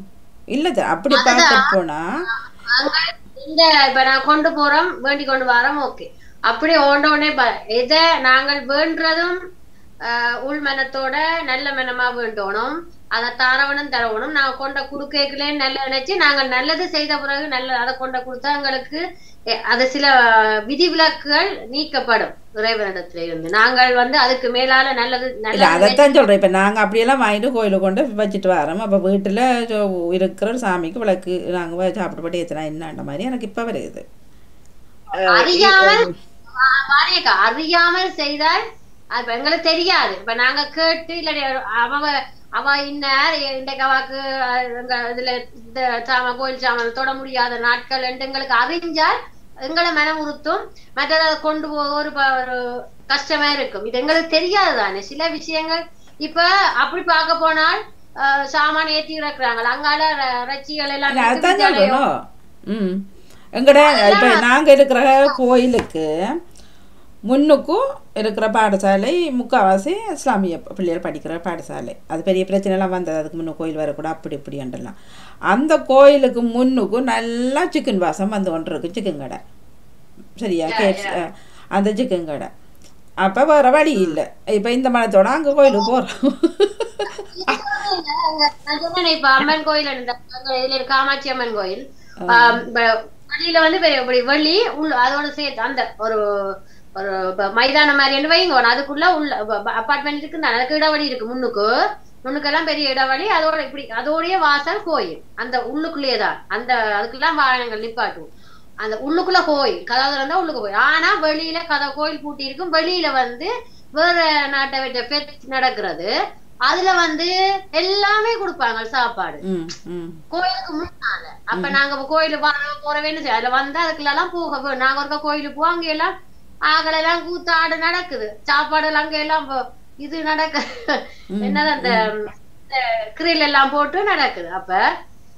இல்லை அப்படி பார்த்துட்டு போனால் இந்த இப்ப நான் கொண்டு போறோம் வேண்டி கொண்டு வரோம் ஓகே. அப்படி ஓண்ட உடனே ப- எதை நாங்கள் வேண்டுறதும் ஆஹ், உள் மனத்தோட நல்ல மனமா வேண்டணும். அதை தாரவனும். தரவணும் நான் கொண்ட குடுக்கலே நல்ல நினைச்சு நாங்கள் நல்லது செய்த பிறகு நல்ல அதை கொண்ட கொடுத்தா எங்களுக்கு அது சில விதிவிலக்குகள் நீக்கப்படும். இறைவனிடத்துல இருந்து. நாங்கள் வந்து அதுக்கு மேலால நல்லது நல்லது அதைத்தான் சொல்கிறேன் இப்போ நாங்கள் அப்படியெல்லாம் வாங்கிட்டு கோயிலுக்கு கொண்டு வச்சுட்டு வரோம். அப்போ வீட்டில் இருக்கிற சாமிக்கு விளக்கு நாங்கள் சாப்பிட்டு ஏற்றினா என்னன்ற மாதிரி எனக்கு இப்போ வருது அறியாமல் அறியாமல் செய்தால் அப்ப எங்களுக்கு தெரியாது. இப்ப நாங்க கேட்டு இல்ல அவ அவ இன்னார் இன்றைக்கு அவாக்கு அஹ், எங்க இதுல இந்த சாம கோயில் சாமான் தொட முடியாத நாட்கள் என்று எங்களுக்கு அறிஞ்சால் எங்களை மனம் உறுத்தும் மற்றது அதை கொண்டு போக ஒரு ஒரு கஷ்டமா இருக்கும். இது எங்களுக்கு தெரியாது தானே. சில விஷயங்கள் இப்ப அப்படி பார்க்க போனால் சாமான் ஏத்தி இறக்குறாங்க அங்கால ரச்சிகள் எல்லாம் எங்கட இப்போ நாங்கள் இருக்கிற கோயிலுக்கு முன்னுக்கும் இருக்கிற பாடசாலை முக்கால்வாசி இஸ்லாமிய பிள்ளைகள் படிக்கிற பாடசாலை. அது பெரிய பிரச்சனைலாம் வந்தது. அதுக்கு முன்ன கோயில் வரக்கூடாது அப்படி இப்படின்றலாம் அந்த கோயிலுக்கு முன்னுக்கும் நல்லா சிக்கன் வாசம் வந்து கொண்டு இருக்கு. சிக்கன் கடை. சரியா? கேட்ஸ் அந்த சிக்கன் கடை. அப்போ வேறு வழி இல்லை. இப்போ இந்த மனத்தோட அங்கே கோயிலுக்கு போகிறோம் இப்ப அம்மன் கோயில் காமாட்சி அம்மன் கோயில். வெளியில வந்து இப்படி உள்ள அதோட சேர்த்து அந்த ஒரு ஒரு மைதானம் மாதிரி என்று வைங்க. அதுக்குள்ள உள்ள அப்பார்ட்மெண்ட் இருக்கு அதுக்கு இடவழி இருக்கு முன்னுக்கு. முன்னுக்கெல்லாம் பெரிய இடவழி அதோட இப்படி அதோடய வாசல் கோயில். அந்த உள்ளுக்குள்ளேயே தான் அந்த அதுக்கெல்லாம் வாகனங்கள் நிப்பாட்டுவோம் அந்த உள்ளுக்குள்ள கோயில் கதவு இருந்தா உள்ளுக்கு கோயில். ஆனா வெளியில கதை கோயில் பூட்டி இருக்கும். வெளியில வந்து வேற நாட்டை விட்ட ஃபெஸ்ட் நடக்கிறது. அதுல வந்து எல்லாமே கொடுப்பாங்க சாப்பாடு. கோயிலுக்கு முன்னால. அப்ப நாங்க கோயிலுக்கு வர போற வேணும் சரி. அதுல வந்து அதுக்குள்ள எல்லாம் போக நாங்க ஒருக்கா கோயிலுக்கு போவோம் அங்க எல்லாம் ஆகலெல்லாம் கூத்தாடு நடக்குது. சாப்பாடு எல்லாம் அங்க எல்லாம் இது நடக்க என்னது அந்த கிரில் எல்லாம் போட்டு நடக்குது. அப்ப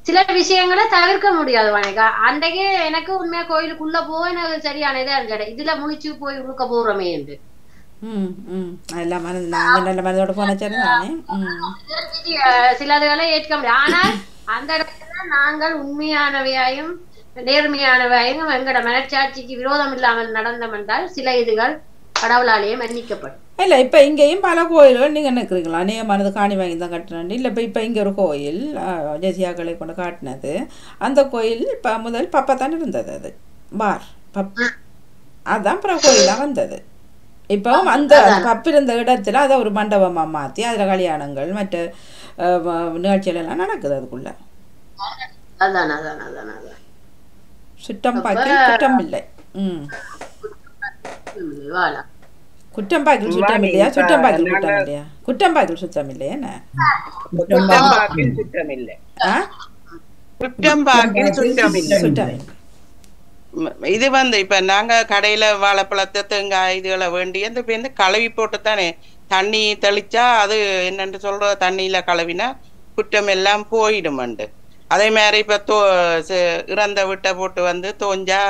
சில விஷயங்களை தவிர்க்க முடியாது வணிகா அன்றைக்கு எனக்கு உண்மையா கோயிலுக்குள்ள போக எனக்கு சரியான இதா இருந்துச்சு. இதுல முழிச்சு போய் உழுக்க போறோமே என்று. எல்லாம் சிலதுகளை ஏற்க முடியாது. ஆனால் அந்த இடத்துல நாங்கள் உண்மையானவையாயும் நேர்மையானவையும் எங்கட மனச்சாட்சிக்கு விரோதம் இல்லாமல் நடந்தோம் என்றால் சில இதுகள் கடவுளாலேயே மன்னிக்கப்படும். இல்லை இப்போ இங்கேயும் பல கோயில்கள் நீங்கள் நினைக்கிறீங்களா? நீ மனது காணி வாங்கி தான் கட்டுறேன் இல்லை இப்போ இப்போ இங்கே ஒரு கோயில் ஜெசியாக்களை கொண்டு காட்டினது. அந்த கோயில் இப்போ முதல் பப்பா தானே இருந்தது அது. பார் பப் அதான் அப்புறம் கோயிலாக வந்தது. இப்போ அந்த பப்பு இருந்த இடத்துல அதை ஒரு மண்டபமாக மாற்றி அதில் கல்யாணங்கள் மற்ற நிகழ்ச்சிகள் எல்லாம் நடக்குது அதுக்குள்ள. அதான் அதான் அதான் அதான். சுட்டம் பாக்கில் குற்றம் இல்லை ம். ம், வாழா குற்றம் பாக்கில் சுத்தம் வாணி, இல்லையா? இப்ப சுட்டம் பாக்கில் நாங்க- குற்றம் இல்லையா? குற்றம் பாக்கில் சுத்தம் இல்லையா? என்ன? குற்றம் இல்லை. ஆ? குற்றம் பாக்கில் சுத்தம் இல்லை. சுட்டம் இல்லை. இது வந்து இப்ப நாங்க கடையில வாழைப்பழத்தை தேங்காய் இதுகளை வேண்டி அந்த இப்ப வந்து கழுவி போட்டு தானே தண்ணி தெளிச்சா அது என்னன்னு சொல்ற தண்ணியில கழுவினா குற்றம் எல்லாம் போயிடுமண்டு. அதே மாதிரி இப்ப தோ இறந்த விட்டை போட்டு வந்து தோஞ்சா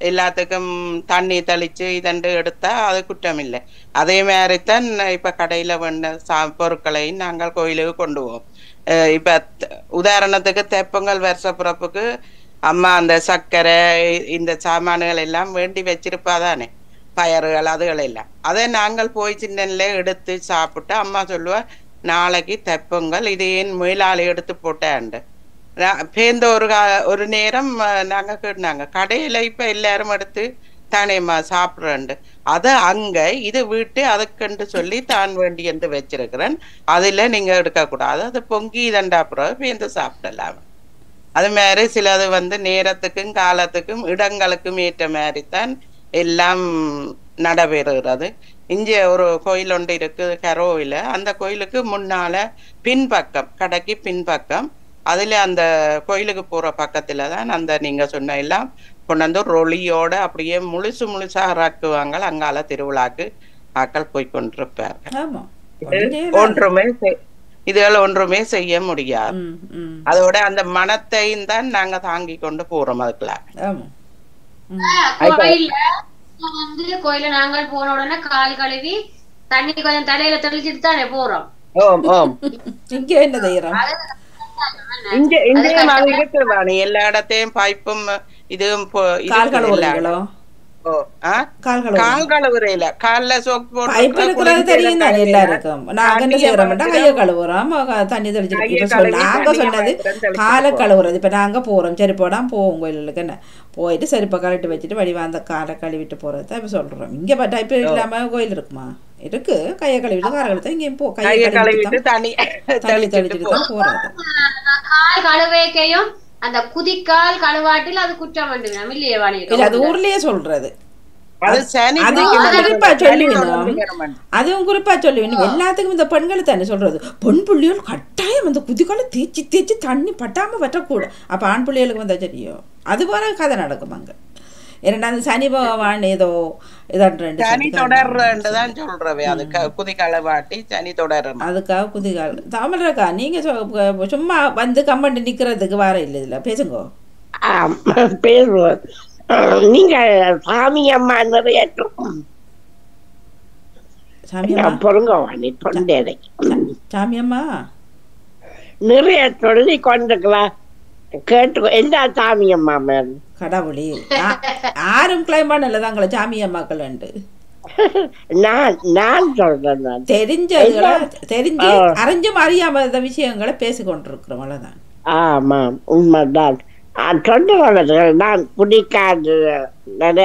எல்லாத்துக்கும் தண்ணி தெளிச்சு இதண்டு எடுத்தா அது குற்றம் இல்லை அதே மாதிரி தான் இப்ப கடையில வந்த சா பொருட்களையும் நாங்கள் கோயிலுக்கு கொண்டு போவோம். இப்ப உதாரணத்துக்கு தெப்பங்கள் வருஷ பிறப்புக்கு அம்மா அந்த சர்க்கரை இந்த சாமான்கள் எல்லாம் வேண்டி வச்சிருப்பா தானே. பயறுகள் அதுகள் எல்லாம். அதை நாங்கள் போய் சின்னன்ல எடுத்து சாப்பிட்டு அம்மா சொல்லுவா நாளைக்கு தெப்பங்கள் இது ஏன் மேலாளி எடுத்து போட்டேன்ண்டு பேர்ந்த ஒரு கா- ஒரு நேரம் நாங்க கேட்டாங்க கடையில இப்ப எல்லாரும் எடுத்து தானேம்மா சாப்பிட்றேன்டு அதை அங்க இது வீட்டு அதுக்குன்னு சொல்லி தான் வேண்டி என்று வச்சிருக்கிறேன். அதுல நீங்க எடுக்கக்கூடாது அது பொங்கி இதண்டா அப்புறம் பேந்து சாப்பிடலாம். அது மாதிரி சிலது வந்து நேரத்துக்கும் காலத்துக்கும் இடங்களுக்கும் ஏற்ற மாதிரி தான் எல்லாம் நடைபெறுகிறது. இங்கே ஒரு கோயில் ஒன்று இருக்குது கரோவில. அந்த கோயிலுக்கு முன்னால பின்பக்கம் கடைக்கு பின்பக்கம் அதுல அந்த கோயிலுக்கு போற பக்கத்துல தான் அந்த நீங்க சொன்ன எல்லாம் கொண்டு வந்து ரொளியோட அப்படியே முழுசு முழுசா இறக்குவாங்க அங்கால திருவிழாக்கு ஆக்கள் போய் கொண்டிருப்பார்கள் ஆமாம் இது ஒன்றுமே இதுகள் ஒன்றுமே செய்ய முடியாது. அதோட அந்த மனத்தையும் தான் நாங்க தாங்கி கொண்டு போறோம் அதுக்குள்ள. வந்து கோயில நாங்கள் போன உடனே கால் கழுவி தண்ணி கொஞ்சம் தலையில தெளிச்சிட்டு தானே போறோம். ஓம் ஓம். இங்கே என்ன செய்யறோம் இங்க இங்கேயும் அது இருக்குதானே எல்லா இடத்தையும் பைப்பும் இதுவும் கால் கழுவுறையில கால்ல சோப் போட்டு தெரியும் தானே எல்லாருக்கும். நாங்க என்ன செய்யறோம்னா கையை கழுவுறோம். தண்ணி கழுவி நாங்க சொன்னது காலை. கழுவுறது. இப்ப நாங்க போறோம். செருப்போடாம போவோம் கோயிலுக்கு என்ன? போயிட்டு செருப்பை கழட்டி வச்சுட்டு வடிவா அந்த காலை கழுவிட்டு போறது இப்ப சொல்றோம். இங்க பட் இப்ப இல்லாம கோயில் இருக்குமா? இருக்கு. கையை கழுவிட்டு காரை கழுவிட்டு இங்கேயும் போ. கையை கழுவிட்டு தண்ணி தண்ணி தெளிச்சிட்டு தான் போறது. கால் கழுவேக்கையும் அந்த குதிக்கால் கழுவாட்டில் அது குற்றம் வேண்டும் இல்லையே வாணி இல்ல அது ஊர்லயே சொல்றது. அது சனி அதுவும் குறிப்பா சொல்லுவேன் சொல்லுவேன் எல்லாத்துக்கும் இந்த பெண்களை தானே சொல்றது. பெண் பிள்ளைகள் கட்டாயம் அந்த குதிக்கால தேய்ச்சி தேய்ச்சி தண்ணி பட்டாம வற்றக்கூடும் அப்ப ஆண் பிள்ளைகளுக்கு வந்தா தெரியும். அது போல கதை நடக்கும் அங்க. இரண்டாவது சனி பகவான் ஏதோ ரெண்டு சனி சொல்லிட்டு தொடர்றன்னு தான் சொல்றவே அது க- குதிக்கால வாட்டி சனி தொடரணும். அதுக்காக குதிகால். தாமரக்கா நீங்க சொ- சும்மா வந்து கம்பண்டு நிக்கிறதுக்கு வர இல்லை இதுல. பேசுங்க. பேசுவோம். நீங்க சாமி அம்மா அம்மா? பொருங்க நிறைய சொல்லி கொண்டுக்கலாம் கேட்டு எல்லா சாமி அம்மா மேம்? கடவுளே யாரும் கிளைம் பண்ணல சாமி அம்மாக்கள் உண்டு நான் நான் சொல்றேன் தெரிஞ்சு ஆ. அறிஞ்சும் அறியாம இந்த விஷயங்களை பேசிக்கொண்டிருக்கிறோம் அவ்வளவுதான். ஆமாம் உண்மைதான். சொல்லுவாங்க நான் பிடிக்காது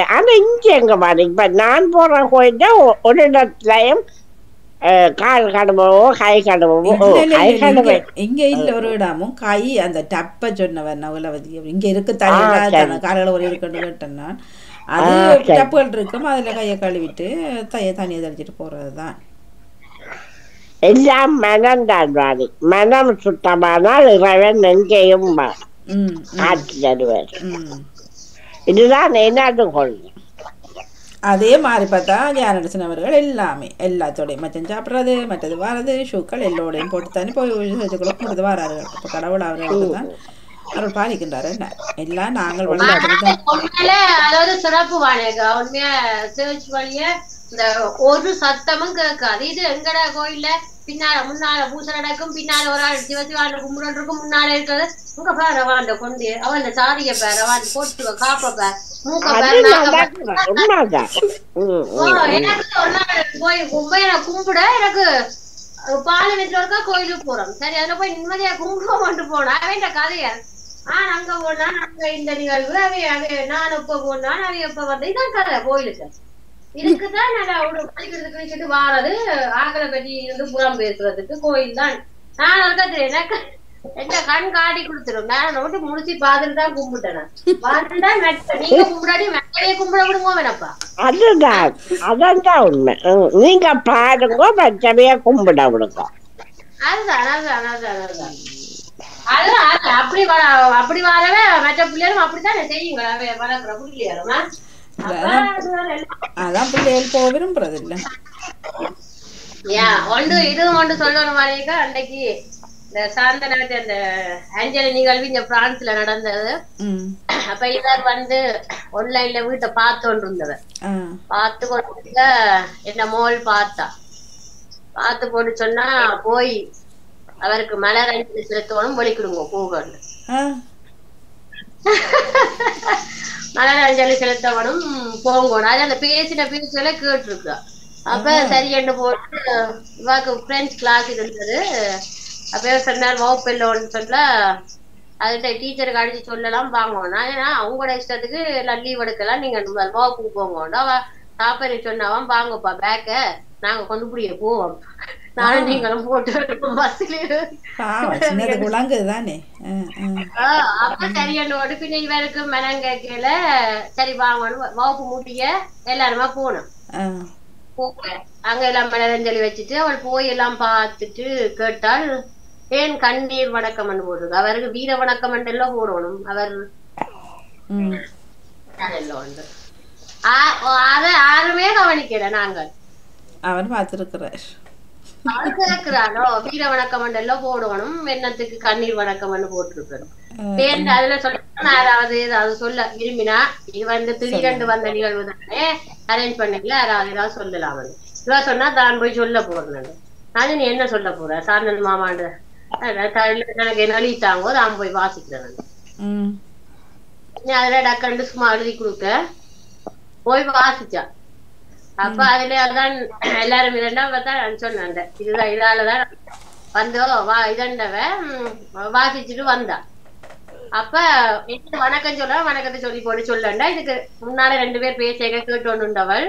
ஆனா இங்க எங்க பாரு இப்ப நான் போற கோயில்ல ஒ- ஒரு இடத்துலயும் கால் கடுவோ கை கடுவோ இல்ல, இல்ல, கை இல்ல, இங்க இல்ல ஒரு இடமும் கை அந்த டப்ப சொன்னவர் நவலவதி இங்க இருக்கு. தலையில காலையில ஒரு இருக்குன்னு கேட்டேன் நான் அது. டப்புகள் இருக்கும் அதுல கையை கழுவிட்டு தைய தண்ணியை தெளிச்சிட்டு போறதுதான் எல்லாம் மனம் தான் வாரி மனம் சுத்தமானால் இறைவன் எங்கேயும் காட்சி தருவார். இதுதான் என்னது கொள்கை அதே மாதிரி பார்த்தா ஞானரசன் அவர்கள் எல்லாமே. எல்லாத்தோடையும் மச்சம் சாப்பிட்றது மற்றது வர்றது ஷூக்கள் எல்லோடையும் போட்டு தானே போய் வச்சுக்குள்ள கொடுத்து வரார்கள் அப்போ கடவுள் அவர்களுக்கு தான் அவர் பாலிக்கின்றார் என்ன? எல்லாம் நாங்கள் உண்மையில அதாவது சிறப்பு வாணியக்கா உண்மையா சர்ச் வழிய இந்த ஒரு சத்தமும் கேட்காது. இது எங்கடா கோயில்ல? பின்னால முன்னால பூசை நடக்கும் பின்னால ஒரு ஆள் சிவசிவாண்ட கும்பிட்டு இருக்கும் முன்னால இருக்கிறது. உங்க பாரு அவன் கொண்டு. அவன் இந்த சாரிய பேர் அவன் போட்டு காப்ப போய் கும்பையில கும்பிட எனக்கு பாலனத்துல இருக்கா கோயிலுக்கு போறோம். சரி அதுல போய் நிம்மதியா கும்பிடுவோம் போனா அவன் கதையா. ஆஹ் அங்க போனா அங்க இந்த நிகழ்வு அவை அவை நான் எப்ப போனா அவை எப்ப வந்த இதான் கதை கோயிலுக்கு. இதுக்குதான் நான் அவரு படிக்கிறதுக்கு வச்சுட்டு வாரது. ஆகலை பற்றி இருந்து புறம் பேசுறதுக்கு கோயில் தான். நான் இருக்கிறது எனக்கு என்ன கண் காட்டி கொடுத்துரும். நான் நோட்டு முடிச்சு பார்த்துட்டு தான் கும்பிட்டேன் மெட்ட நீங்க கும்பிடாடி மெட்டையே கும்பிட விடுங்க வேணப்பா. அதுதான் அதான் உண்மை. நீங்க பாருங்க பச்சமையா கும்பிட விடுங்க. அதுதான் அதுதான் அதுதான் அதுதான். அதுதான் அது அப்படி அப்படி வரவே மற்ற பிள்ளைகளும் அப்படித்தானே செய்யுங்க. வளர்க்குற பிள்ளைகளும் அதான் பிள்ளைகள் போக விரும்புறது இல்லை. ஒன்று இதுவும் ஒன்று சொல்லணும் மாதிரிக்கா அன்னைக்கு இந்த சாந்தனாட்டு அந்த அஞ்சலி நிகழ்வு இங்க பிரான்ஸ்ல நடந்தது. அப்ப இவர் வந்து ஆன்லைன்ல வீட்டை பார்த்து கொண்டு இருந்தவர் பார்த்து கொண்டு என்ன மோல் பார்த்தா. பார்த்து போட்டு சொன்னா போய் அவருக்கு மலர் அஞ்சலி செலுத்தணும் ஒழிக்கிடுங்க பூகண்டு ஆ மலர் அஞ்சலி செலுத்தவனும் போங்கணும் அது அந்த பேசின பேச்சுல கேட்டிருக்கா. அப்ப சரியன்னு போட்டு இவாக்கு பிரெஞ்சு கிளாஸ் இருந்தது. அப்ப இவர் சொன்னார் வகுப்பில்லோன்னு சொல்ல அதுகிட்ட டீச்சருக்கு அடிச்சு சொல்லலாம் வாங்கணும் ஏன்னா அவங்களோட இஷ்டத்துக்கு எல்லாம் லீவ் எடுக்கலாம். நீங்க வகுப்புக்கு போங்க அவ சாப்பாடு சொன்னாவன் வாங்கப்பா பேக்க நாங்க கொண்டு புடிய போவோம் போட்டு பஸ்ல சின்னது குழாங்குது தானே. அப்ப பின்ன இவருக்கு மனம் கேட்கல? சரி வாங்கணும் வகுப்பு மூட்டிய எல்லாருமா போனோம். அங்க எல்லாம் மலரஞ்சலி வச்சுட்டு அவள் போய் எல்லாம் பார்த்துட்டு கேட்டால் ஏன் கண்ணீர் வணக்கம் போடுறது? அவருக்கு வீர வணக்கம் எல்லாம் போடணும். அவர். ஆ- அத யாருமே கவனிக்கல நாங்கள். அவன் பார்த்துருக்கிறார். கேட்கிறாளோ வீர வணக்கம் எல்லாம் போடணும் என்னத்துக்கு கண்ணீர் வணக்கம் போட்டிருக்கணும் பேருந்து அதுல சொல்ல யாராவது ஏதாவது சொல்ல விரும்பினா இது வந்து திடீரென்று வந்த நிகழ்வு தானே அரேஞ்ச் பண்ணல யாராவது ஏதாவது சொல்லலாம் இவா சொன்னா தான் போய் சொல்ல போறேன் நான் நீ என்ன சொல்ல போற? சாந்தன் மாமாண்டு எனக்கு எழுதிட்டாங்கோ நான் போய் வாசிக்கிறேன் நீ அதுல டக்கண்டு சும்மா எழுதி கொடுக்க. போய் வாசிச்சா. அப்ப அதுல அதான் எல்லாரும் இரண்டாம் பார்த்தா சொன்னேன் இதுதான் இதாலதான் வந்தோ வா இதண்டவ வாசிச்சுட்டு வந்தா. அப்ப என்ன வணக்கம் சொல்ல வணக்கத்தை சொல்லி போட்டு சொல்லண்டா? இதுக்கு முன்னால ரெண்டு பேர் பேசிய கேட்டோண்டுண்டவள்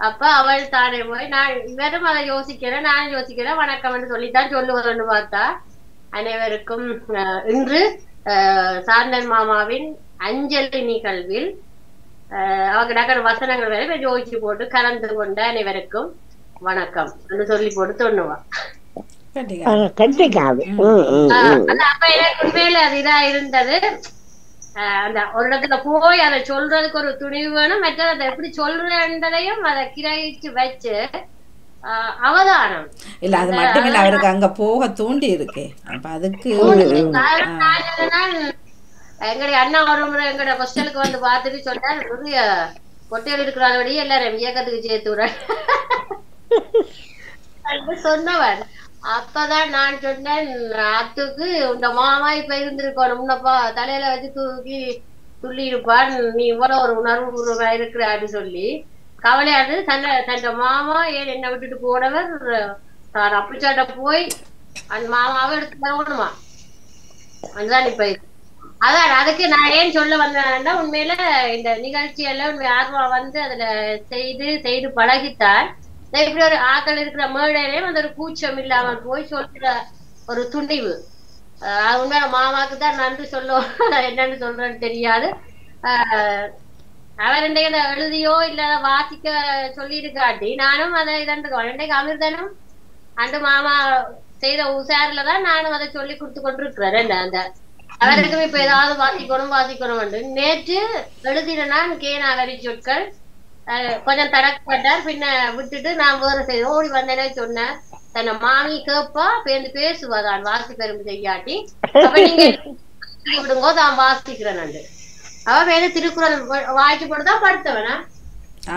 அப்ப அவள் தானே போய் நான் இவரும் அதை யோசிக்கிறேன் நான் யோசிக்கிறேன் வணக்கம்னு சொல்லித்தான் சொல்லுவதுன்னு பார்த்தா அனைவருக்கும் இன்று அஹ், சாந்தன் மாமாவின் அஞ்சலி நிகழ்வில் அஹ் அவங்க டக்கர் வசனங்கள் வேற யோசிச்சு போட்டு கலந்து கொண்ட அனைவருக்கும் வணக்கம். என்று சொல்லி போட்டு தொண்ணுவா கட்டிக்காது ம். ம் ஆஹ் ம். அது அப்ப எனக்கு உண்மையில அது இதா இருந்தது. ஆஹ் அந்த ஒரு இடத்துல போய் அதை சொல்றதுக்கு ஒரு துணிவு வேணும் மற்றது அதை எப்படி சொல்றதையும் அதை கிரகிச்சு வச்சு ஆஹ் அவதானம். இல்ல அது மட்டும் இல்ல அவருக்கு அங்க போக தூண்டி இருக்கே. அப்ப அதுக்கு எங்களுடைய அண்ணா ஒரு முறை எங்களுடைய ஹாஸ்டலுக்கு வந்து பார்த்துட்டு சொன்னார் நிறைய கொட்டையில் இருக்கிறாதபடி எல்லாரும் இயக்கத்துக்கு சேர்த்து விட. சொன்னவர். அப்பதான் நான் சொன்னேன் அத்துக்கு இந்த மாமா இப்ப இருந்திருக்கணும் உன்னப்பா தலையில வச்சு தூக்கி துள்ளி இருப்பான் நீ இவ்வளவு ஒரு உணர்வு பூர்வமா இருக்கிறான்னு சொல்லி. கவலையானது தன்னை தன்னோட மாமா ஏன் என்ன விட்டுட்டு போனவர்? தான் அப்படிச்சாட்ட போய் அந்த மாமாவை எடுத்து வரணுமா அதுதான் இப்ப இது. அதான் அதுக்கு நான் ஏன் சொல்ல வந்தேன்னா உண்மையில இந்த நிகழ்ச்சியெல்லாம் உண்மை ஆர்வம் வந்து அதுல செய்து செய்து பழகித்தார் இந்த இப்படி ஒரு ஆக்கள் இருக்கிற மேடையிலே அந்த ஒரு கூச்சம் இல்லாமல் போய் சொல்ற ஒரு துணிவு. ஆஹ் அது மாமாக்கு தான் நன்றி சொல்ல என்னன்னு சொல்றேன்னு தெரியாது. ஆஹ் அவர் இன்றைக்கு அதை எழுதியோ இல்ல அதை வாசிக்க சொல்லியிருக்காட்டி நானும் அதை இதண்டுக்கோ இன்றைக்கு அமிர்தனும் அண்டு மாமா செய்த உசாரில தான் நானும் அதை சொல்லி கொடுத்து கொண்டிருக்கிறேன். என்ன அந்த அவருக்கும் இப்ப ஏதாவது வாசிக்கணும் வாசிக்கணும் நேற்று எழுதின நான் கேனா வரி சொற்கள் கொஞ்சம் தடக்கப்பட்டார் பின்ன விட்டுட்டு நான் வேற செய்து ஓடி வந்தேனே சொன்னேன் தன்னை மாமி கேப்பா பேருந்து பேசுவா தான் வாசி பெரும்பு செய்யாட்டி. அப்ப நீங்க விடுங்கோ தான் வாசிக்கிறேன் நான் அவ பேரு திருக்குறள் வாய்ச்சி போட்டு தான் படுத்தவனா? ஆ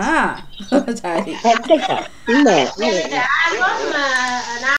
சரி.